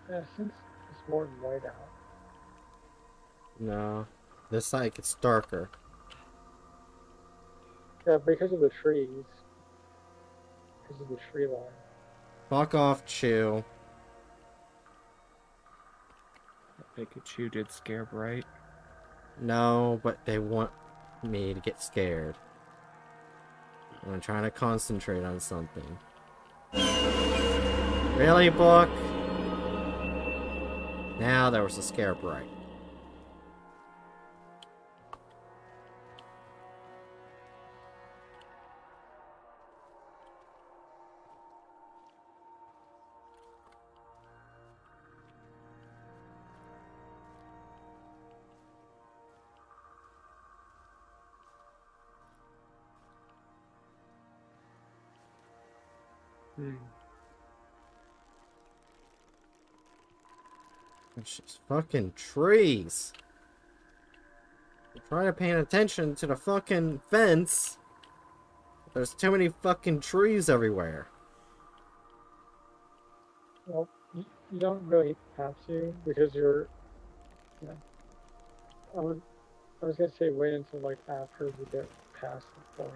D: Yeah, since it's more white out.
A: No. This side gets darker.
D: Yeah, because of the trees. Because of the tree line.
A: Fuck off, Chew.
C: Pikachu did scare Bright.
A: No, but they want me to get scared. I'm trying to concentrate on something. Really, book? Now there was a scare bright. Just fucking trees. I'm trying to pay attention to the fucking fence. There's too many fucking trees everywhere.
D: Well, you, you don't really have to because you're. Yeah. I was, I was gonna say wait until like after we get past the point.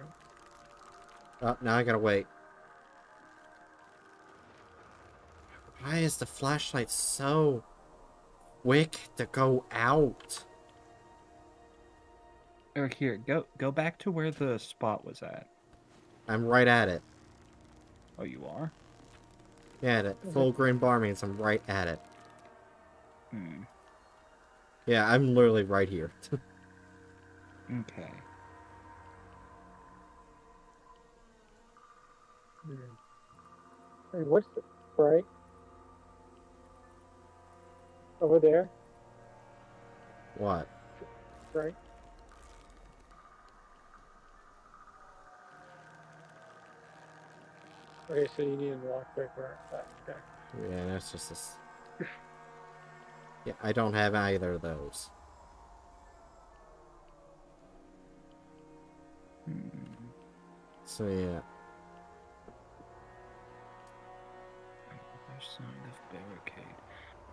A: Oh, now I gotta wait. Why is the flashlight so quick to go out?
C: Or here, go go back to where the spot was at.
A: I'm right at it.
C: Oh, you are.
A: Yeah, that full green bar means I'm right at it.
C: Hmm.
A: Yeah, I'm literally right here. *laughs*
C: Okay.
D: Hmm. Hey, what's the right over there?
A: what?
D: Right. Okay, so you need to walk back where that. Okay.
A: Yeah, that's just this. Yeah, I don't have either of those. Hmm. So yeah.
C: Other side of barricade.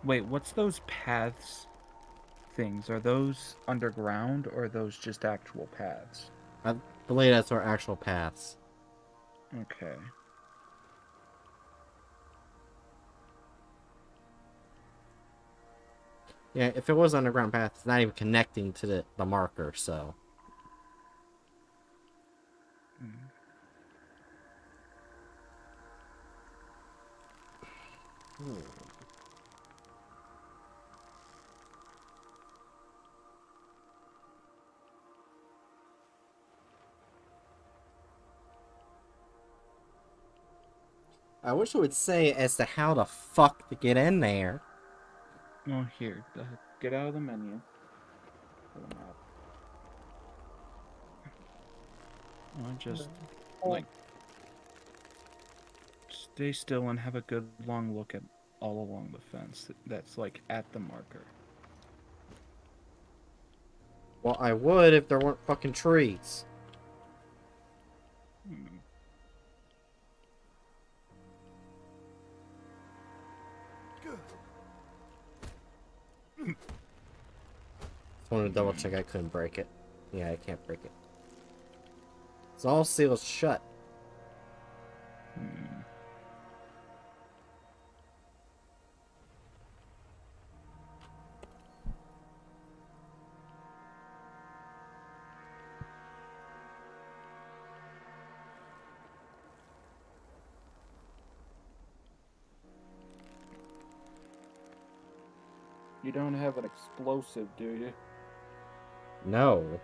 C: Wait, what's those paths things? Are those underground or are those just actual paths?
A: I believe that's our actual paths.
C: Okay.
A: Yeah, if it was underground path, it's not even connecting to the, the marker, so. Hmm. Hmm. I wish it would say as to how the fuck to get in there.
C: Oh, here. Get out of the menu. Pull them out. I'll just like stay still and have a good long look at all along the fence that's like at the marker.
A: Well, I would if there weren't fucking trees.
C: Hmm.
A: Just wanted to double check I couldn't break it. Yeah, I can't break it. It's all sealed shut.
H: You don't have an explosive, do you?
A: No.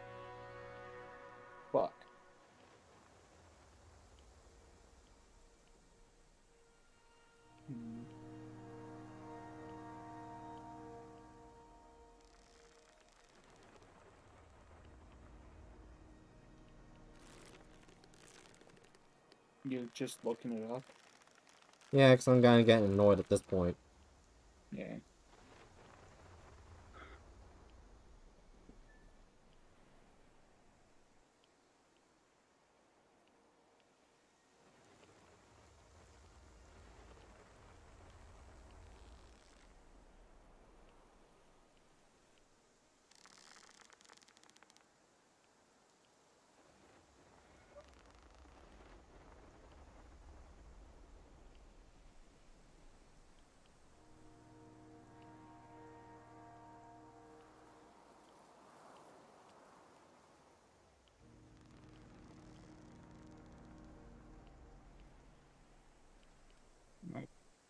H: Fuck. Hmm. You're just looking it up?
A: Yeah, because I'm kind of getting annoyed at this point.
H: Yeah.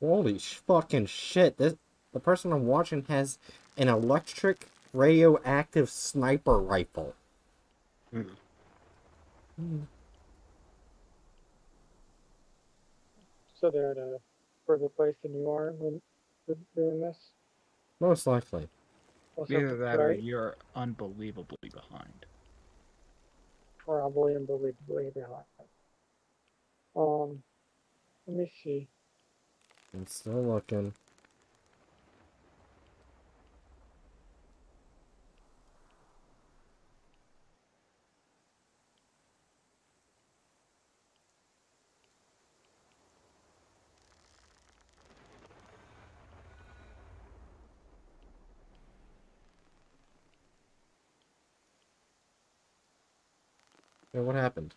A: Holy sh- fucking shit! This the person I'm watching has an electric radioactive sniper rifle.
D: So they're at a further place than you are when when doing this.
A: Most likely.
D: Also,
C: Either that or you're unbelievably behind.
D: probably unbelievably behind. Um, Let me see.
A: I'm still looking. Yeah, what happened?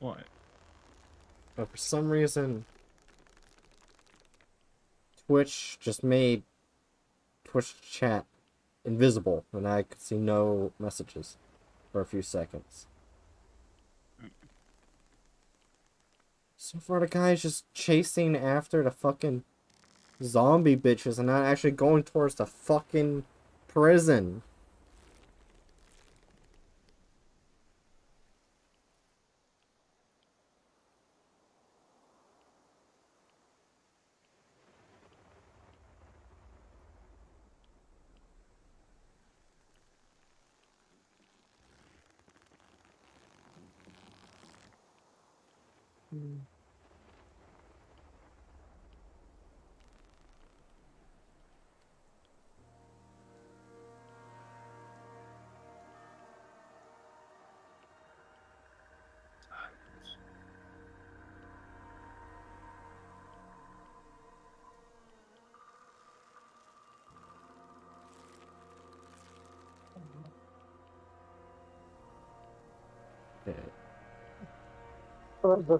C: What?
A: But for some reason, Twitch just made Twitch chat invisible, and I could see no messages for a few seconds. So far, the guy's just chasing after the fucking zombie bitches and not actually going towards the fucking prison.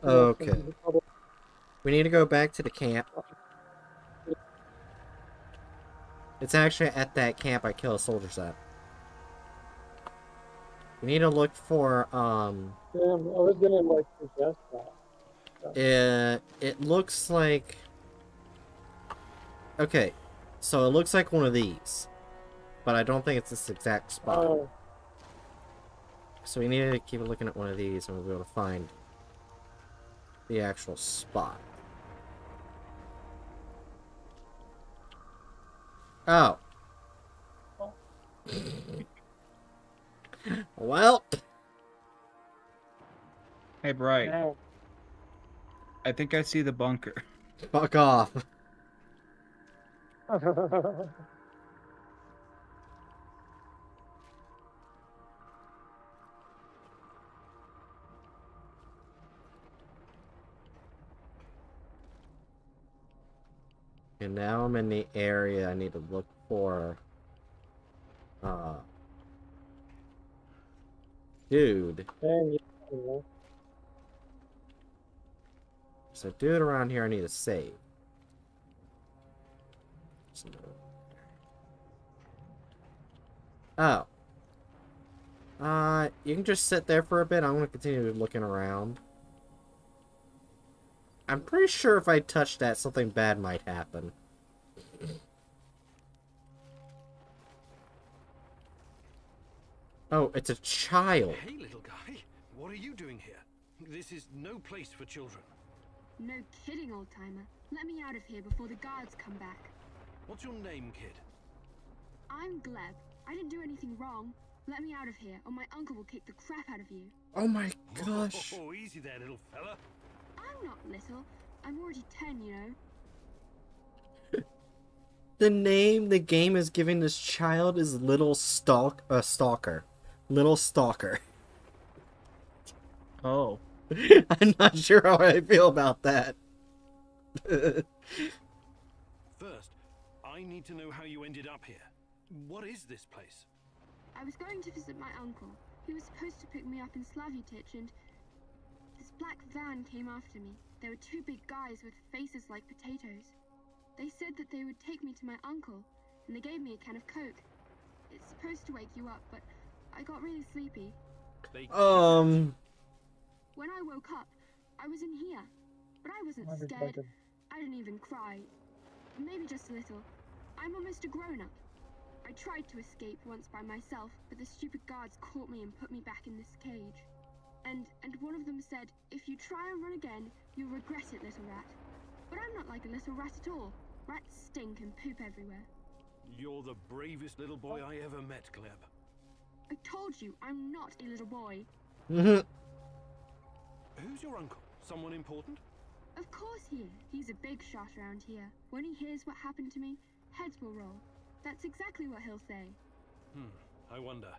A: Okay. We need to go back to the camp. It's actually at that camp I kill soldiers at. We need to look for, um,
D: Damn, I was gonna like suggest that.
A: it, it looks like, okay, so it looks like one of these, but I don't think it's this exact spot.
D: Oh,
A: So we need to keep looking at one of these and we'll be able to find the actual spot. Oh. well,
C: Hey, Bright.
D: yeah.
C: I think I see the bunker.
A: fuck off. *laughs* And now I'm in the area I need to look for. Uh. Dude.
D: Dang, you know.
A: There's a dude around here I need to save. Oh. Uh, you can just sit there for a bit. I'm gonna continue looking around. I'm pretty sure if I touch that, something bad might happen. Oh, it's a child.
F: Hey, little guy. What are you doing here? This is no place for children.
M: No kidding, old timer. Let me out of here before the guards come back.
F: What's your name, kid?
M: I'm Gleb. I didn't do anything wrong. Let me out of here, or my uncle will kick the crap out of you.
A: Oh my gosh.
F: Oh, easy there, little fella.
M: I'm not little. I'm already ten, you know. *laughs*
A: The name the game is giving this child is Little Stalk uh, Stalker. Little Stalker.
C: Oh. *laughs*
A: I'm not sure how I feel about that. *laughs*
F: First, I need to know how you ended up here. What is this place?
M: I was going to visit my uncle. He was supposed to pick me up in Slavutich, and this black van came after me. There were two big guys with faces like potatoes. They said that they would take me to my uncle, and they gave me a can of Coke. It's supposed to wake you up, but I got really sleepy.
A: Um,
M: When I woke up, I was in here, but I wasn't scared. I didn't even cry. Maybe just a little. I'm almost a grown up. I tried to escape once by myself, but the stupid guards caught me and put me back in this cage. And and one of them said, if you try and run again, you'll regret it, little rat. But I'm not like a little rat at all. Rats stink and poop everywhere.
F: You're the bravest little boy I ever met, Gleb.
M: I told you, I'm not a little boy. *laughs*
F: Who's your uncle? Someone important?
M: Of course he is. He's a big shot around here. When he hears what happened to me, heads will roll. That's exactly what he'll say.
F: Hmm, I wonder.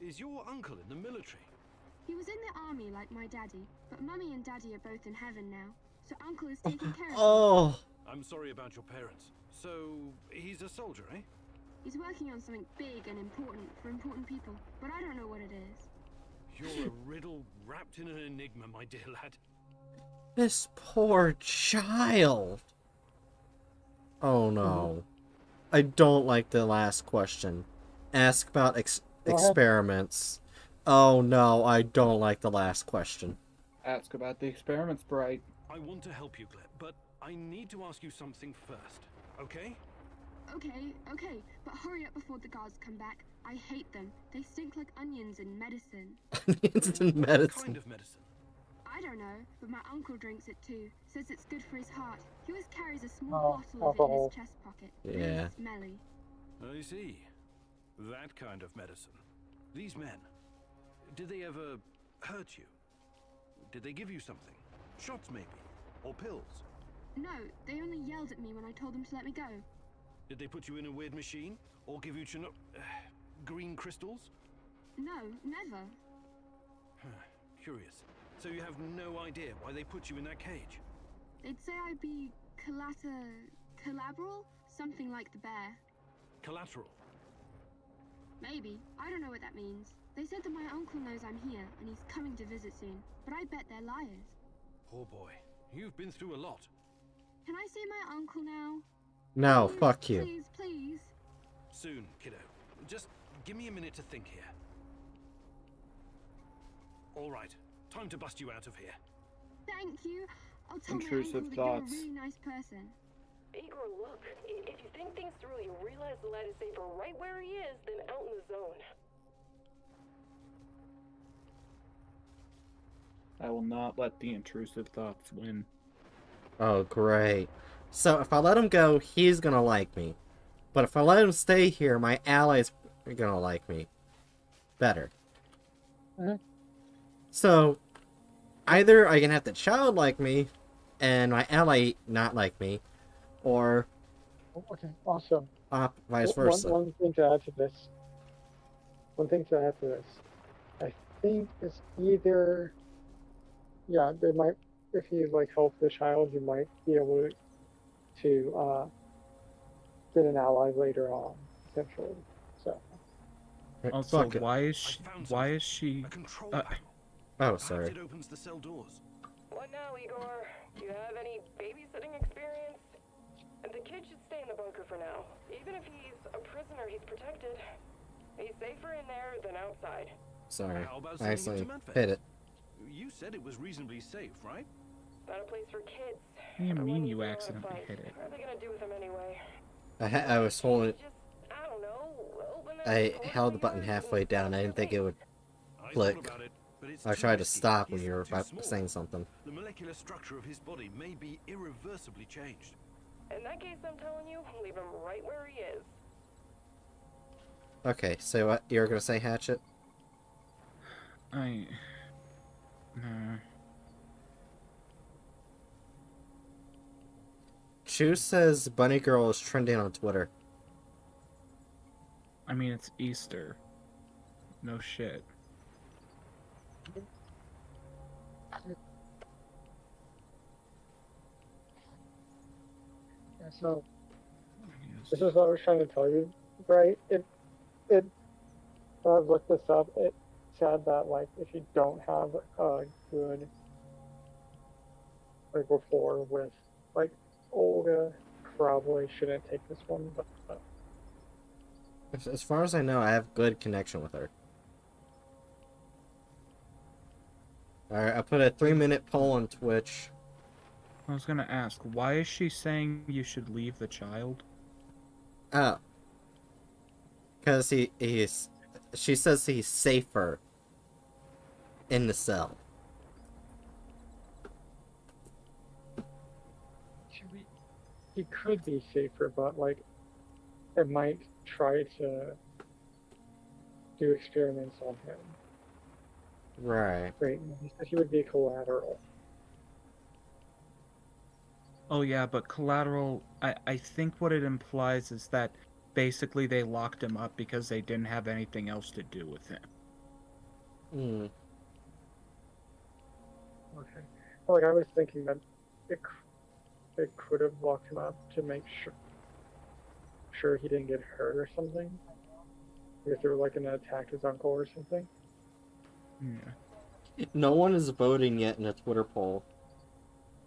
F: Is your uncle in the military?
M: He was in the army like my daddy, but mummy and daddy are both in heaven now, so uncle is taking care of him.
A: Oh,
F: I'm sorry about your parents. So, he's a soldier, eh?
M: He's working on something big and important for important people, but I don't know what it is.
F: You're a riddle wrapped in an enigma, my dear lad.
A: this poor child. Oh no. I don't like the last question. Ask about ex-
D: Go ahead.
A: experiments. Oh no, I don't like the last question.
C: Ask about the experiments, Bright.
F: I want to help you, Gleb, but I need to ask you something first, okay?
M: Okay, okay, but hurry up before the guards come back. I hate them. They stink like onions in medicine. *laughs*
A: Instant
F: What
A: medicine.
F: kind of medicine?
M: I don't know, but my uncle drinks it too. Says it's good for his heart. He always carries a small
D: Oh,
M: bottle of it in his oh. chest pocket.
A: Yeah.
M: Smelly.
F: I see. That kind of medicine. These men, did they ever hurt you? Did they give you something? Shots, maybe? Or pills?
M: No, they only yelled at me when I told them to let me go.
F: Did they put you in a weird machine? Or give you chino- uh, green crystals?
M: No, never.
F: Curious. So you have no idea why they put you in that cage?
M: They'd say I'd be collata... collateral? Something like the bear.
F: Collateral.
M: Maybe. I don't know what that means. They said that my uncle knows I'm here and he's coming to visit soon, but I bet they're liars.
F: Poor boy. You've been through a lot.
M: Can I see my uncle now?
A: No,
M: Please,
A: fuck you.
M: Please, please.
F: Soon, kiddo. Just give me a minute to think here. All right. Time to bust you out of here.
M: Thank you. I'll tell
C: Intrusive
M: my uncle
C: thoughts.
M: that you're a really nice person.
G: Igor, look. If you think things through, you'll realize the lad is safer right where he is than out in the zone.
C: I will not let the intrusive thoughts win.
A: Oh, great. So if I let him go, he's gonna like me. But if I let him stay here, my allies are gonna like me. Better.
D: Mhm.
A: So, either I can have the child like me, and my ally not like me, or
D: Okay, awesome.
A: op- vice
D: One-
A: versa.
D: One, thing to add to this. One thing to add to this. I think it's either. Yeah, they might. If you like help the child, you might be able to uh, get an ally later on, potentially. So.
C: Also,
A: Fuck
C: why is she, why is she?
F: A control
C: Uh.
A: Oh, sorry.
F: it opens the cell doors.
G: What now, Igor? Do you have any babysitting experience? The kid should stay in the bunker for now. Even if he's a prisoner, he's protected. He's safer in there than outside.
A: Sorry.
F: How about
A: I
F: sending
A: accidentally
F: him to
A: hit it.
F: You said it was reasonably safe, right?
G: Not a place for kids.
C: What do you mean you
G: to know how to
C: accidentally hit it?
G: What are they gonna do with him anyway?
A: I, ha- I was holding.
G: Just, I don't know. Open
A: I held the button halfway down. I didn't think it would
F: I
A: click.
F: thought about it, but it's
A: I tried to stop when you were about saying something.
F: The molecular structure of his body may be irreversibly changed.
G: In that case, I'm telling you, leave him right where he is.
A: Okay, so what? You're gonna say Hatchet?
C: I. No.
A: Chu says Bunny Girl is trending on Twitter.
C: I mean, it's Easter. No shit.
D: So this is what I was trying to tell you, right? It it when I looked this up, it said that like if you don't have a good like rapport with like Olga, probably shouldn't take this one. But, but
A: As, as far as I know, I have good connection with her. Alright, I put a three minute poll on Twitch.
C: I was gonna ask, why is she saying you should leave the child?
A: Oh. Because he he's she says he's safer in the cell.
D: he could be safer, but like it might try to do experiments on him.
A: Right.
D: Right? He said he would be collateral.
C: Oh yeah, but collateral. I I think what it implies is that basically they locked him up because they didn't have anything else to do with him.
A: Hmm.
D: Okay. Like I was thinking that it c- they could have locked him up to make sure sure he didn't get hurt or something. If they were like gonna attack his uncle or something.
C: Yeah.
A: No one is voting yet in a Twitter poll.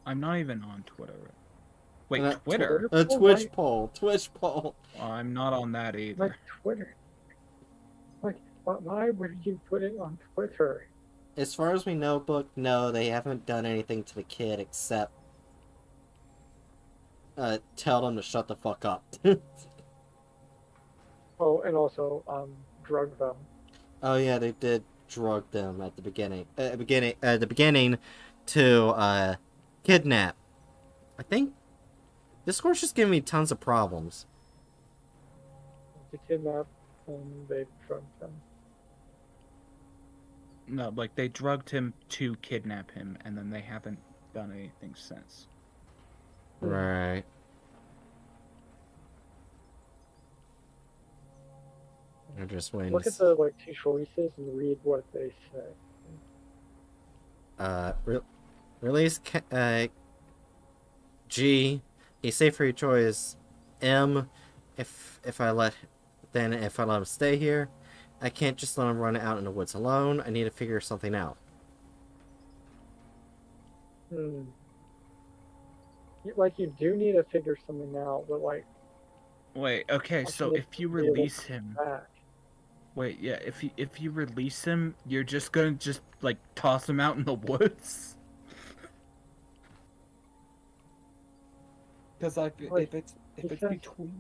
C: I'm not even on Twitter. Wait,
A: Uh,
C: Twitter?
A: A
D: poll?
A: Twitch
D: Why-
A: poll. Twitch poll.
C: I'm not on that either.
D: Like Twitter. Like why, why would you put it on Twitter?
A: As far as we know, book, no, they haven't done anything to the kid except uh, tell them to shut the fuck up. *laughs*
D: Oh, and also um drug them.
A: oh yeah, they did drug them at the beginning. At the beginning, at the beginning, to uh, kidnap. I think Discord's just giving me tons of problems.
D: To kidnap and they drug them.
C: No, like they drugged him to kidnap him, and then they haven't done anything since.
A: Right. I'm just waiting.
D: Look at the like two choices and read what they say.
A: uh, re- release ca- uh, G, a safer choice. M, if if I let, then if I let him stay here, I can't just let him run out in the woods alone. I need to figure something out.
D: Hmm. Like you do need to figure something out, but like
C: Wait, okay, so if you
D: they be able
C: release him,
D: back?
C: wait, yeah, if you if you release him, you're just gonna just like toss him out in the woods. *laughs*
H: Because like if it's if it's between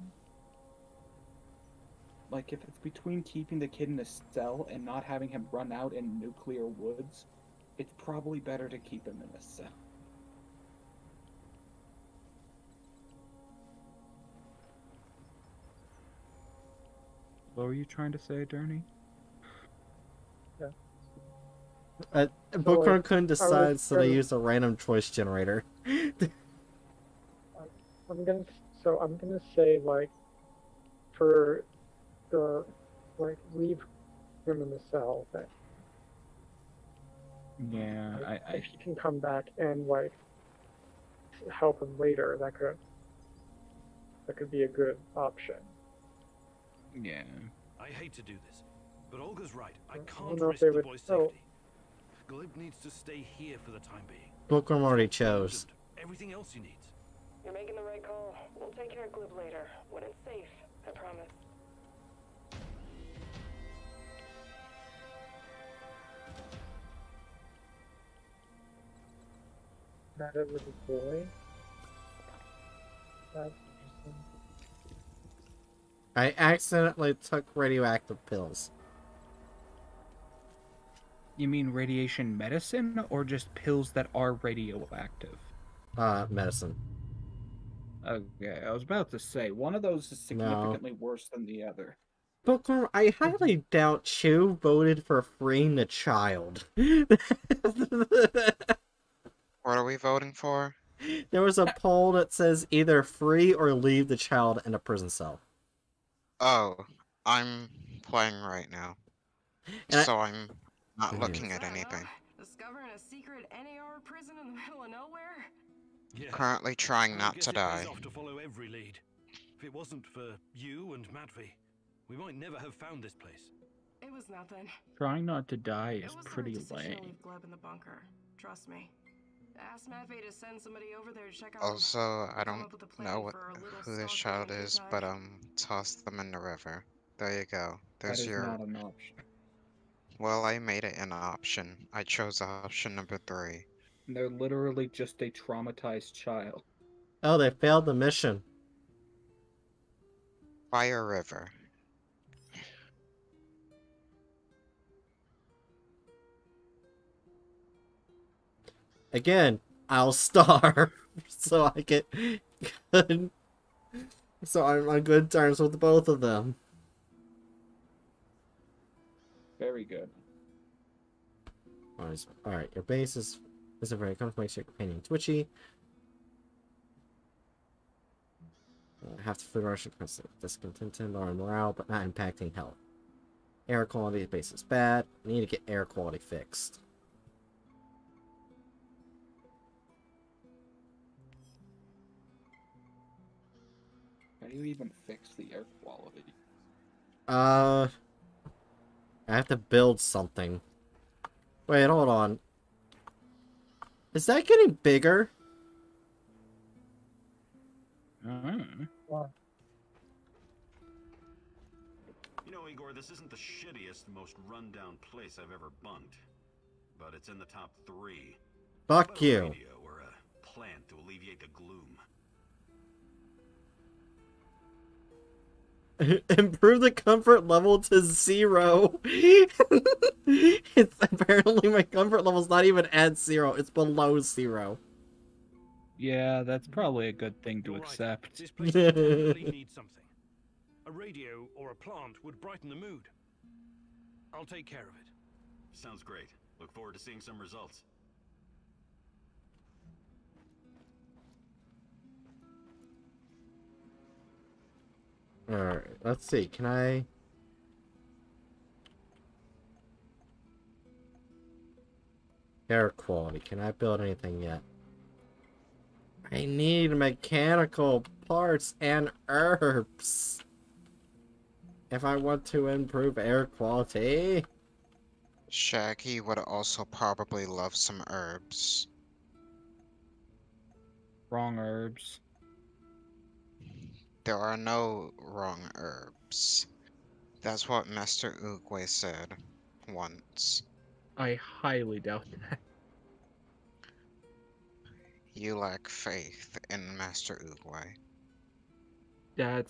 H: like if it's between keeping the kid in a cell and not having him run out in nuclear woods, it's probably better to keep him in a cell.
C: What were you trying to say, Derny?
A: Uh,
D: So,
A: Bookworm
D: like,
A: couldn't
D: I was
A: decide, so they used a random choice generator. *laughs*
D: I'm gonna so I'm gonna say like for the like leave him in the cell that
C: Yeah, I, I
D: if he can come back and like help him later, that could that could be a good option.
C: yeah.
F: I hate to do this, but Olga's right. I
D: I
F: can't
D: know if
F: risk the
D: would
F: boy's
D: know.
F: safety. Gleb needs to stay here for the time being.
A: Bookworm already chose.
F: Everything else he needs.
G: You're making the right call. We'll take care of Gleb later. When it's safe, I promise.
D: Not a little boy. That's interesting.
A: I accidentally took radioactive pills.
C: You mean radiation medicine or just pills that are radioactive?
A: Uh, medicine.
C: Okay,
H: I was about to say one of those is significantly worse than the other.
A: Bookworm, I highly doubt Chu voted for freeing the child. *laughs* *laughs*
B: What are we voting for?
A: there was a poll that says either free or leave the child in a prison cell.
B: Oh, I'm playing right now.
A: And
B: so I'm not
A: Mhm.
B: looking at anything.
G: Discovering a secret NAR prison in the middle of nowhere?
F: Yeah.
B: Currently trying not to die.
F: off to follow every lead. If it wasn't for you and Matvey, we might never have found this place.
G: It was nothing.
C: Trying not to die is pretty
G: right
C: lame.
G: leave Gleb in the bunker. Trust me. Ask Matvey to send somebody over there to check out.
B: Also, I don't
G: up with a plan
B: know what,
G: for a little
B: who this child is,
G: Kazak.
B: but um, toss them in the river. There you go.
H: That
B: There's
H: is
B: your.
H: not an option.
B: Well, I made it an option. I chose option number three.
H: They're literally just a traumatized child.
A: Oh, they failed the mission.
B: Fire River.
A: Again, I'll starve *laughs* so I get good. So I'm on good terms with both of them.
H: Very good.
A: Alright, alright, your base is is a very comfortable makes your companion twitchy. Uh, half the food ration causes discontented on morale, but not impacting health. Air quality base is bad. Need to get air quality fixed.
C: Do you even fix the air quality?
A: Uh, I have to build something. Wait, hold on. Is that getting bigger?
C: Mm.
N: You know, Igor, this isn't the shittiest, most rundown place I've ever bunked. But it's in the top three.
A: Fuck
N: About
A: you.
N: radio or a plant to alleviate the gloom. *laughs*
A: Improve the comfort level to zero. *laughs* it's apparently my comfort level's not even at zero. It's below zero.
C: Yeah, that's probably a good thing to
F: right.
C: accept.
F: This place desperately *laughs* needs something. A radio or a plant would brighten the mood. I'll take care of it.
N: Sounds great. Look forward to seeing some results.
A: Alright, let's see. Can I... Air quality. Can I build anything yet? I need mechanical parts and herbs. If I want to improve air quality.
B: Shaggy would also probably love some herbs.
C: Wrong herbs.
B: There are no wrong herbs. That's what Master Oogway said once.
C: I highly doubt that.
B: You lack faith in Master Oogway.
C: That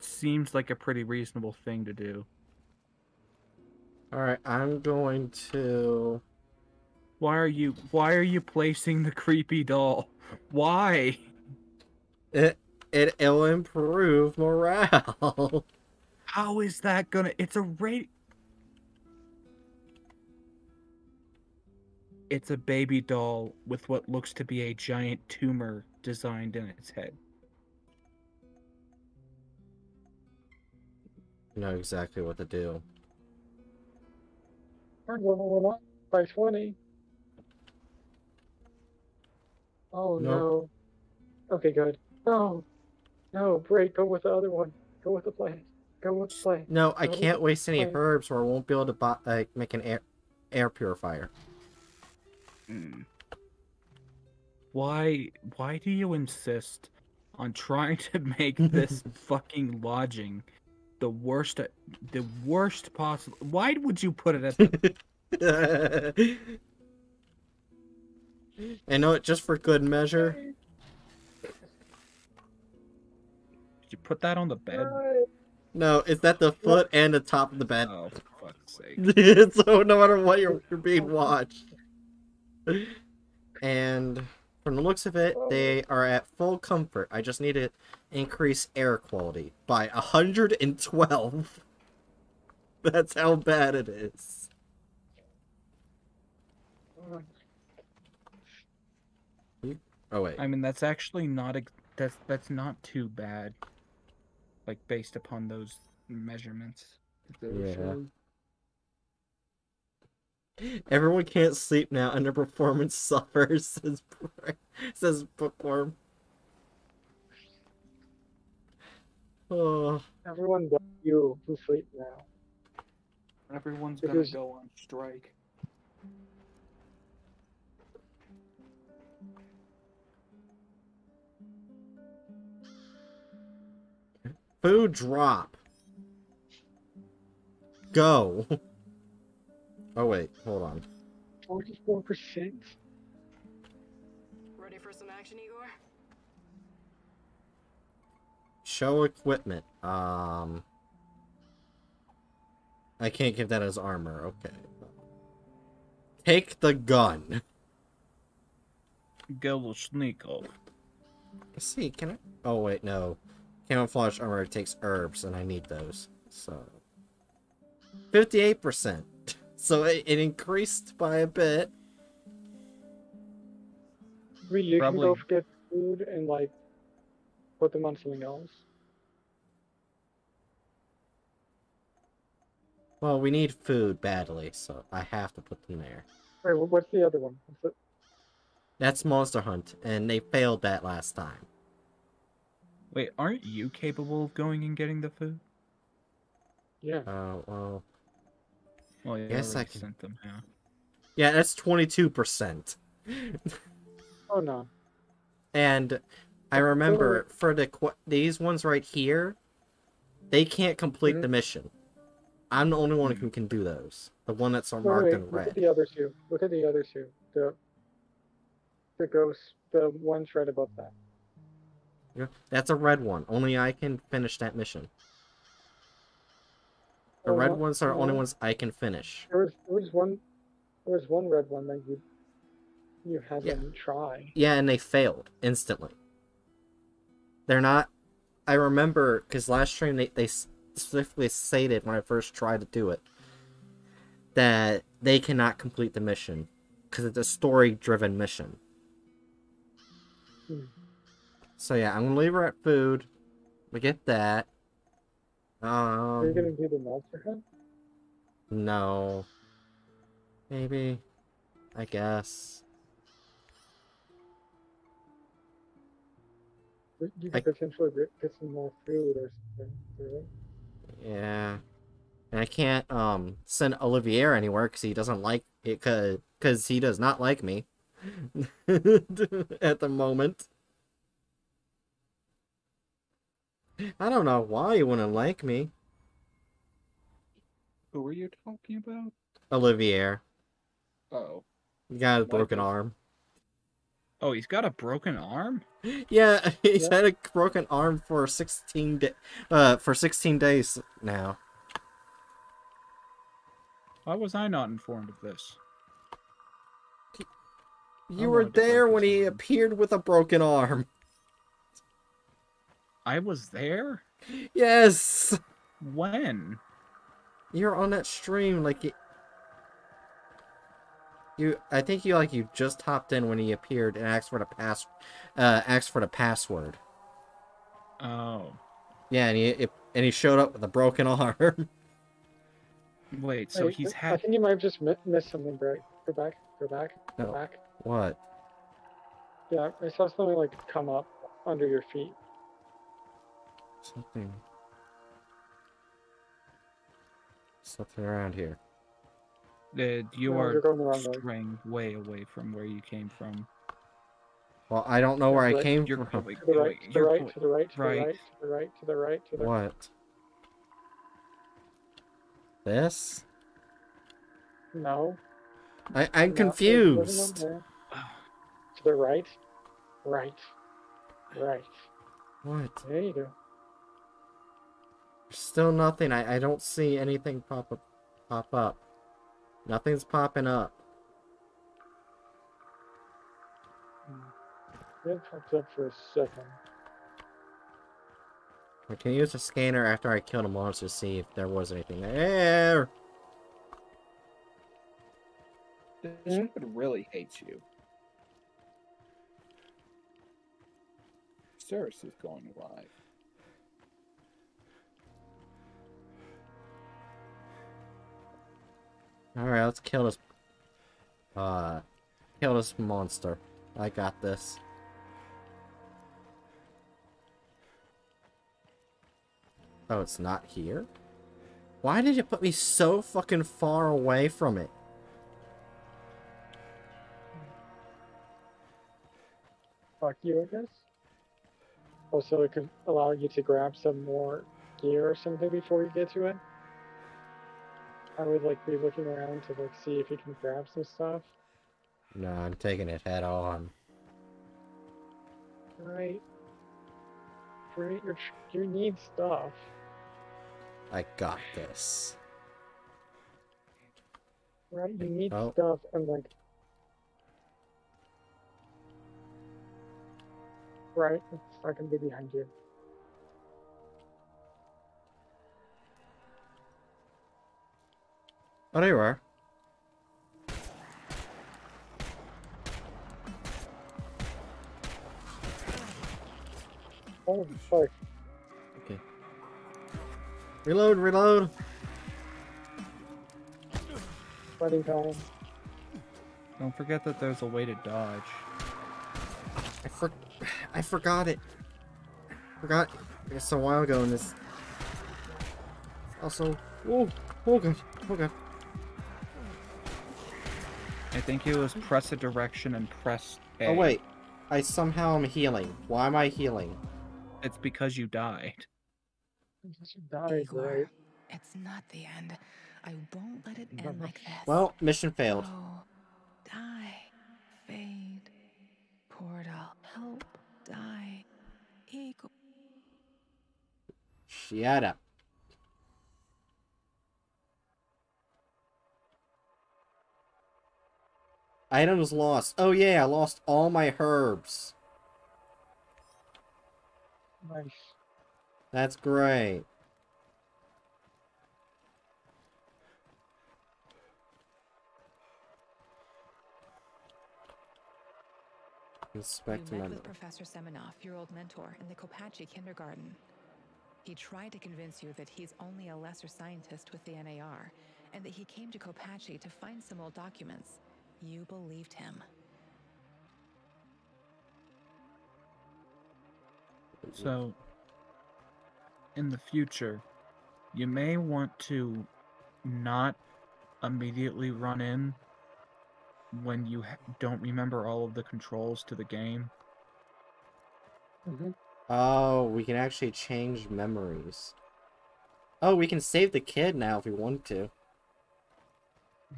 C: seems like a pretty reasonable thing to do.
A: Alright, I'm going to...
C: Why are you why are you placing the creepy doll? Why?
A: It, it, it'll improve morale. *laughs*
C: How is that gonna it's a rate It's a baby doll with what looks to be a giant tumor designed in its head.
A: know exactly what to do.
D: Third level by 20. Oh
A: No.
D: no. Okay, good. No. No, break. Go with the other one. Go with the plan. Go with the plan.
A: No, I
D: Go with
A: can't waste any
D: plan.
A: herbs or I won't be able to buy, like, make an air, air purifier.
C: Hmm. Why why do you insist on trying to make this *laughs* fucking lodging the worst the worst possible why would you put it at the *laughs*
A: I know it just for good measure. *laughs*
C: you put that on the bed?
A: No, is that the foot and the top of the bed.
C: Oh, for fuck's sake. *laughs*
A: so no matter what, you're, you're being oh. watched. And from the looks of it, oh. they are at full comfort. I just need to increase air quality by 112. *laughs* That's how bad it is. Oh. oh wait.
C: I mean that's actually not that's that's not too bad. Like based upon those measurements. that they were
A: Yeah. Everyone can't sleep now. Underperformance *laughs* suffers. Says says bookworm. Oh,
D: Everyone but you who sleep now.
C: Everyone's gonna
D: is-
C: go on strike.
A: Food drop. Go. *laughs* Oh wait, hold on.
D: 44%?
G: Ready for some action, Igor?
A: Show equipment. Um, I can't give that as armor. Okay. Take the gun.
C: Gelshnikov.
A: Let's see. Can I? Oh wait, no. Camouflage armor takes herbs, and I need those. So, 58%. *laughs* So it, it increased by a bit.
D: We literally
C: Probably.
D: go get food and like put them on something else.
A: Well, we need food badly, so I have to put them there.
D: Wait, what's the other one?
A: That's Monster Hunt, and they failed that last time.
C: Wait, aren't you capable of going and getting the food?
D: Yeah.
A: Uh, well,
C: Well, you
A: Yes, I
C: already
A: can-
C: sent them. Yeah.
A: yeah, that's 22%.
D: Oh no.
A: And I remember for the qu- these ones right here, they can't complete the mission. I'm the only one who can do those. The one that's
D: Wait,
A: marked
D: wait,
A: in
D: look at the other two. Look at the other two. The the ghost, the ones right above that.
A: Yeah, That's a red one. Only I can finish that mission. The red ones are the only ones I can finish.
D: There was there was one there was one red one that you you had them try.
A: Yeah, and they failed instantly. They're not. I remember because last stream they they specifically stated when I first tried to do it that they cannot complete the mission because it's a story-driven mission.
D: Hmm.
A: So yeah, I'm gonna leave her at food. We get that.
D: Are you
A: Um,
D: gonna do the monster hunt?
A: no. Maybe. I guess.
D: You
A: I-
D: could potentially get- get some more food or something. right?
A: Yeah. And I can't um send Olivier anywhere because he doesn't like it because he does not like me *laughs* at the moment. I don't know why you wouldn't like me,
C: Who are you talking about?
A: Olivier.
C: Oh.
A: He got a broken
C: Michael.
A: arm.
C: Oh, he's got a broken arm?
A: Yeah, *laughs* he's
C: Yeah.
A: had a broken arm for 16 da- uh for 16 days now.
C: Why was I not informed of this?
A: You were there when he appeared with a broken arm.
C: I was there?
A: Yes.
C: When?
A: You're on that stream like it, you I think you like you just hopped in when he appeared and asked for the pass uh asked for the password.
C: Oh.
A: Yeah, and he it, and he showed up with a broken *laughs* arm.
C: Wait, so
D: Hey,
C: he's had.
D: I think you might have just mi- missed something, Brett. Go back. Go back. Go
A: No.
D: back.
A: what?
D: Yeah, I saw something like come up under your feet.
A: Something Something around here.
C: Uh, you
D: No,
C: are
D: you're going the wrong way.
C: straying way away from where you came from.
A: Well, I don't know where I
D: Right,
A: came
C: you're
A: from.
C: going-
D: To the right.
C: wait,
D: To the
C: you're
D: right.
C: going-
D: To the right. To the
C: right.
D: right. To the right. To the right. To the
A: What? This?
D: No.
A: I I'm
D: no, there's- there's
A: confused.
D: one there. To the right. Right. Right.
A: What?
D: There you go.
A: Still nothing. I, I don't see anything pop up pop up. Nothing's popping up. Hmm.
D: It popped up for a second.
A: I can use the scanner after I kill the monster to see if there was anything there.
C: This hmm? stupid really hates you. Cirrus is going live.
A: Alright, let's kill this uh kill this monster. I got this. Oh, it's not here? Why did it put me so fucking far away from it?
D: Fuck you, I guess. Also, it could allow you to grab some more gear or something before you get to it. I would like be looking around to like see if you can grab some stuff.
A: No, I'm taking it head on.
D: Right. Right. You you need stuff.
A: I got this.
D: Right. You need
A: Oh.
D: stuff and like. Right. It's not gonna be behind you.
A: Oh, there you are.
D: Oh, sorry.
A: Okay. Reload, reload.
D: Sweating time.
C: Don't forget that there's a way to dodge.
A: I for I forgot it. Forgot it's a while ago and this also oh oh god oh god
C: I think it was press a direction and press A.
A: oh wait I somehow am healing why am I healing
C: It's because you died.
D: Died, right?
E: It's not the end. I won't let it end like this.
A: well mission failed
E: Oh, die, fade, portal, help, die, eagle.
A: shut up items lost oh yeah I lost all my herbs
D: Nice.
A: that's great Inspect
E: you met with Professor Semenoff, your old mentor, in the Kopachi kindergarten. He tried to convince you that he's only a lesser scientist with the NAR, and that he came to Kopachi to find some old documents. You believed him.
C: So, in the future, you may want to not immediately run in when you ha- don't remember all of the controls to the game. Mm-hmm.
A: Oh, we can actually change memories. Oh, we can save the kid now if we want to.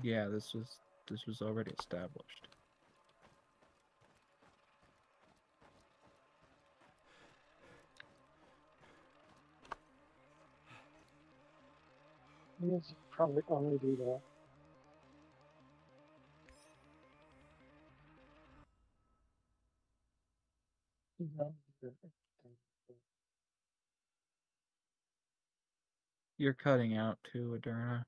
C: Yeah, this was this was already established.
D: Yes, probably only do that.
C: You're cutting out too, Adurna.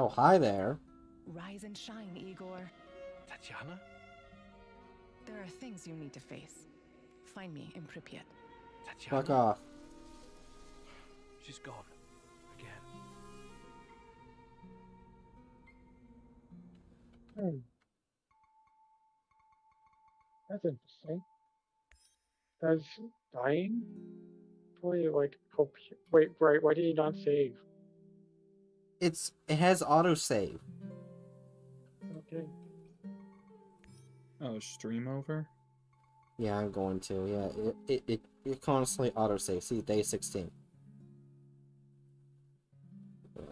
A: Oh, hi there.
E: Rise and shine, Igor.
F: Tatiana?
E: There are things you need to face. Find me in Pripyat.
F: Tatiana?
A: Fuck off.
F: She's gone. Again.
D: Hmm. That's interesting. Does dying play like hope? Wait, right? Why did he not save?
A: It's it has autosave.
D: Okay.
C: Oh, stream over?
A: Yeah, I'm going to. Yeah, it it it, it constantly autosave. See, day 16. Yeah.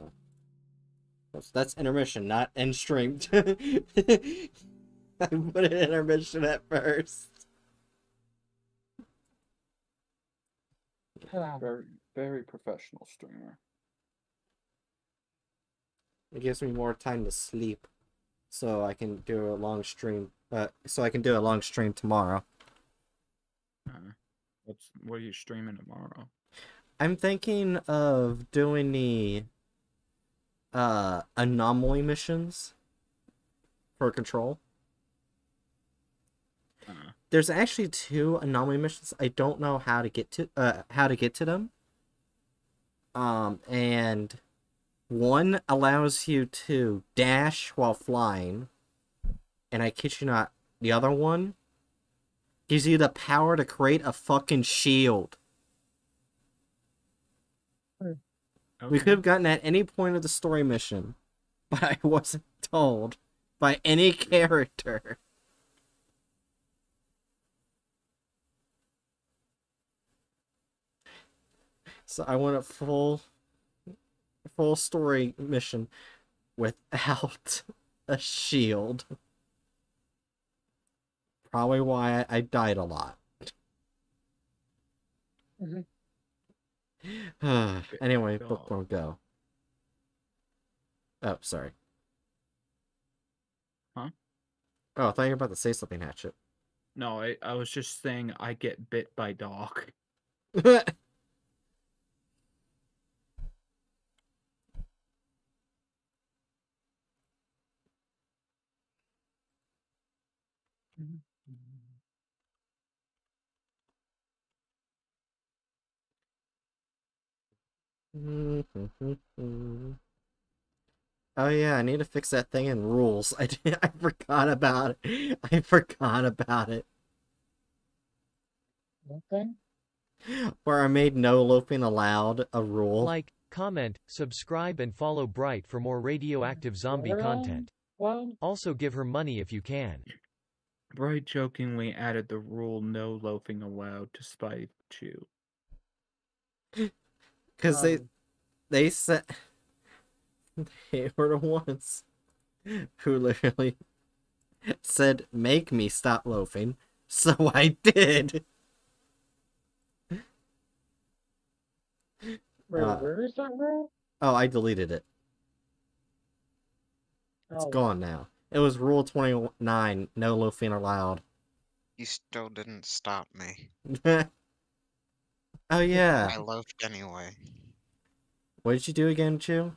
A: That's, that's intermission, not end streamed. *laughs* I put it intermission at first.
C: Very, very professional streamer.
A: It gives me more time to sleep, so I can do a long stream. Uh, so I can do a long stream tomorrow.
C: Uh, what's what are you streaming tomorrow?
A: I'm thinking of doing the uh anomaly missions for control.
C: Uh,
A: There's actually two anomaly missions. I don't know how to get to uh how to get to them. Um and one allows you to dash while flying. And I kid you not, the other one gives you the power to create a fucking shield. Hmm. We could have gotten at any point of the story mission, *laughs* but I wasn't told by any character. So I want a full full story mission without *laughs* a shield. Probably why I, I died a lot. Mm-hmm. *sighs* anyway,
C: Go.
A: bookworm go. Oh, sorry.
C: Huh?
A: Oh, I thought you were about to say something, Hatchet.
C: No, I, I was just saying I get bit by dog. *laughs*
A: Oh yeah, I need to fix that thing in rules. *laughs* I did, I forgot about it. I forgot about it.
D: Nothing?
A: Where I made no loafing allowed a rule.
O: Like, comment, subscribe and follow Bright for more radioactive zombie content.
D: Well,
O: Also give her money if you can.
C: Bright jokingly added the rule no loafing allowed to spite Chu.
A: Because they
D: Um,
A: they said *laughs* they were the ones who literally said make me stop loafing, *laughs* so I did.
D: wait,
A: Uh,
D: where is that rule?
A: Oh, I deleted it. It's
D: Oh.
A: gone now. It was rule 29, no loafing allowed.
B: You still didn't stop me. *laughs*
A: oh yeah.
B: I loafed anyway.
A: What did you do again, Chu?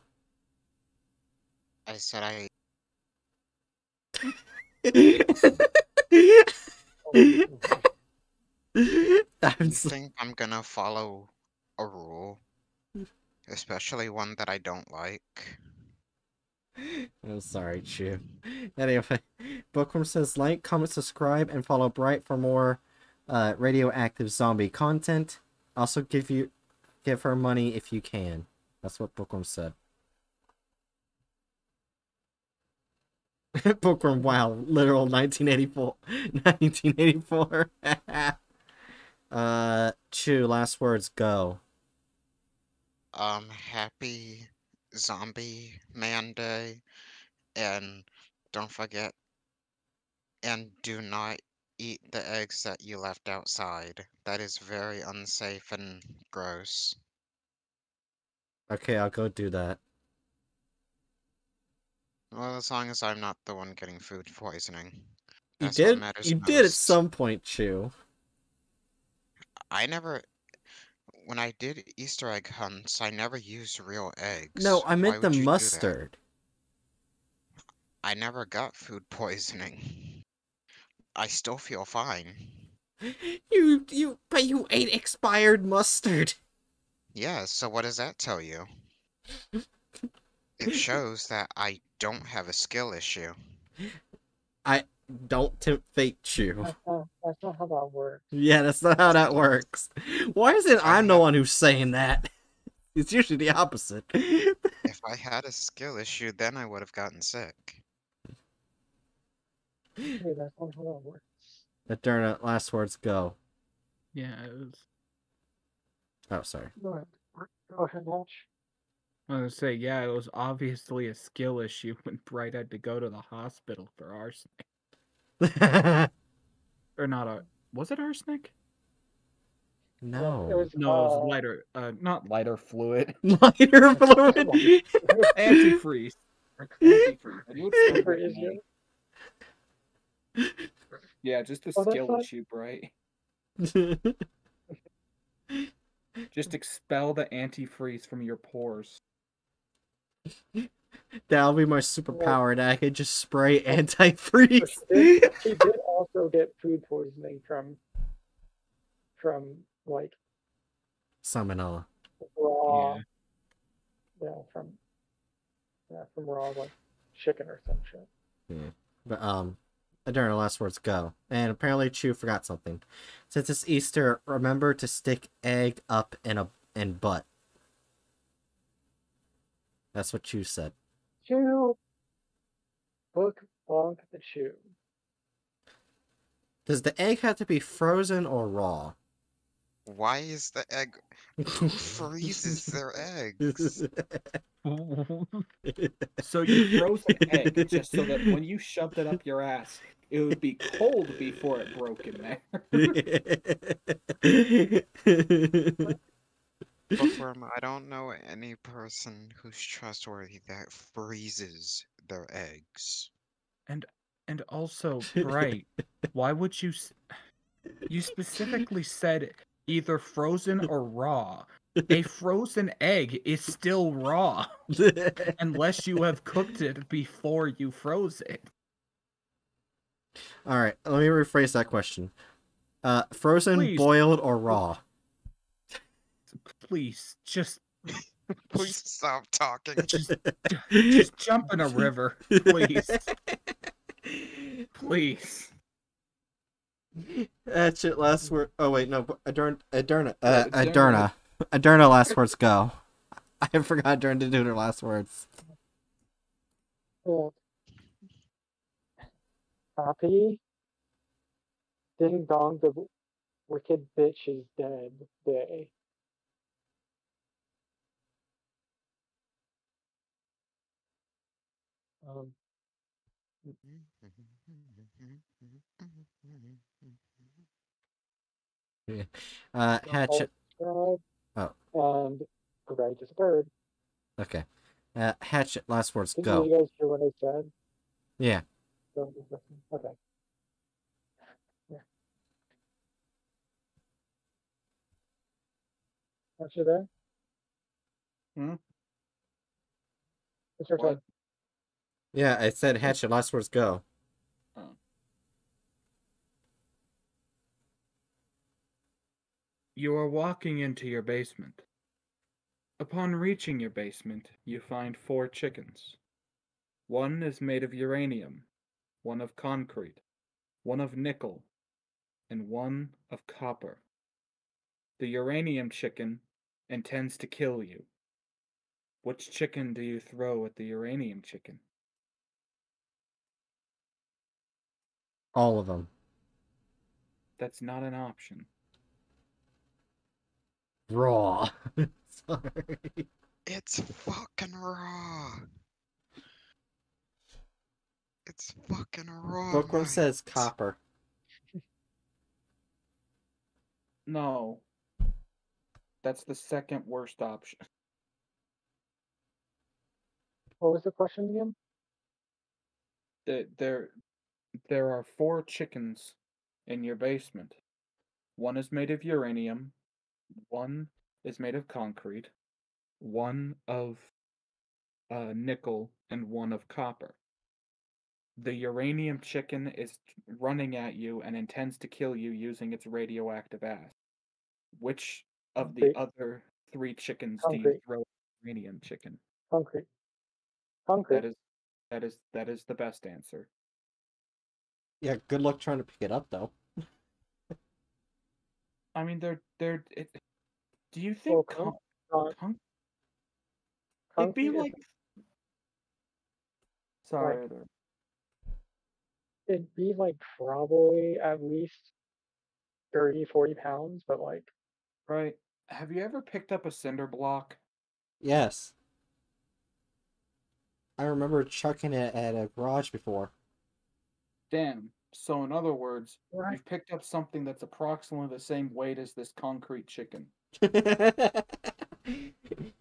B: I said I. *laughs*
A: I'm so-
B: think I'm gonna follow a rule? Especially one that I don't like.
A: I'm sorry, Chu. Anyway, Bookworm says like, comment, subscribe, and follow Bright for more uh, radioactive zombie content. Also, give you give her money if you can. That's what Bookworm said. *laughs* Bookworm, wow, literal 1984. 1984. *laughs* *laughs* uh, Chu, last words, go.
B: Um, happy Zombie Man Day, and don't forget, and do not eat the eggs that you left outside. That is very unsafe and gross.
A: Okay, I'll go do that.
B: Well, as long as I'm not the one getting food poisoning.
A: You
B: That's
A: did. You did at some point, Chu.
B: I never. When I did Easter egg hunts, I never used real eggs.
A: No, I
B: Why
A: meant the
B: do that?
A: mustard.
B: I never got food poisoning. I still feel fine. *laughs*
A: You you but you ate expired mustard.
B: Yeah, so what does that tell you? It *laughs* shows that I don't have a skill issue.
A: I don't tempt fate you.
D: That's not, that's not how that works.
A: Yeah, that's not how that works. Why is it I'm the one who's saying that? *laughs* It's usually the opposite.
B: If I had a skill issue, then I would have gotten sick.
D: Hey, that's not how that works.
A: Moderna, last words go.
C: Yeah, it was.
A: Oh, sorry.
D: Go ahead. Go ahead, Watch.
C: I was gonna say, yeah, it was obviously a skill issue when Bright had to go to the hospital for arsenic. *laughs* or not a was it arsenic?
A: No.
D: It was,
C: No, it was
D: uh,
C: lighter uh not lighter fluid. *laughs*
A: Lighter *laughs* fluid.
C: Antifreeze. Antifreeze. I knew it started
D: For
C: with an
D: Israel.
C: A. Yeah, just a
D: Oh,
C: skill
D: not-
C: issue, right? *laughs* Just expel the antifreeze from your pores.
A: That'll be my superpower that I could just spray antifreeze. *laughs*
D: She did, also get food poisoning from from like
A: Salmonella.
D: raw yeah, from yeah, from raw like chicken or some shit.
A: Yeah. But um Moderna, last words go. And apparently Chu forgot something. Since it's Easter, remember to stick egg up in a in butt. That's what Chu said.
D: Chu book bonk the chew.
A: Does the egg have to be frozen or raw?
B: Why is the egg who freezes *laughs* their eggs? *laughs*
C: So you froze an egg just so that when you shoved it up your ass, it would be cold before it broke in there. *laughs*
B: Bookworm, I don't know any person who's trustworthy that freezes their eggs.
C: And and also, Bright, why would you? s- You specifically said either frozen *laughs* or raw. A frozen egg is still raw *laughs* unless you have cooked it before you froze it.
A: All right, let me rephrase that question. Uh, frozen,
C: Please.
A: boiled, or raw?
C: Please, just *laughs*
B: Please stop talking.
C: Just, just jump in a river, please. Please.
A: Hatchet last word. Oh wait, no. Adern, Adurna, uh, Adurna,
C: Adurna.
A: Adurna. Last words go. *laughs* I forgot Adurna to do her last words.
D: Yeah. Happy Ding Dong, the wicked bitch is dead day. Um,
A: Yeah. *laughs* Uh, Hatchet. Oh,
D: and Greg is bird.
A: okay. Uh, Hatchet. Last words
D: Did
A: go.
D: you guys hear what I said?
A: Yeah.
D: Don't just listen. Okay. Yeah. Aren't you there?
C: Hmm?
D: It's your
C: What?
D: turn.
A: Yeah, I said Hatchet. Last words go.
C: You are walking into your basement. Upon reaching your basement, you find four chickens. One is made of uranium, one of concrete, one of nickel, and one of copper. The uranium chicken intends to kill you. Which chicken do you throw at the uranium chicken?
A: All of them.
C: That's not an option.
A: Raw. *laughs* Sorry.
B: It's fucking raw. It's fucking raw.
A: Bookworm
B: Mike.
A: says copper.
C: No. That's the second worst option.
D: What was the question again?
C: Th- There, there are four chickens in your basement. One is made of uranium, one is made of concrete, one of uh, nickel, and one of copper. The uranium chicken is running at you and intends to kill you using its radioactive ass. Which of the
D: Concrete.
C: other three chickens do you
D: Concrete.
C: throw at the uranium chicken?
D: Concrete. Concrete.
C: That is that is that is the best answer.
A: Yeah, good luck trying to pick it up though.
C: I mean, they're they're. It, do you
D: Well,
C: think
D: con-
C: con-
D: con-
C: con- it'd be like? Sorry, there.
D: It'd be like probably at least 30, 40 pounds, but like,
C: right. Have you ever picked up a cinder block?
A: Yes. I remember chucking it at a garage before.
C: Damn. So in other words,
D: Right.
C: you've picked up something that's approximately the same weight as this concrete chicken. *laughs*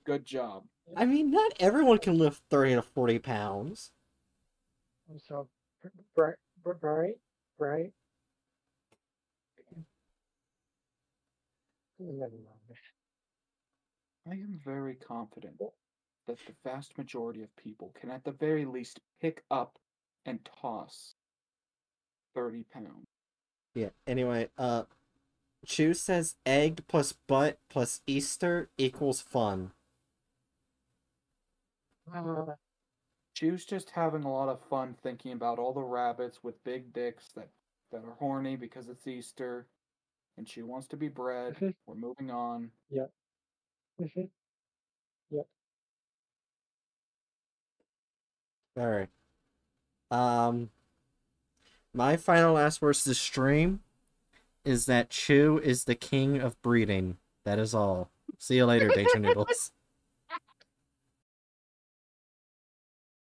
C: Good job.
A: I mean, not everyone can lift 30 to 40 pounds.
D: so, right, right, right. Never mind.
C: I am very confident that the vast majority of people can at the very least pick up and toss 30 pounds.
A: Yeah, anyway, uh, Chu says egg plus butt plus Easter equals fun.
D: Uh,
C: She was just having a lot of fun thinking about all the rabbits with big dicks that, that are horny because it's Easter and she wants to be bred.
D: Mhm.
C: We're moving on.
D: Yep. hmm Yep.
A: Alright. Um, my final last words to stream is that Chu is the king of breeding. That is all. See you later, Danger Noodles. *laughs*